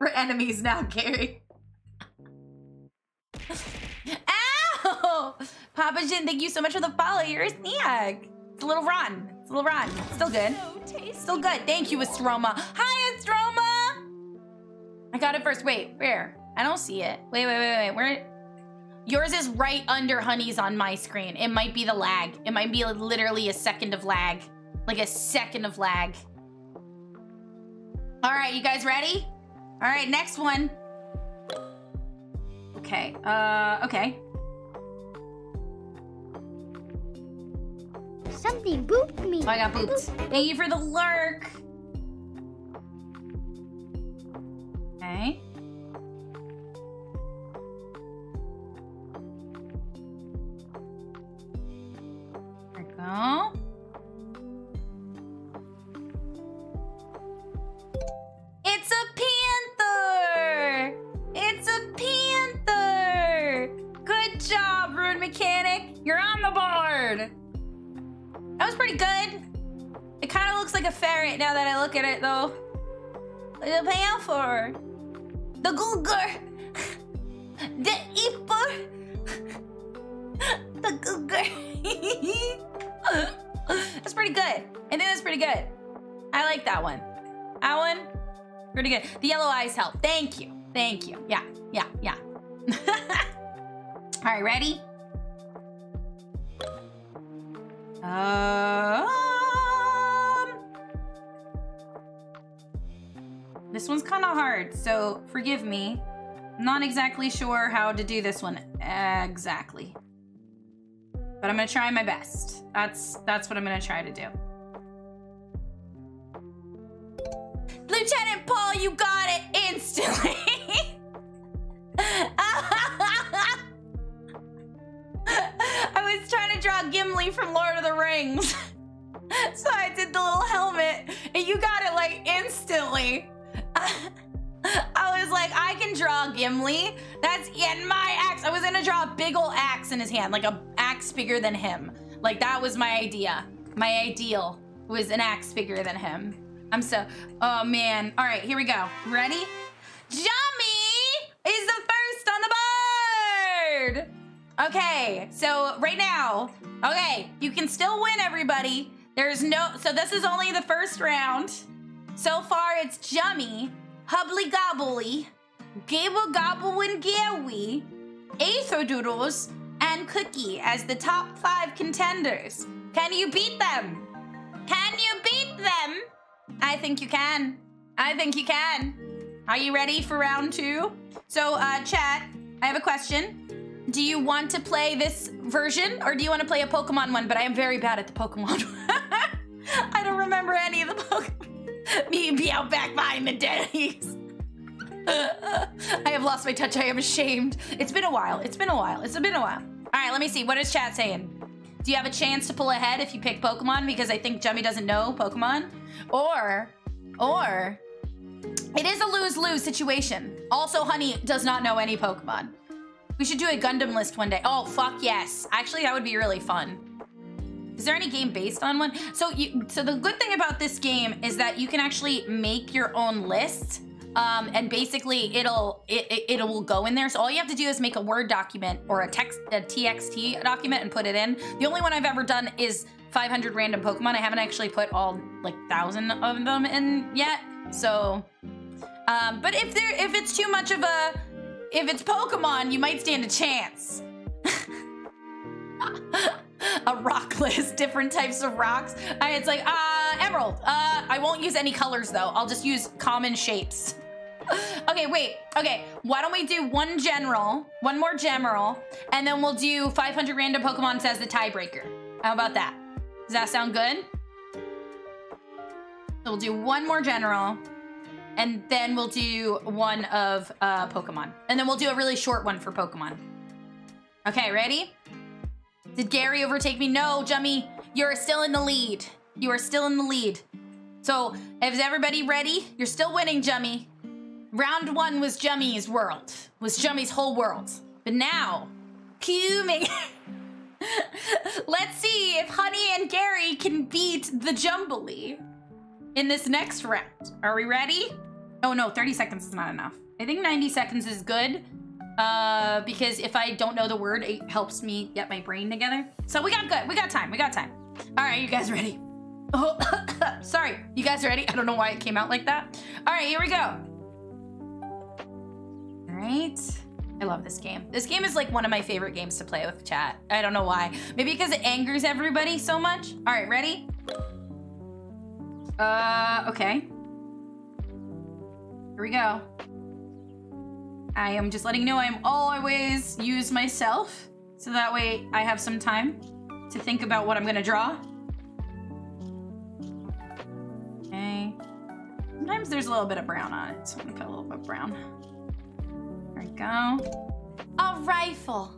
We're enemies now, Gary. Ow! Papa Jin, thank you so much for the follow. You're a snack. It's a little run. It's a little run. Still good. So. Still good. Thank you, Estroma. Hi, Estroma! I got it first. Wait, where? I don't see it. Wait, wait, wait, wait. Where? Yours is right under Honey's on my screen. It might be the lag. It might be like literally a second of lag. Like a second of lag. All right, you guys ready? All right, next one. Okay, uh, okay. Something booped me. Oh, I got booped. Thank you for the lurk. Okay. There we go. You're on the board. That was pretty good. It kind of looks like a ferret now that I look at it, though. The panther. The googer. The eeper. The googer. that's pretty good. I think that's pretty good. I like that one. That one, pretty good. The yellow eyes help. Thank you. Thank you. Yeah, yeah, yeah. All right, ready? Um, this one's kind of hard, so forgive me. Not exactly sure how to do this one exactly. But I'm gonna try my best. That's that's what I'm gonna try to do. Lieutenant Paul, you got it instantly. draw Gimli from Lord of the Rings. so I did the little helmet, and you got it like instantly. I was like, I can draw Gimli. That's in my axe. I was gonna draw a big old axe in his hand, like a axe bigger than him. Like that was my idea. My ideal was an axe bigger than him. I'm so, oh man. All right, here we go. Ready? Jummy is the first on the board. Okay, so right now, okay, you can still win, everybody. There's no, so this is only the first round. So far, it's Jummy, Hubbly Gobbly, Gable Gawi, atherdoodles and Cookie as the top five contenders. Can you beat them? Can you beat them? I think you can. I think you can. Are you ready for round two? So, uh, chat, I have a question. Do you want to play this version or do you want to play a Pokemon one? But I am very bad at the Pokemon I don't remember any of the Pokemon. Me and be out back behind the daddies. I have lost my touch. I am ashamed. It's been a while. It's been a while. It's been a while. All right, let me see. What is chat saying? Do you have a chance to pull ahead if you pick Pokemon? Because I think Jummy doesn't know Pokemon. Or, or, it is a lose-lose situation. Also, Honey does not know any Pokemon. We should do a Gundam list one day. Oh, fuck yes. Actually, that would be really fun. Is there any game based on one? So you, so the good thing about this game is that you can actually make your own list. Um, and basically it'll, it, it, it will go in there. So all you have to do is make a Word document or a text, a TXT document and put it in. The only one I've ever done is 500 random Pokemon. I haven't actually put all like thousand of them in yet. So, um, but if there, if it's too much of a, if it's Pokemon, you might stand a chance. a rock list, different types of rocks. Uh, it's like, uh, emerald. Uh, I won't use any colors though. I'll just use common shapes. okay, wait. Okay, why don't we do one general, one more general, and then we'll do 500 random Pokemon as the tiebreaker. How about that? Does that sound good? So we'll do one more general, and then we'll do one of uh, Pokemon. And then we'll do a really short one for Pokemon. Okay, ready? Did Gary overtake me? No, Jummy, you're still in the lead. You are still in the lead. So, is everybody ready? You're still winning, Jummy. round one was Jummy's world, was Jummy's whole world. But now, fuming. Let's see if Honey and Gary can beat the Jumbly in this next round. Are we ready? Oh no, 30 seconds is not enough. I think 90 seconds is good. Uh, because if I don't know the word, it helps me get my brain together. So we got good. We got time. We got time. All right, you guys ready? Oh, sorry. You guys ready? I don't know why it came out like that. All right, here we go. All right. I love this game. This game is like one of my favorite games to play with chat. I don't know why. Maybe because it angers everybody so much. All right, ready? Uh, okay. Here we go. I am just letting you know I'm always use myself. So that way I have some time to think about what I'm gonna draw. Okay. Sometimes there's a little bit of brown on it, so I'm gonna put a little bit of brown. There we go. A rifle.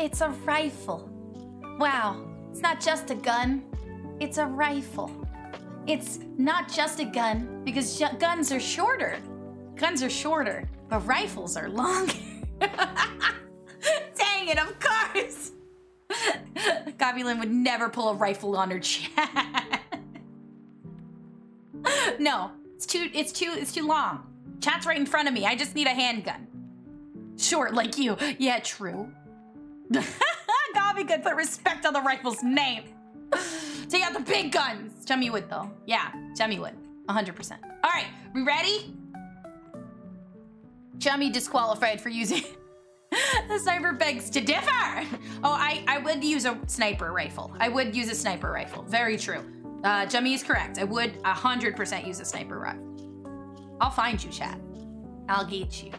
It's a rifle. Wow. It's not just a gun. It's a rifle. It's not just a gun because guns are shorter. Guns are shorter, but rifles are longer. Dang it, of course. Gobbie Lynne would never pull a rifle on her chat. no, it's too it's too it's too long. Chat's right in front of me. I just need a handgun. Short like you. Yeah, true. Gobbie could put respect on the rifle's name. Take out the big guns. Jummy would though. Yeah, Jummy would. 100%. All right, we ready? Chummy disqualified for using the sniper begs to differ. Oh, I, I would use a sniper rifle. I would use a sniper rifle. Very true. Uh, Jummy is correct. I would 100% use a sniper rifle. I'll find you, chat. I'll get you.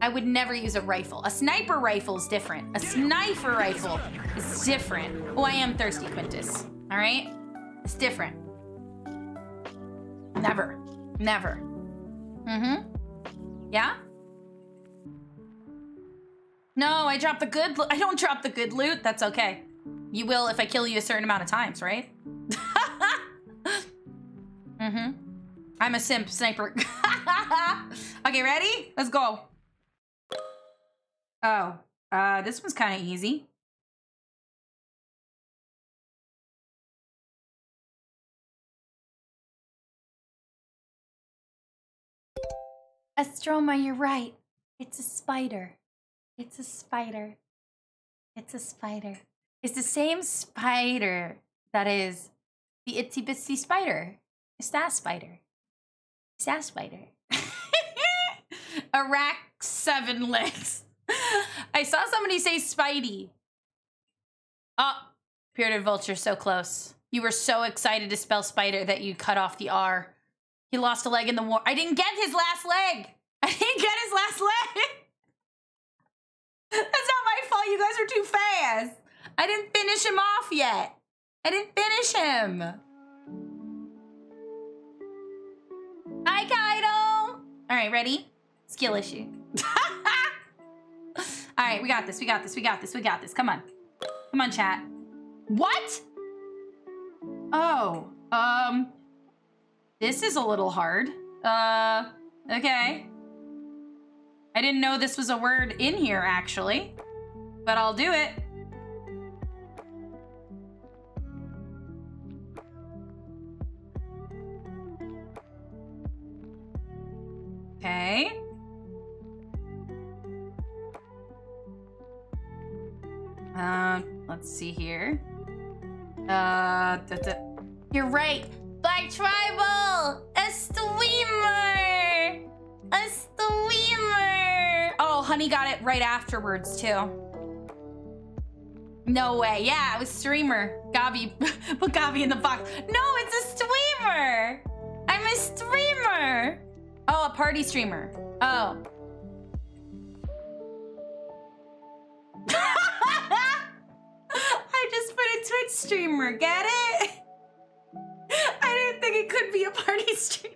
I would never use a rifle. A sniper rifle is different. A sniper rifle is different. Oh, I am thirsty, Quintus. All right? It's different. Never. Never. Mm-hmm. Yeah? No, I dropped the good I don't drop the good loot. That's okay. You will if I kill you a certain amount of times, right? mm-hmm. I'm a simp sniper. okay, ready? Let's go. Oh, uh, this one's kind of easy. Astroma, you're right. It's a spider. It's a spider. It's a spider. It's the same spider that is the itsy bitsy spider. It's that spider. It's that spider. A rack seven legs. I saw somebody say Spidey. Oh, bearded vulture, so close. You were so excited to spell spider that you cut off the R. He lost a leg in the war. I didn't get his last leg. I didn't get his last leg. That's not my fault. You guys are too fast. I didn't finish him off yet. I didn't finish him. Hi, Kaido. All right, ready? Skill issue. All right, we got this. We got this. We got this. We got this. Come on. Come on, chat. What? Oh, um, this is a little hard. Uh, okay. I didn't know this was a word in here, actually, but I'll do it. Okay. Uh, let's see here. Uh, da, da. you're right. Black Tribal, a streamer, a streamer. Oh, Honey got it right afterwards too. No way. Yeah, it was streamer. Gobbie, put Gobbie in the box. No, it's a streamer. I'm a streamer. Oh, a party streamer. Oh. I just put a Twitch streamer. Get it? It could be a party stream.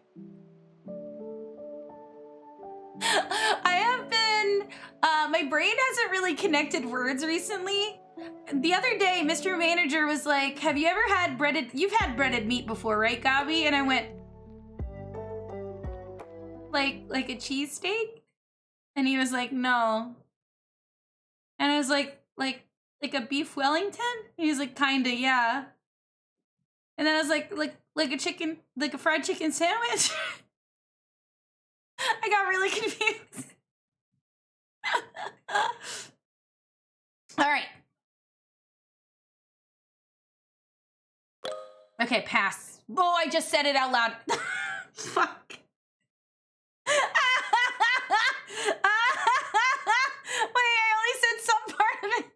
I have been, uh, my brain hasn't really connected words recently. The other day, Mr. Manager was like, Have you ever had breaded, you've had breaded meat before, right, Gobbie? And I went, like like a cheesesteak? And he was like, no. And I was like, like like a beef Wellington? He was like, kinda, yeah. And then I was like, like like a chicken, like a fried chicken sandwich. I got really confused. All right. Okay, pass. Oh, I just said it out loud. Fuck. Wait, I only said some part of it.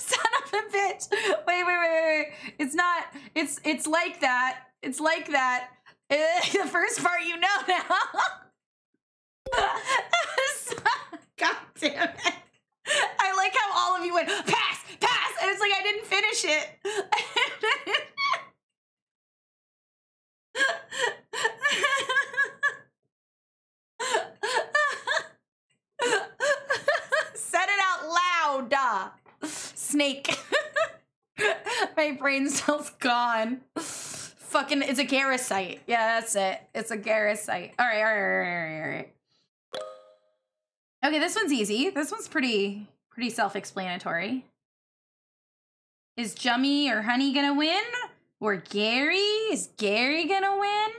Son of a bitch. Wait, wait, wait, wait, wait. It's not. It's it's like that. It's like that. Eh, the first part you know now. God damn it. I like how all of you went pass, pass, and it's like I didn't finish it. Said it out loud. uh. Snake. My brain cell's gone. Fucking, it's a Garrusite. Yeah, that's it. It's a Garrusite. All right, all right, all right, all right. Okay, this one's easy. This one's pretty, pretty self-explanatory. Is Jummy or Honey gonna win? Or Gary? Is Gary gonna win?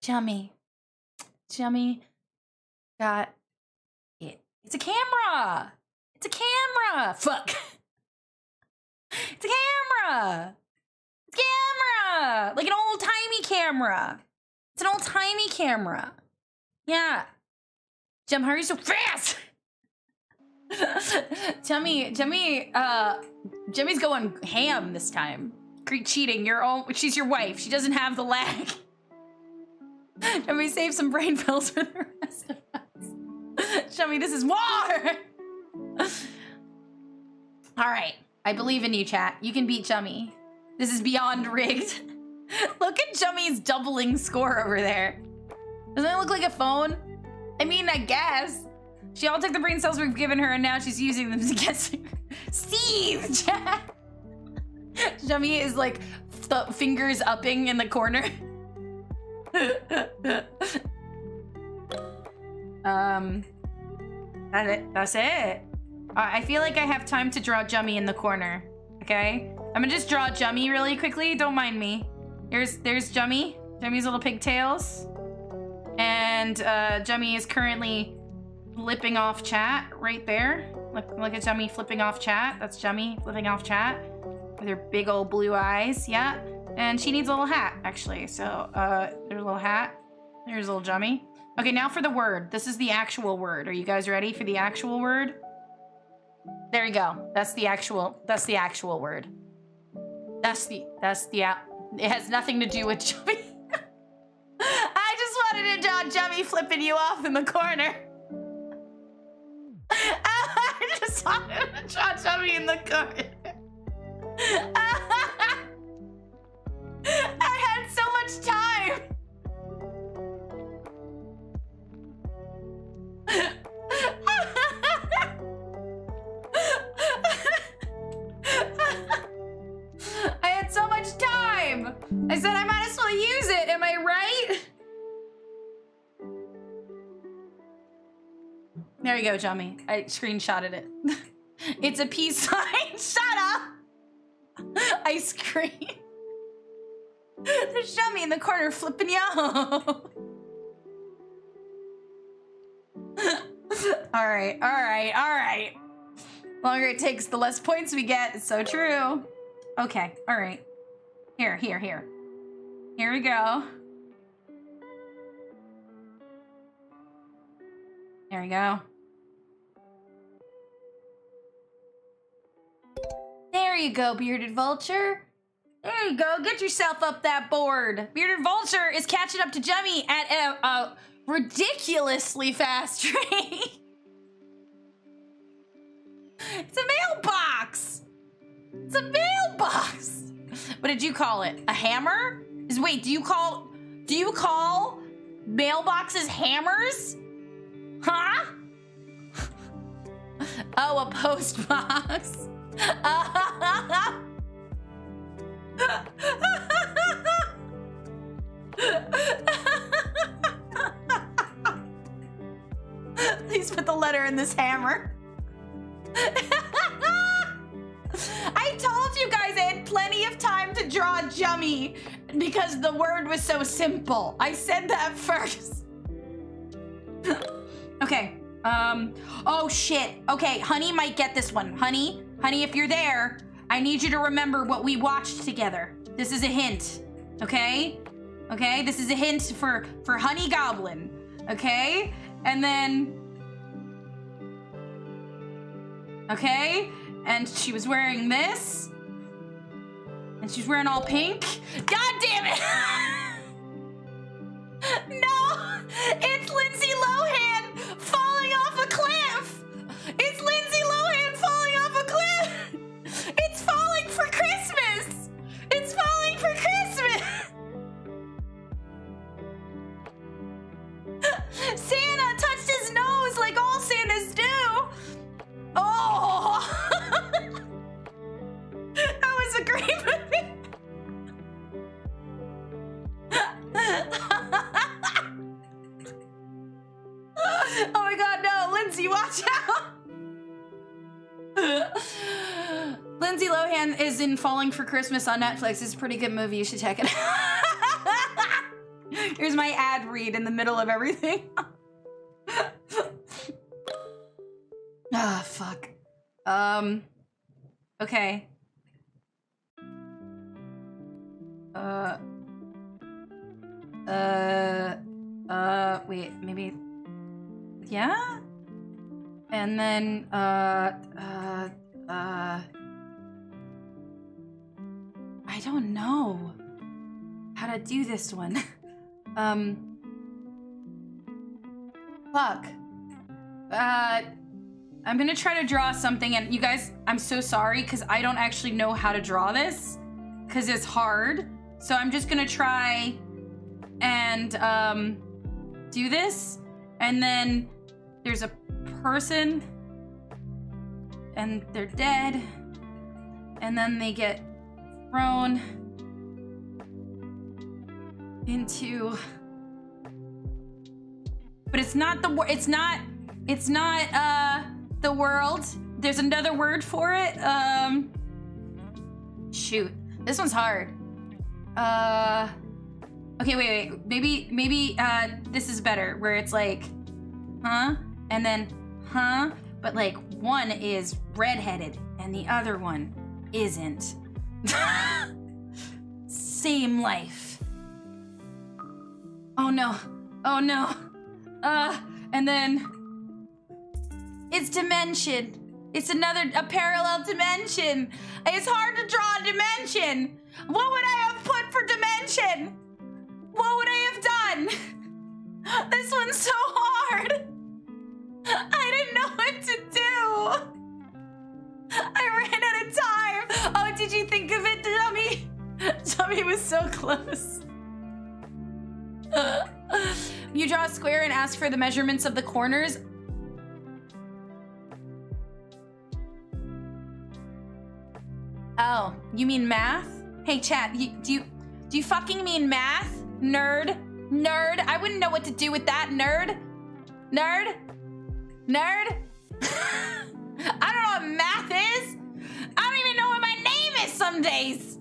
Jummy. Jummy got it. It's a camera. It's a camera. Fuck. It's a camera. It's a camera. Like an old timey camera. It's an old timey camera. Yeah. Jem, how are you so fast. Jummy, Jummy, uh, Jimmy's going ham this time. Great cheating. You're all, she's your wife. She doesn't have the lag. Jummy, save some brain pills for the rest of us. Jummy, this is war. all right. I believe in you, chat. You can beat Jummy. This is beyond rigged. look at Jummy's doubling score over there. Doesn't it look like a phone? I mean, I guess. She all took the brain cells we've given her and now she's using them to get Steve, chat. Jummy is like th fingers upping in the corner. um, that's it. That's it. Uh, I feel like I have time to draw Jummy in the corner. Okay, I'm gonna just draw Jummy really quickly. Don't mind me. Here's there's Jummy. Jummy's little pigtails, and uh, Jummy is currently flipping off chat right there. Look, look at Jummy flipping off chat. That's Jummy flipping off chat with her big old blue eyes. Yeah, and she needs a little hat actually. So uh, there's a little hat. There's a little Jummy. Okay, now for the word. This is the actual word. Are you guys ready for the actual word? There you go. That's the actual. That's the actual word. That's the. That's the. It has nothing to do with Jummy. I just wanted to draw Jummy flipping you off in the corner. I just wanted to draw Jummy in the corner. I had so much time. I said I might as well use it. Am I right? There you go, Jummy. I screenshotted it. it's a peace sign. Shut up. I scream. There's Jummy in the corner flipping out. all right, all right, all right. Longer it takes, the less points we get. It's so true. Okay, all right. Here, here, here. Here we go. There we go. There you go, Bearded Vulture. There you go. Get yourself up that board. Bearded Vulture is catching up to Jemmy at a, a ridiculously fast rate. it's a mailbox. It's a mailbox. What did you call it? A hammer? Wait, do you call do you call mailboxes hammers? Huh? oh, a post box. Please put the letter in this hammer. I told you guys I had plenty of time to draw Jummy because the word was so simple. I said that first. okay. Um. Oh shit. Okay, Honey might get this one. Honey, Honey, if you're there, I need you to remember what we watched together. This is a hint. Okay? Okay? This is a hint for for Honey Goblin. Okay? And then Okay? And she was wearing this. And she's wearing all pink. God damn it! no! It's Lindsay Lohan in Falling for Christmas on Netflix. It's a pretty good movie. You should check it out. Here's my ad read in the middle of everything. Ah, fuck. Um. Okay. Uh. Uh. Uh. Wait. Maybe. Yeah. And then. Uh. Uh. Uh. I don't know how to do this one. um. Fuck. Uh. I'm gonna try to draw something, and you guys, I'm so sorry because I don't actually know how to draw this because it's hard. So I'm just gonna try and um, do this, and then there's a person, and they're dead, and then they get thrown into. But it's not the It's not. It's not. Uh the world. There's another word for it. Um shoot. This one's hard. Uh Okay, wait, wait. Maybe maybe uh this is better where it's like huh? And then huh? But like one is redheaded and the other one isn't. Same life. Oh no. Oh no. Uh and then it's dimension. It's another, a parallel dimension. It's hard to draw a dimension. What would I have put for dimension? What would I have done? This one's so hard. I didn't know what to do. I ran out of time. Oh, did you think of it, Dummy? Dummy was so close. you draw a square and ask for the measurements of the corners. Oh, you mean math? Hey, chat, you, do you do you fucking mean math? Nerd? Nerd? I wouldn't know what to do with that, nerd. Nerd? Nerd? I don't know what math is. I don't even know what my name is some days.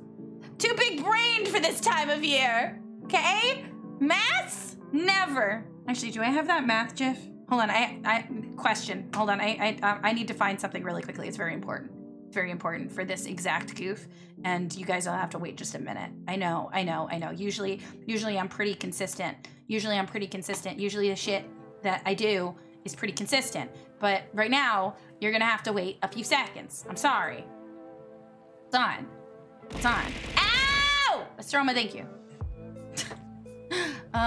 Too big brained for this time of year. Okay? Maths? Never. Actually, do I have that math gif? Hold on, I, I, question. Hold on, I, I, um, I need to find something really quickly. It's very important It's very important for this exact goof and you guys will have to wait just a minute i know i know i know usually usually i'm pretty consistent usually i'm pretty consistent usually the shit that i do is pretty consistent but right now you're gonna have to wait a few seconds. I'm sorry. It's on. It's on. Ow! Astroma, thank you. uh,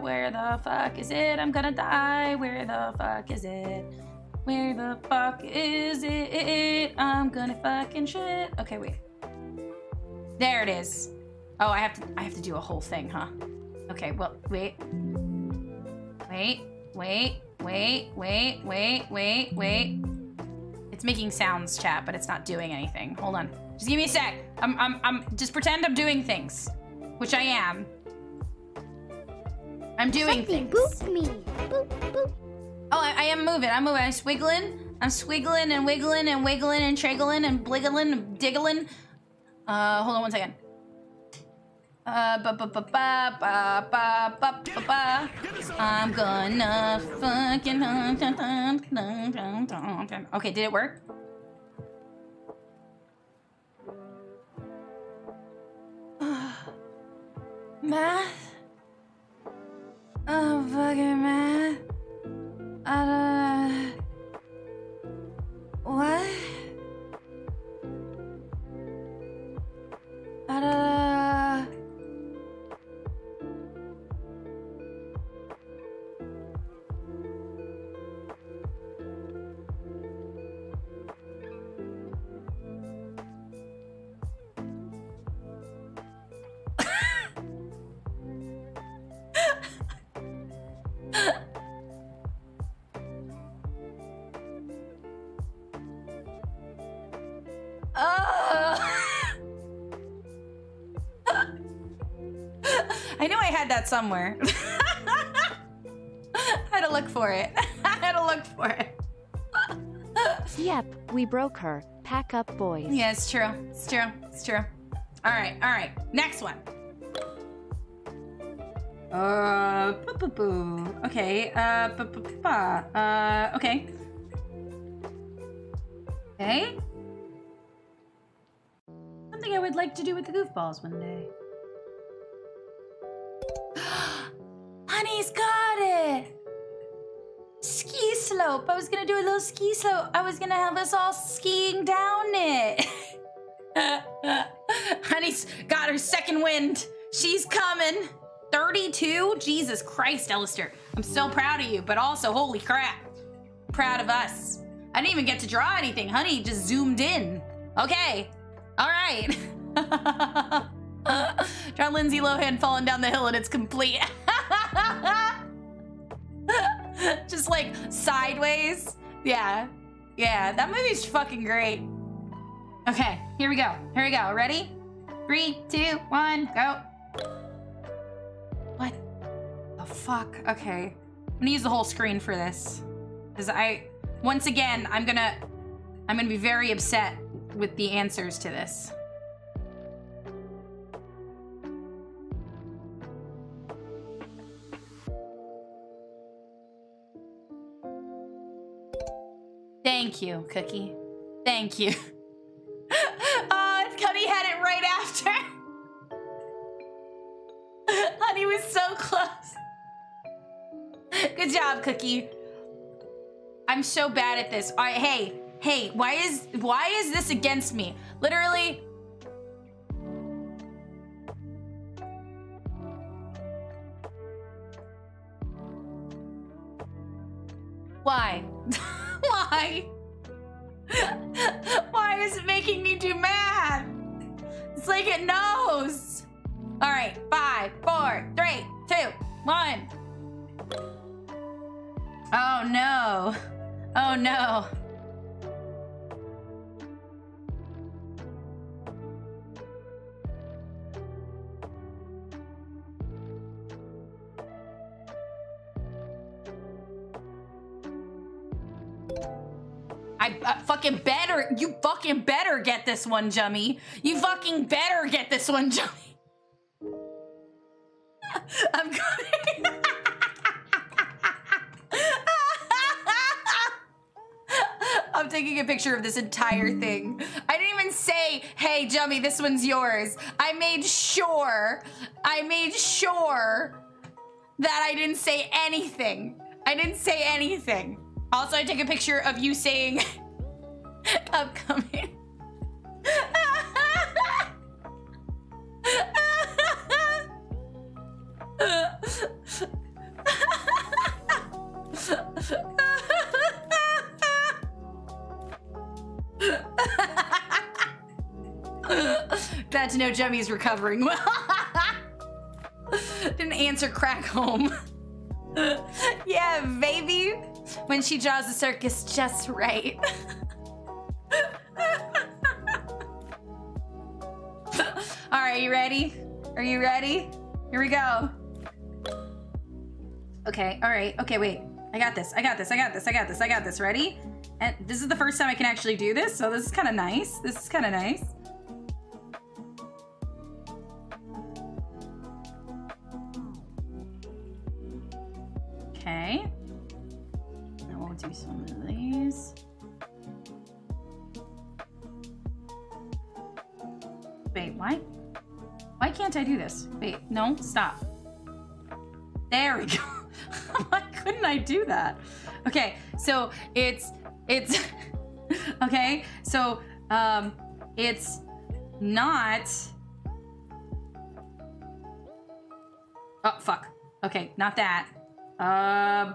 where the fuck is it? I'm gonna die. Where the fuck is it? Where the fuck is it? I'm gonna fucking shit. Okay, wait. There it is. Oh, I have to I have to do a whole thing, huh? Okay. Well, wait. Wait. Wait. Wait. Wait. Wait. Wait. Wait. It's making sounds, chat, but it's not doing anything. Hold on. Just give me a sec. I'm, I'm, I'm, just pretend I'm doing things. Which I am. I'm doing Something things. boop me. Boop, boop. Oh, I, I am moving. I'm moving. I'm swiggling. I'm swiggling and wiggling and wiggling and triggling and bliggling and diggling. Uh, hold on one second. I'm gonna fucking. Okay, did it work? Math? Oh, fucking math. I don't What? I don't somewhere. I had to look for it. I had to look for it. Yep, we broke her. Pack up, boys. Yeah, it's true. It's true. It's true. All right. All right. Next one. Uh, boo, boo, boo. Okay. Uh, ba, ba. uh, okay. Okay. Something I would like to do with the goofballs one day. Honey's got it. Ski slope. I was gonna do a little ski slope. I was gonna have us all skiing down it. Honey's got her second wind. She's coming. 32? Jesus Christ, Ellister. I'm so proud of you, but also, holy crap. Proud of us. I didn't even get to draw anything. Honey just zoomed in. Okay. All right. Draw Lindsay Lohan falling down the hill and it's complete. just like sideways. Yeah. Yeah, that movie's fucking great. Okay, here we go. Here we go. Ready? Three, two, one, go. What the fuck? Okay. I'm gonna use the whole screen for this. Because I, once again, I'm gonna, I'm gonna be very upset with the answers to this. Thank you, Cookie. Thank you. Ah, oh, Cuddy had it right after. Honey was so close. Good job, Cookie. I'm so bad at this. All right, hey, hey, why is why is this against me? Literally. Why? Why? why is it making me do math? It's like it knows. All right, five, four, three, two, one. Oh no. Oh no. I uh, fucking better, you fucking better get this one, Jummy. You fucking better get this one, Jummy. I'm going. I'm taking a picture of this entire thing. I didn't even say, hey, Jummy, this one's yours. I made sure, I made sure that I didn't say anything. I didn't say anything. Also, I take a picture of you saying upcoming. Glad to know Jummy's recovering well. Didn't answer crack home. yeah, baby. When she draws the circus just right. All right, you ready? Are you ready? Here we go. Okay, all right. Okay, wait. I got this. I got this. I got this. I got this. I got this. Ready? And this is the first time I can actually do this, so this is kind of nice. This is kind of nice. Okay. Now we'll do some of these. Wait, why? Why can't I do this? Wait, no, stop. There we go. Why couldn't I do that? Okay, so it's it's okay. So um, it's not. Oh fuck. Okay, not that. Um,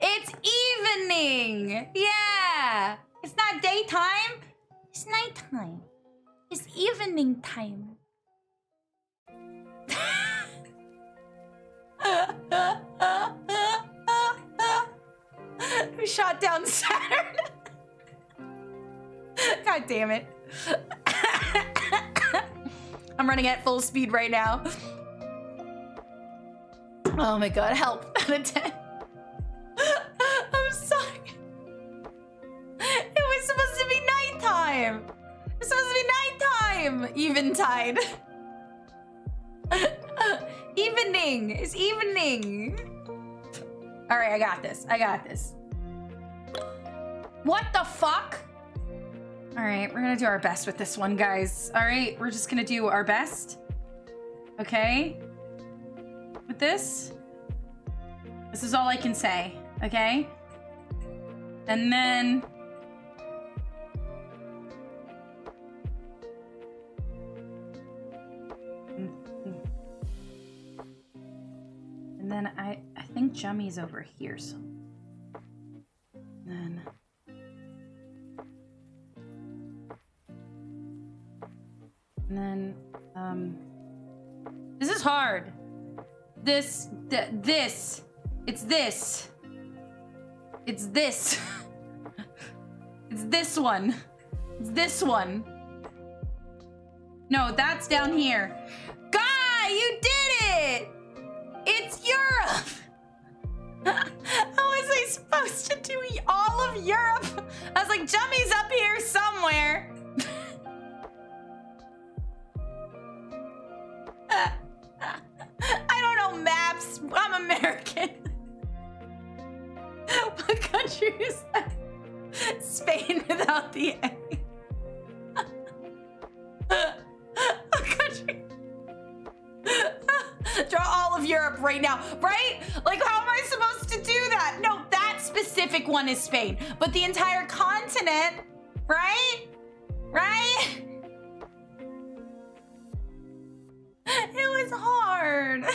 it's evening. Yeah, it's not daytime. It's nighttime. It's evening time. Who shot down Saturn? God damn it. I'm running at full speed right now. Oh my god, help. Out of 10. I'm sorry. It was supposed to be nighttime. It was supposed to be nighttime. Eventide. evening. It's evening. All right, I got this. I got this. What the fuck? All right, we're gonna do our best with this one, guys. All right, we're just gonna do our best. Okay? With this. This is all I can say, okay? And then... then I, I think Jummy's over here, so... Then... And then, um... This is hard. This, th this. It's this. It's this. it's this one. It's this one. No, that's down here. Guy, you did it! How was I supposed to do all of Europe? I was like, Jummy's up here somewhere. I don't know maps. I'm American. what country is that? Spain without the A. country? Draw all of Europe right now, right? Like, how specific one is Spain, but the entire continent, right? Right? It was hard.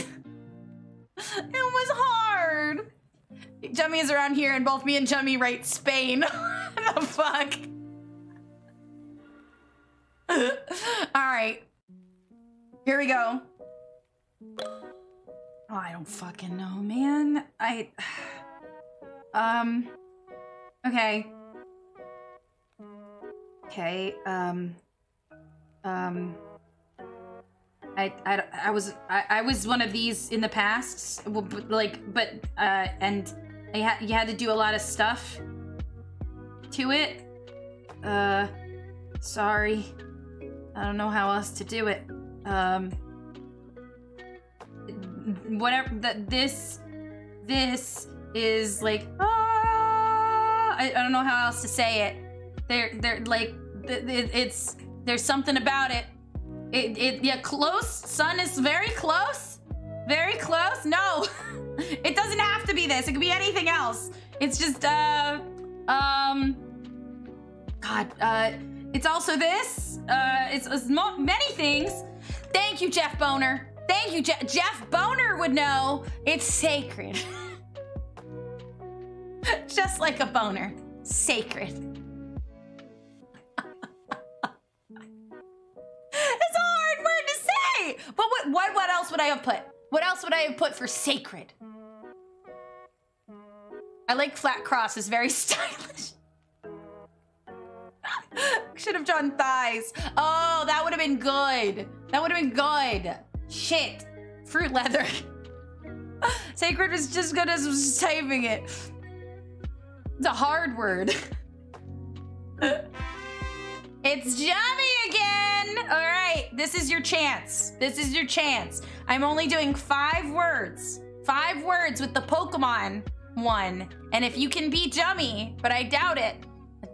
It was hard. Jummy is around here, and both me and Jummy write Spain. the fuck? All right. Here we go. Oh, I don't fucking know, man. I. Um. Okay. Okay. Um. Um. I, I, I was I, I was one of these in the past, like, but uh, and I had you had to do a lot of stuff to it. Uh, sorry, I don't know how else to do it. Um, whatever that this this is like ah, I, I don't know how else to say it. They're they're like th- it's there's something about it. It, it, yeah, close. Sun is very close. Very close. No, it doesn't have to be this. It could be anything else. It's just, uh, um, God, uh, it's also this. Uh, it's, it's mo- many things. Thank you, Jeff Boner. Thank you, Je- Jeff Boner would know. It's sacred. just like a boner. Sacred. It's a hard word to say. But what, what what else would I have put? What else would I have put for sacred? I like flat cross. It's very stylish. Should have drawn thighs. Oh, that would have been good. That would have been good. Shit. Fruit leather. Sacred was just good as was typing it. It's a hard word. it's Jummy again! Alright, this is your chance. This is your chance. I'm only doing five words. Five words with the Pokemon one. And if you can beat Jummy, but I doubt it,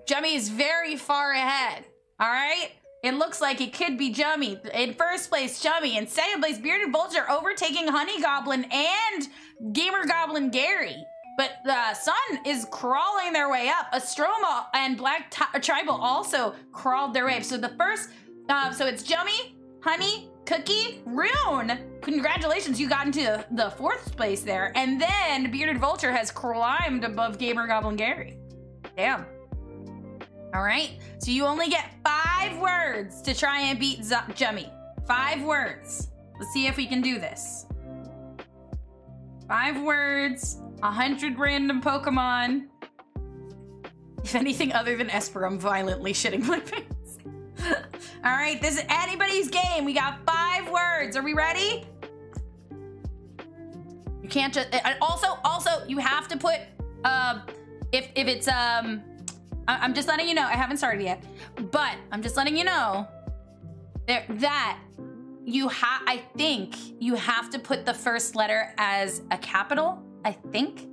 Jummy is very far ahead. Alright? It looks like it could be Jummy. In first place, Jummy. In second place, Bearded Vulture overtaking Honey Goblin and Gamer Goblin Gary. But the Sun is crawling their way up. Astroma and Black Ti- Tribal also crawled their way up. So the first, uh, so it's Jummy, Honey, Cookie, Rune. Congratulations, you got into the, the fourth place there. And then Bearded Vulture has climbed above Gamer Goblin Gary. Damn. All right, so you only get five words to try and beat Z- Jummy. Five words. Let's see if we can do this. Five words, a hundred random Pokemon. If anything other than Esper, I'm violently shitting my pants. All right, this is anybody's game. We got five words. Are we ready? You can't just. uh, Also, also, you have to put. Um, if if it's um, I- I'm just letting you know. I haven't started yet, but I'm just letting you know there, that you have. I think you have to put the first letter as a capital. I think.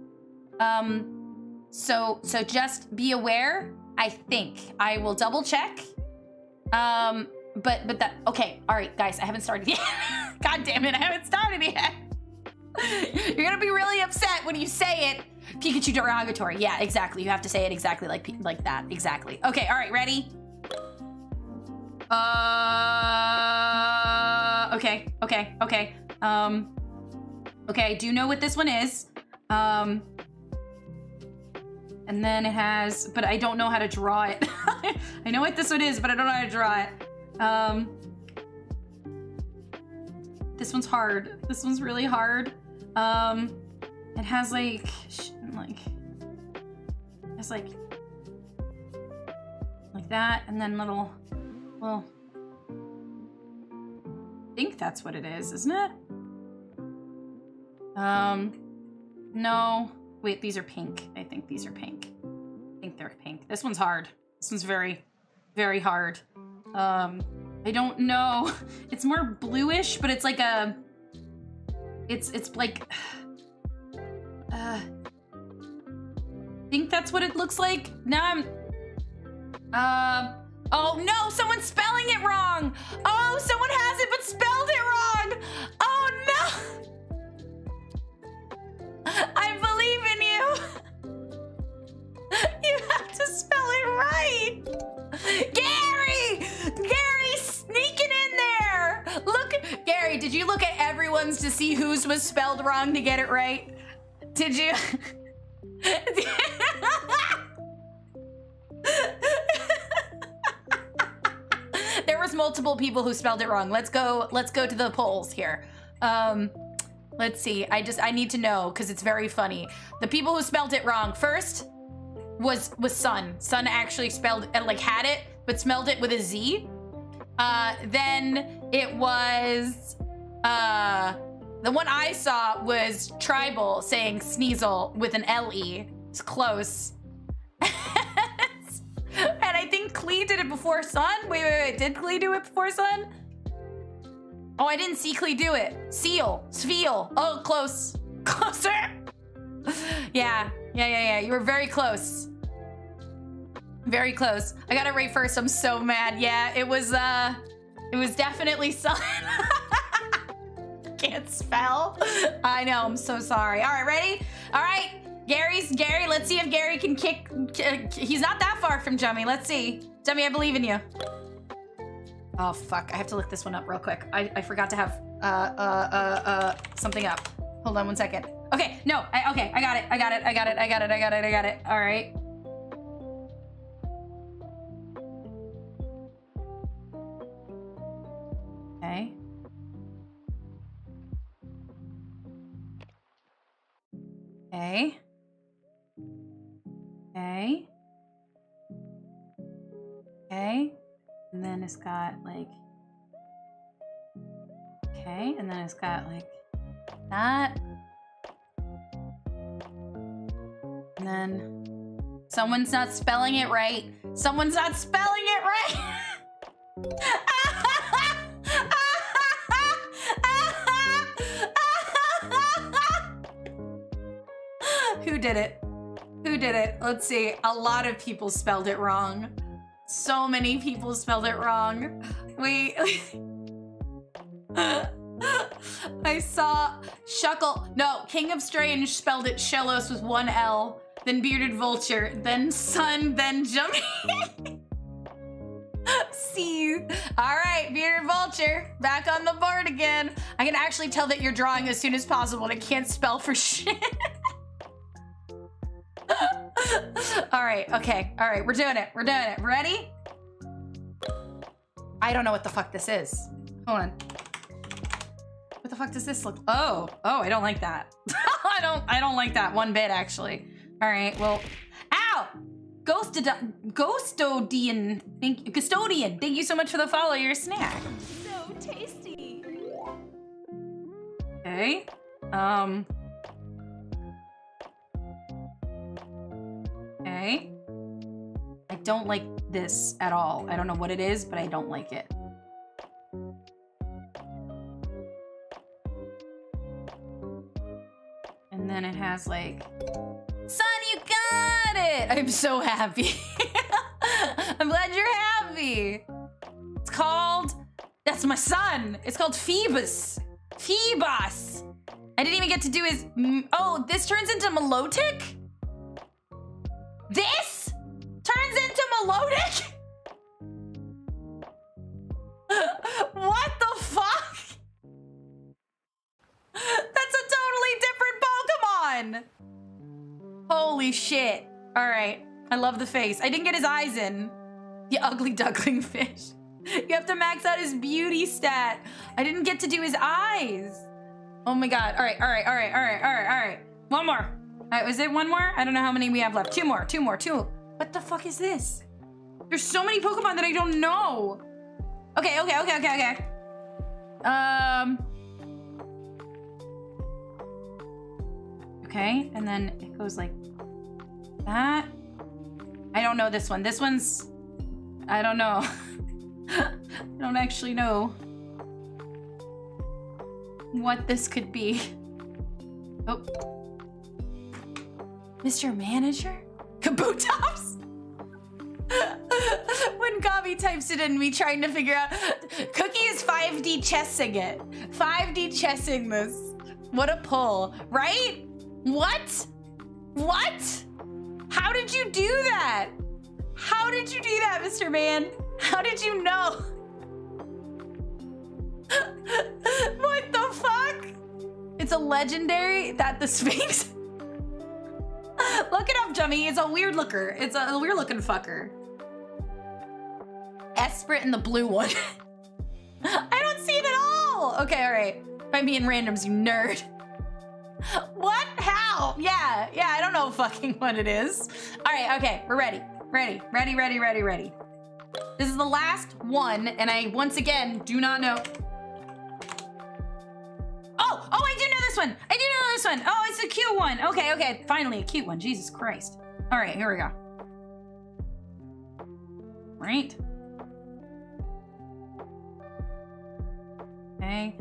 Um, so so just be aware. I think I will double check. Um, but but that okay. All right, guys. I haven't started yet. God damn it! I haven't started yet. You're gonna be really upset when you say it. Pikachu derogatory. Yeah, exactly. You have to say it exactly like like that. Exactly. Okay. All right. Ready? Uh. Okay. Okay. Okay. Um. Okay. I do know what this one is. Um. And then it has, but I don't know how to draw it. I know what this one is, but I don't know how to draw it. Um. This one's hard. This one's really hard. Um, it has like, like, it's like, like that, and then little, well, I think that's what it is, isn't it? Um, no, wait, these are pink. I think these are pink. I think they're pink. This one's hard. This one's very, very hard. Um, I don't know. It's more bluish, but it's like a. It's it's like. Uh, I think that's what it looks like. Now I'm. Uh. Oh no! Someone's spelling it wrong. Oh, someone has it but spelled it wrong. Oh no! I believe in you. You have to spell it right. Gary! Gary sneaking in there! Look, Gary, did you look at everyone's to see whose was spelled wrong to get it right? Did you? there was multiple people who spelled it wrong. Let's go, let's go to the polls here. Um, let's see. I just I need to know because it's very funny. The people who spelled it wrong first was was Sun. Sun actually spelled and like had it, but spelled it with a Z. Uh, then it was uh, the one I saw was Tribal saying Sneasel with an L E. It's close. I think Klee did it before Sun. Wait, wait, wait. Did Klee do it before Sun? Oh, I didn't see Klee do it. Seal, Sfeel. Oh, close. Closer. yeah, yeah, yeah, yeah. You were very close. Very close. I got it right first. I'm so mad. Yeah, it was uh it was definitely Sun. Can't spell. I know, I'm so sorry. All right, ready? All right. Gary's Gary, let's see if Gary can kick he's not that far from Jummy. Let's see. Jummy, I believe in you. Oh fuck, I have to look this one up real quick. I, I forgot to have uh uh uh uh something up. Hold on one second. Okay, no, I, okay, I got it, I got it, I got it, I got it, I got it, I got it. All right. Okay. Okay. Okay. Okay. And then it's got like. Okay. And then it's got like that. And then someone's not spelling it right. Someone's not spelling it right. Who did it? Who did it? Let's see. A lot of people spelled it wrong. So many people spelled it wrong. Wait. I saw Shuckle. No, King of Strange spelled it Shellos with one L, then Bearded Vulture, then Sun, then Jumpy. See. you. All right, Bearded Vulture, back on the board again. I can actually tell that you're drawing as soon as possible, and I can't spell for shit. all right, okay, all right, we're doing it. We're doing it. Ready? I don't know what the fuck this is. Hold on. What the fuck does this look? Oh, oh, I don't like that. I don't, I don't like that one bit actually. All right, well, ow! Ghostod Ghostodian, thank custodian. Thank you so much for the follow. Your snack. So tasty. Okay. Um. Okay. I don't like this at all. I don't know what it is, but I don't like it. And then it has like, son, you got it. I'm so happy. I'm glad you're happy. It's called, that's my son. It's called Feebas. Feebas. I didn't even get to do his, oh, this turns into Milotic? This turns into Milotic? what the fuck? That's a totally different Pokemon. Holy shit. All right. I love the face. I didn't get his eyes in. The ugly duckling fish. You have to max out his beauty stat. I didn't get to do his eyes. Oh my god. All right, all right, all right, all right, all right, all right. One more. All right, was it one more? I don't know how many we have left. Two more, two more, two. What the fuck is this? There's so many Pokemon that I don't know. Okay, okay, okay, okay, okay. Um. Okay, and then it goes like that. I don't know this one. This one's. I don't know. I don't actually know what this could be. Oh. Mr. Manager? Kabutops? when Gabi types it in, me trying to figure out. Cookie is 5D chessing it. 5D chessing this. What a pull, right? What? What? How did you do that? How did you do that, Mr. Man? How did you know? what the fuck? It's a legendary that the Sphinx. Look it up, Jummy. It's a weird looker. It's a weird looking fucker. Esprit and the blue one. I don't see it at all. Okay, all right. I'm being randoms, you nerd. What? How? Yeah, yeah, I don't know fucking what it is. All right, okay, we're ready. Ready, ready, ready, ready, ready. This is the last one, and I, once again, do not know. Oh, oh, I do know one. I do know this one. Oh, it's a cute one. Okay, okay, finally a cute one. Jesus Christ. All right, here we go. Right. Okay.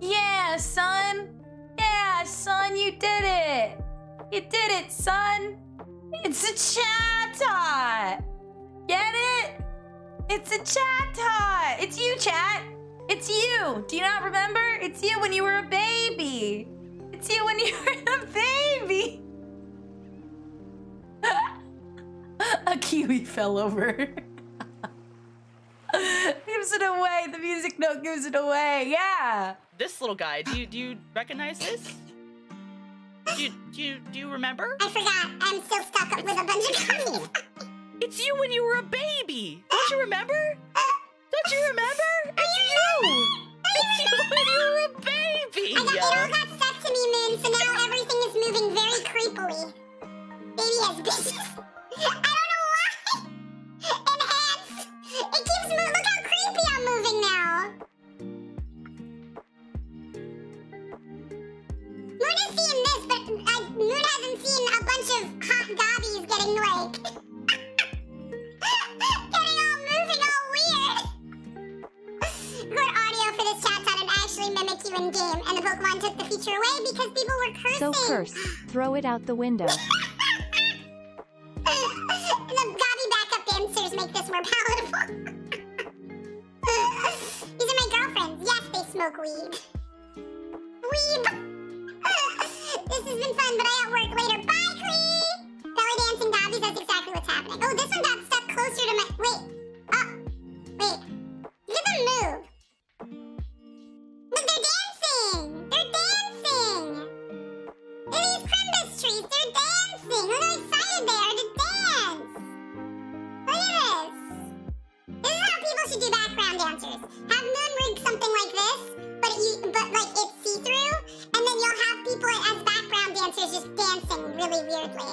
Yeah, son. Yeah, son, you did it. You did it, son. It's a chat Get it? It's a chat It's you, chat. It's you. Do you not remember? It's you when you were a baby. It's you when you were a baby. a kiwi fell over. gives it away. The music note gives it away. Yeah. This little guy, do you do you recognize this? Do you do you, do you remember? I forgot. I'm still stuck up with a bunch of gummies. It's you when you were a baby. Don't you remember? Uh, Don't you remember? It's you. It's you when you were a baby. I got, it all got stuck to me, Moon, so now everything is moving very creepily. Baby has bitches. I don't know why. Enhanced. It keeps moving. Look how creepy I'm moving now. Moon has seen this, but Moon hasn't seen a bunch of hot gobbies getting like mimic you in game, and the Pokemon took the feature away because people were cursing. So curse. Throw it out the window. the Gobbie backup dancers make this more palatable. These are my girlfriends. Yes, they smoke weed. Weed. this has been fun, but I got work later. Bye, Klee. Belly dancing Gobbies, that's exactly what's happening. Oh, this one got stuck closer to my. Wait. Oh. Wait. Look at them move. They're dancing. These trees. They're dancing. Excited they are to dance. Look at this. This is how people should do background dancers. Have rig something like this, but you, but like it's see-through, and then you'll have people as background dancers just dancing really weirdly.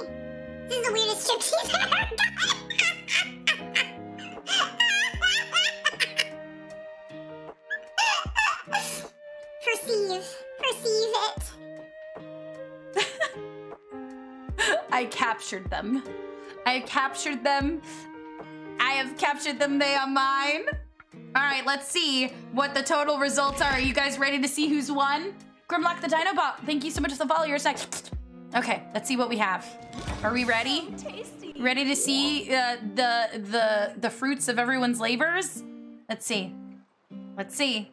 This is the weirdest. Perceive. Perceive it. I captured them. I captured them. I have captured them. They are mine. All right, let's see what the total results are. Are you guys ready to see who's won? Grimlock the Dinobot, thank you so much for the follow. You're next. Okay, let's see what we have. Are we ready? Ready to see uh, the the the fruits of everyone's labors? Let's see. Let's see.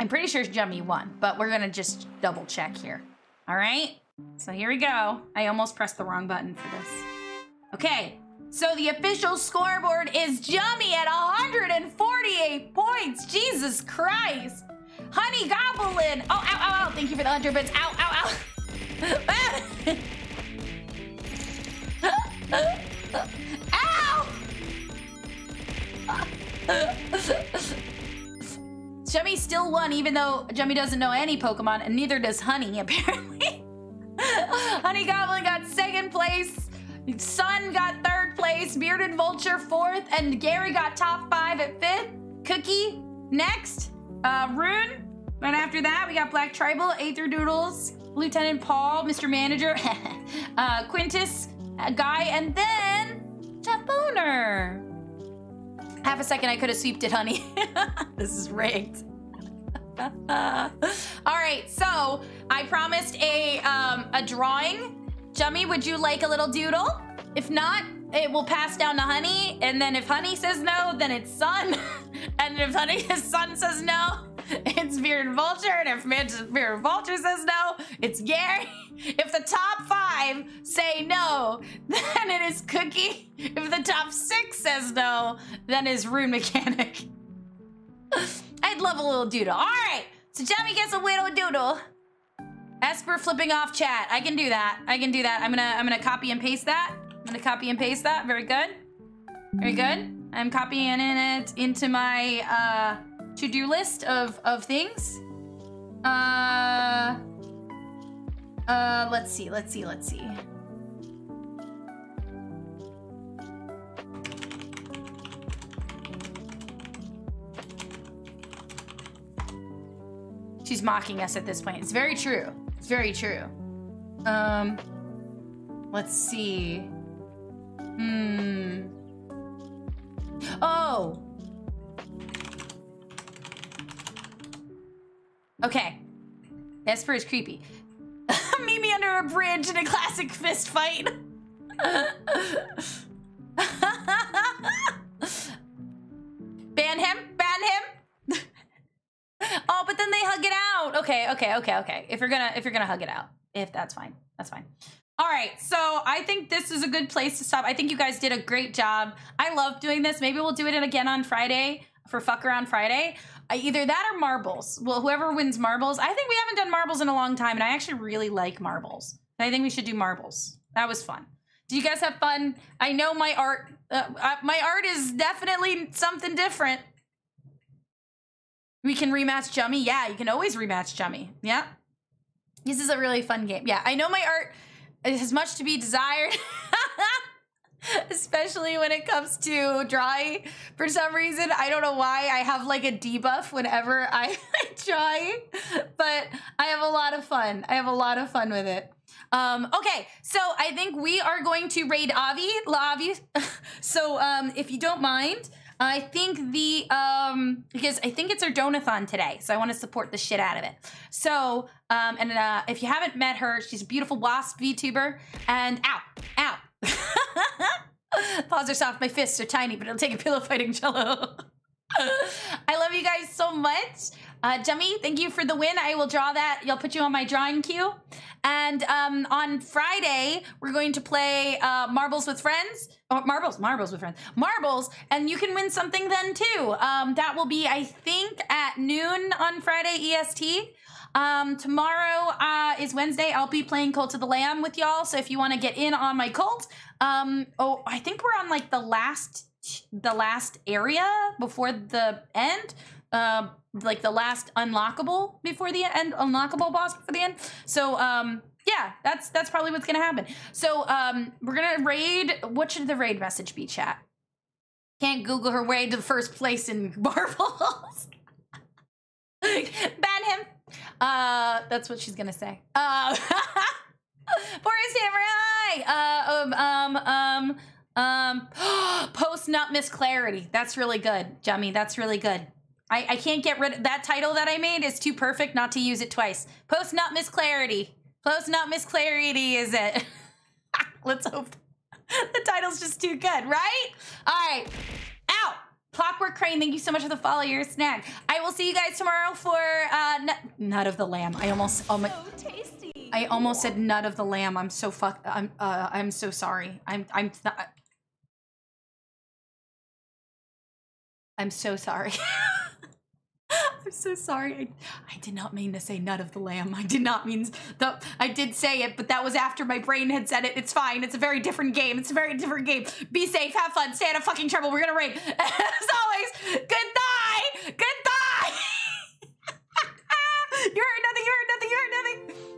I'm pretty sure Jummy won, but we're gonna just double check here. All right. So here we go. I almost pressed the wrong button for this. Okay. So the official scoreboard is Jummy at 148 points. Jesus Christ. Honey Goblin. Oh, ow, ow, ow. Thank you for the 100 bits. Ow, ow, ow. Ow! Jummy still won, even though Jummy doesn't know any Pokemon, and neither does Honey, apparently. Honey Goblin got second place. Sun got third place. Bearded Vulture fourth, and Gary got top five at fifth. Cookie next. Uh, Rune. Right after that, we got Black Tribal, Aether Doodles, Lieutenant Paul, Mr. Manager, uh, Quintus, uh, Guy, and then Taboner. Half a second, I could have sweeped it, honey. this is rigged. All right, so I promised a um, a drawing. Jummy, would you like a little doodle? If not, it will pass down to Honey, and then if Honey says no, then it's Sun, and if Honey Sun says no, it's Bearded Vulture, and if Bearded Vulture says no, it's Gary. If the top five say no, then it is Cookie. If the top six says no, then it's Rune Mechanic. I'd love a little doodle. All right, so Jummy gets a little doodle. Esper flipping off chat. I can do that. I can do that. I'm gonna I'm gonna copy and paste that. I'm gonna copy and paste that. Very good. Very good. I'm copying it into my uh, to-do list of of things. Uh, uh, let's see. Let's see. Let's see. She's mocking us at this point. It's very true. It's very true. Um, let's see. Hmm. Oh. Okay. Esper is creepy. Meet me under a bridge in a classic fist fight. Ban him. Ban him. oh, but then they hug it out. Okay, okay, okay, okay. If you're gonna if you're gonna hug it out, if that's fine, that's fine. All right, so I think this is a good place to stop. I think you guys did a great job. I love doing this. Maybe we'll do it again on Friday for Fuck Around Friday. Uh, either that or marbles. Well, whoever wins marbles. I think we haven't done marbles in a long time, and I actually really like marbles. I think we should do marbles. That was fun. Do you guys have fun? I know my art. Uh, uh, my art is definitely something different. We can rematch Jummy. Yeah, you can always rematch Jummy. Yeah. This is a really fun game. Yeah, I know my art has much to be desired. Especially when it comes to dry. For some reason, I don't know why I have like a debuff whenever I draw, but I have a lot of fun. I have a lot of fun with it. Um, okay, so I think we are going to raid Avi, Avi. so um, if you don't mind, I think the um because I think it's her donathon today, so I want to support the shit out of it. So um and uh, if you haven't met her, she's a beautiful wasp VTuber. And ow, ow. Paws are soft, my fists are tiny, but it'll take a pillow fighting jello. I love you guys so much. Uh, Jummy, thank you for the win. I will draw that. I'll put you on my drawing queue. And um, on Friday, we're going to play uh, Marbles with Friends. Or Marbles, Marbles with Friends. Marbles, and you can win something then too. Um, that will be, I think, at noon on Friday EST. Um, tomorrow uh, is Wednesday. I'll be playing Cult of the Lamb with y'all. So if you want to get in on my cult, um, oh, I think we're on like the last the last area before the end. Um, like the last unlockable before the end, unlockable boss before the end. So um, yeah, that's that's probably what's gonna happen. So um, we're gonna raid. What should the raid message be, chat? Can't Google her way to the first place in marbles. Ban him. Uh, that's what she's gonna say. Uh, Samurai. Uh, um, um, um, um, post nut miss clarity. That's really good, Jummy. That's really good. I, I can't get rid of that title that I made is too perfect not to use it twice. Post nut miss clarity. Post nut miss clarity is it. Let's hope the title's just too good, right? All right. Ow! Clockwork Crane, thank you so much for the follow. Your snack. I will see you guys tomorrow for uh, nut, nut of the lamb. I almost, oh my, So tasty. I almost said nut of the lamb. I'm so fuck. I'm, uh, I'm so sorry. I'm, I'm, I'm so sorry. I'm so sorry. I, I did not mean to say nut of the lamb. I did not mean the I did say it, but that was after my brain had said it. It's fine. It's a very different game. It's a very different game. Be safe, have fun, stay out of fucking trouble. We're gonna raid. As always, goodbye! Goodbye! you heard nothing, you heard nothing, you heard nothing!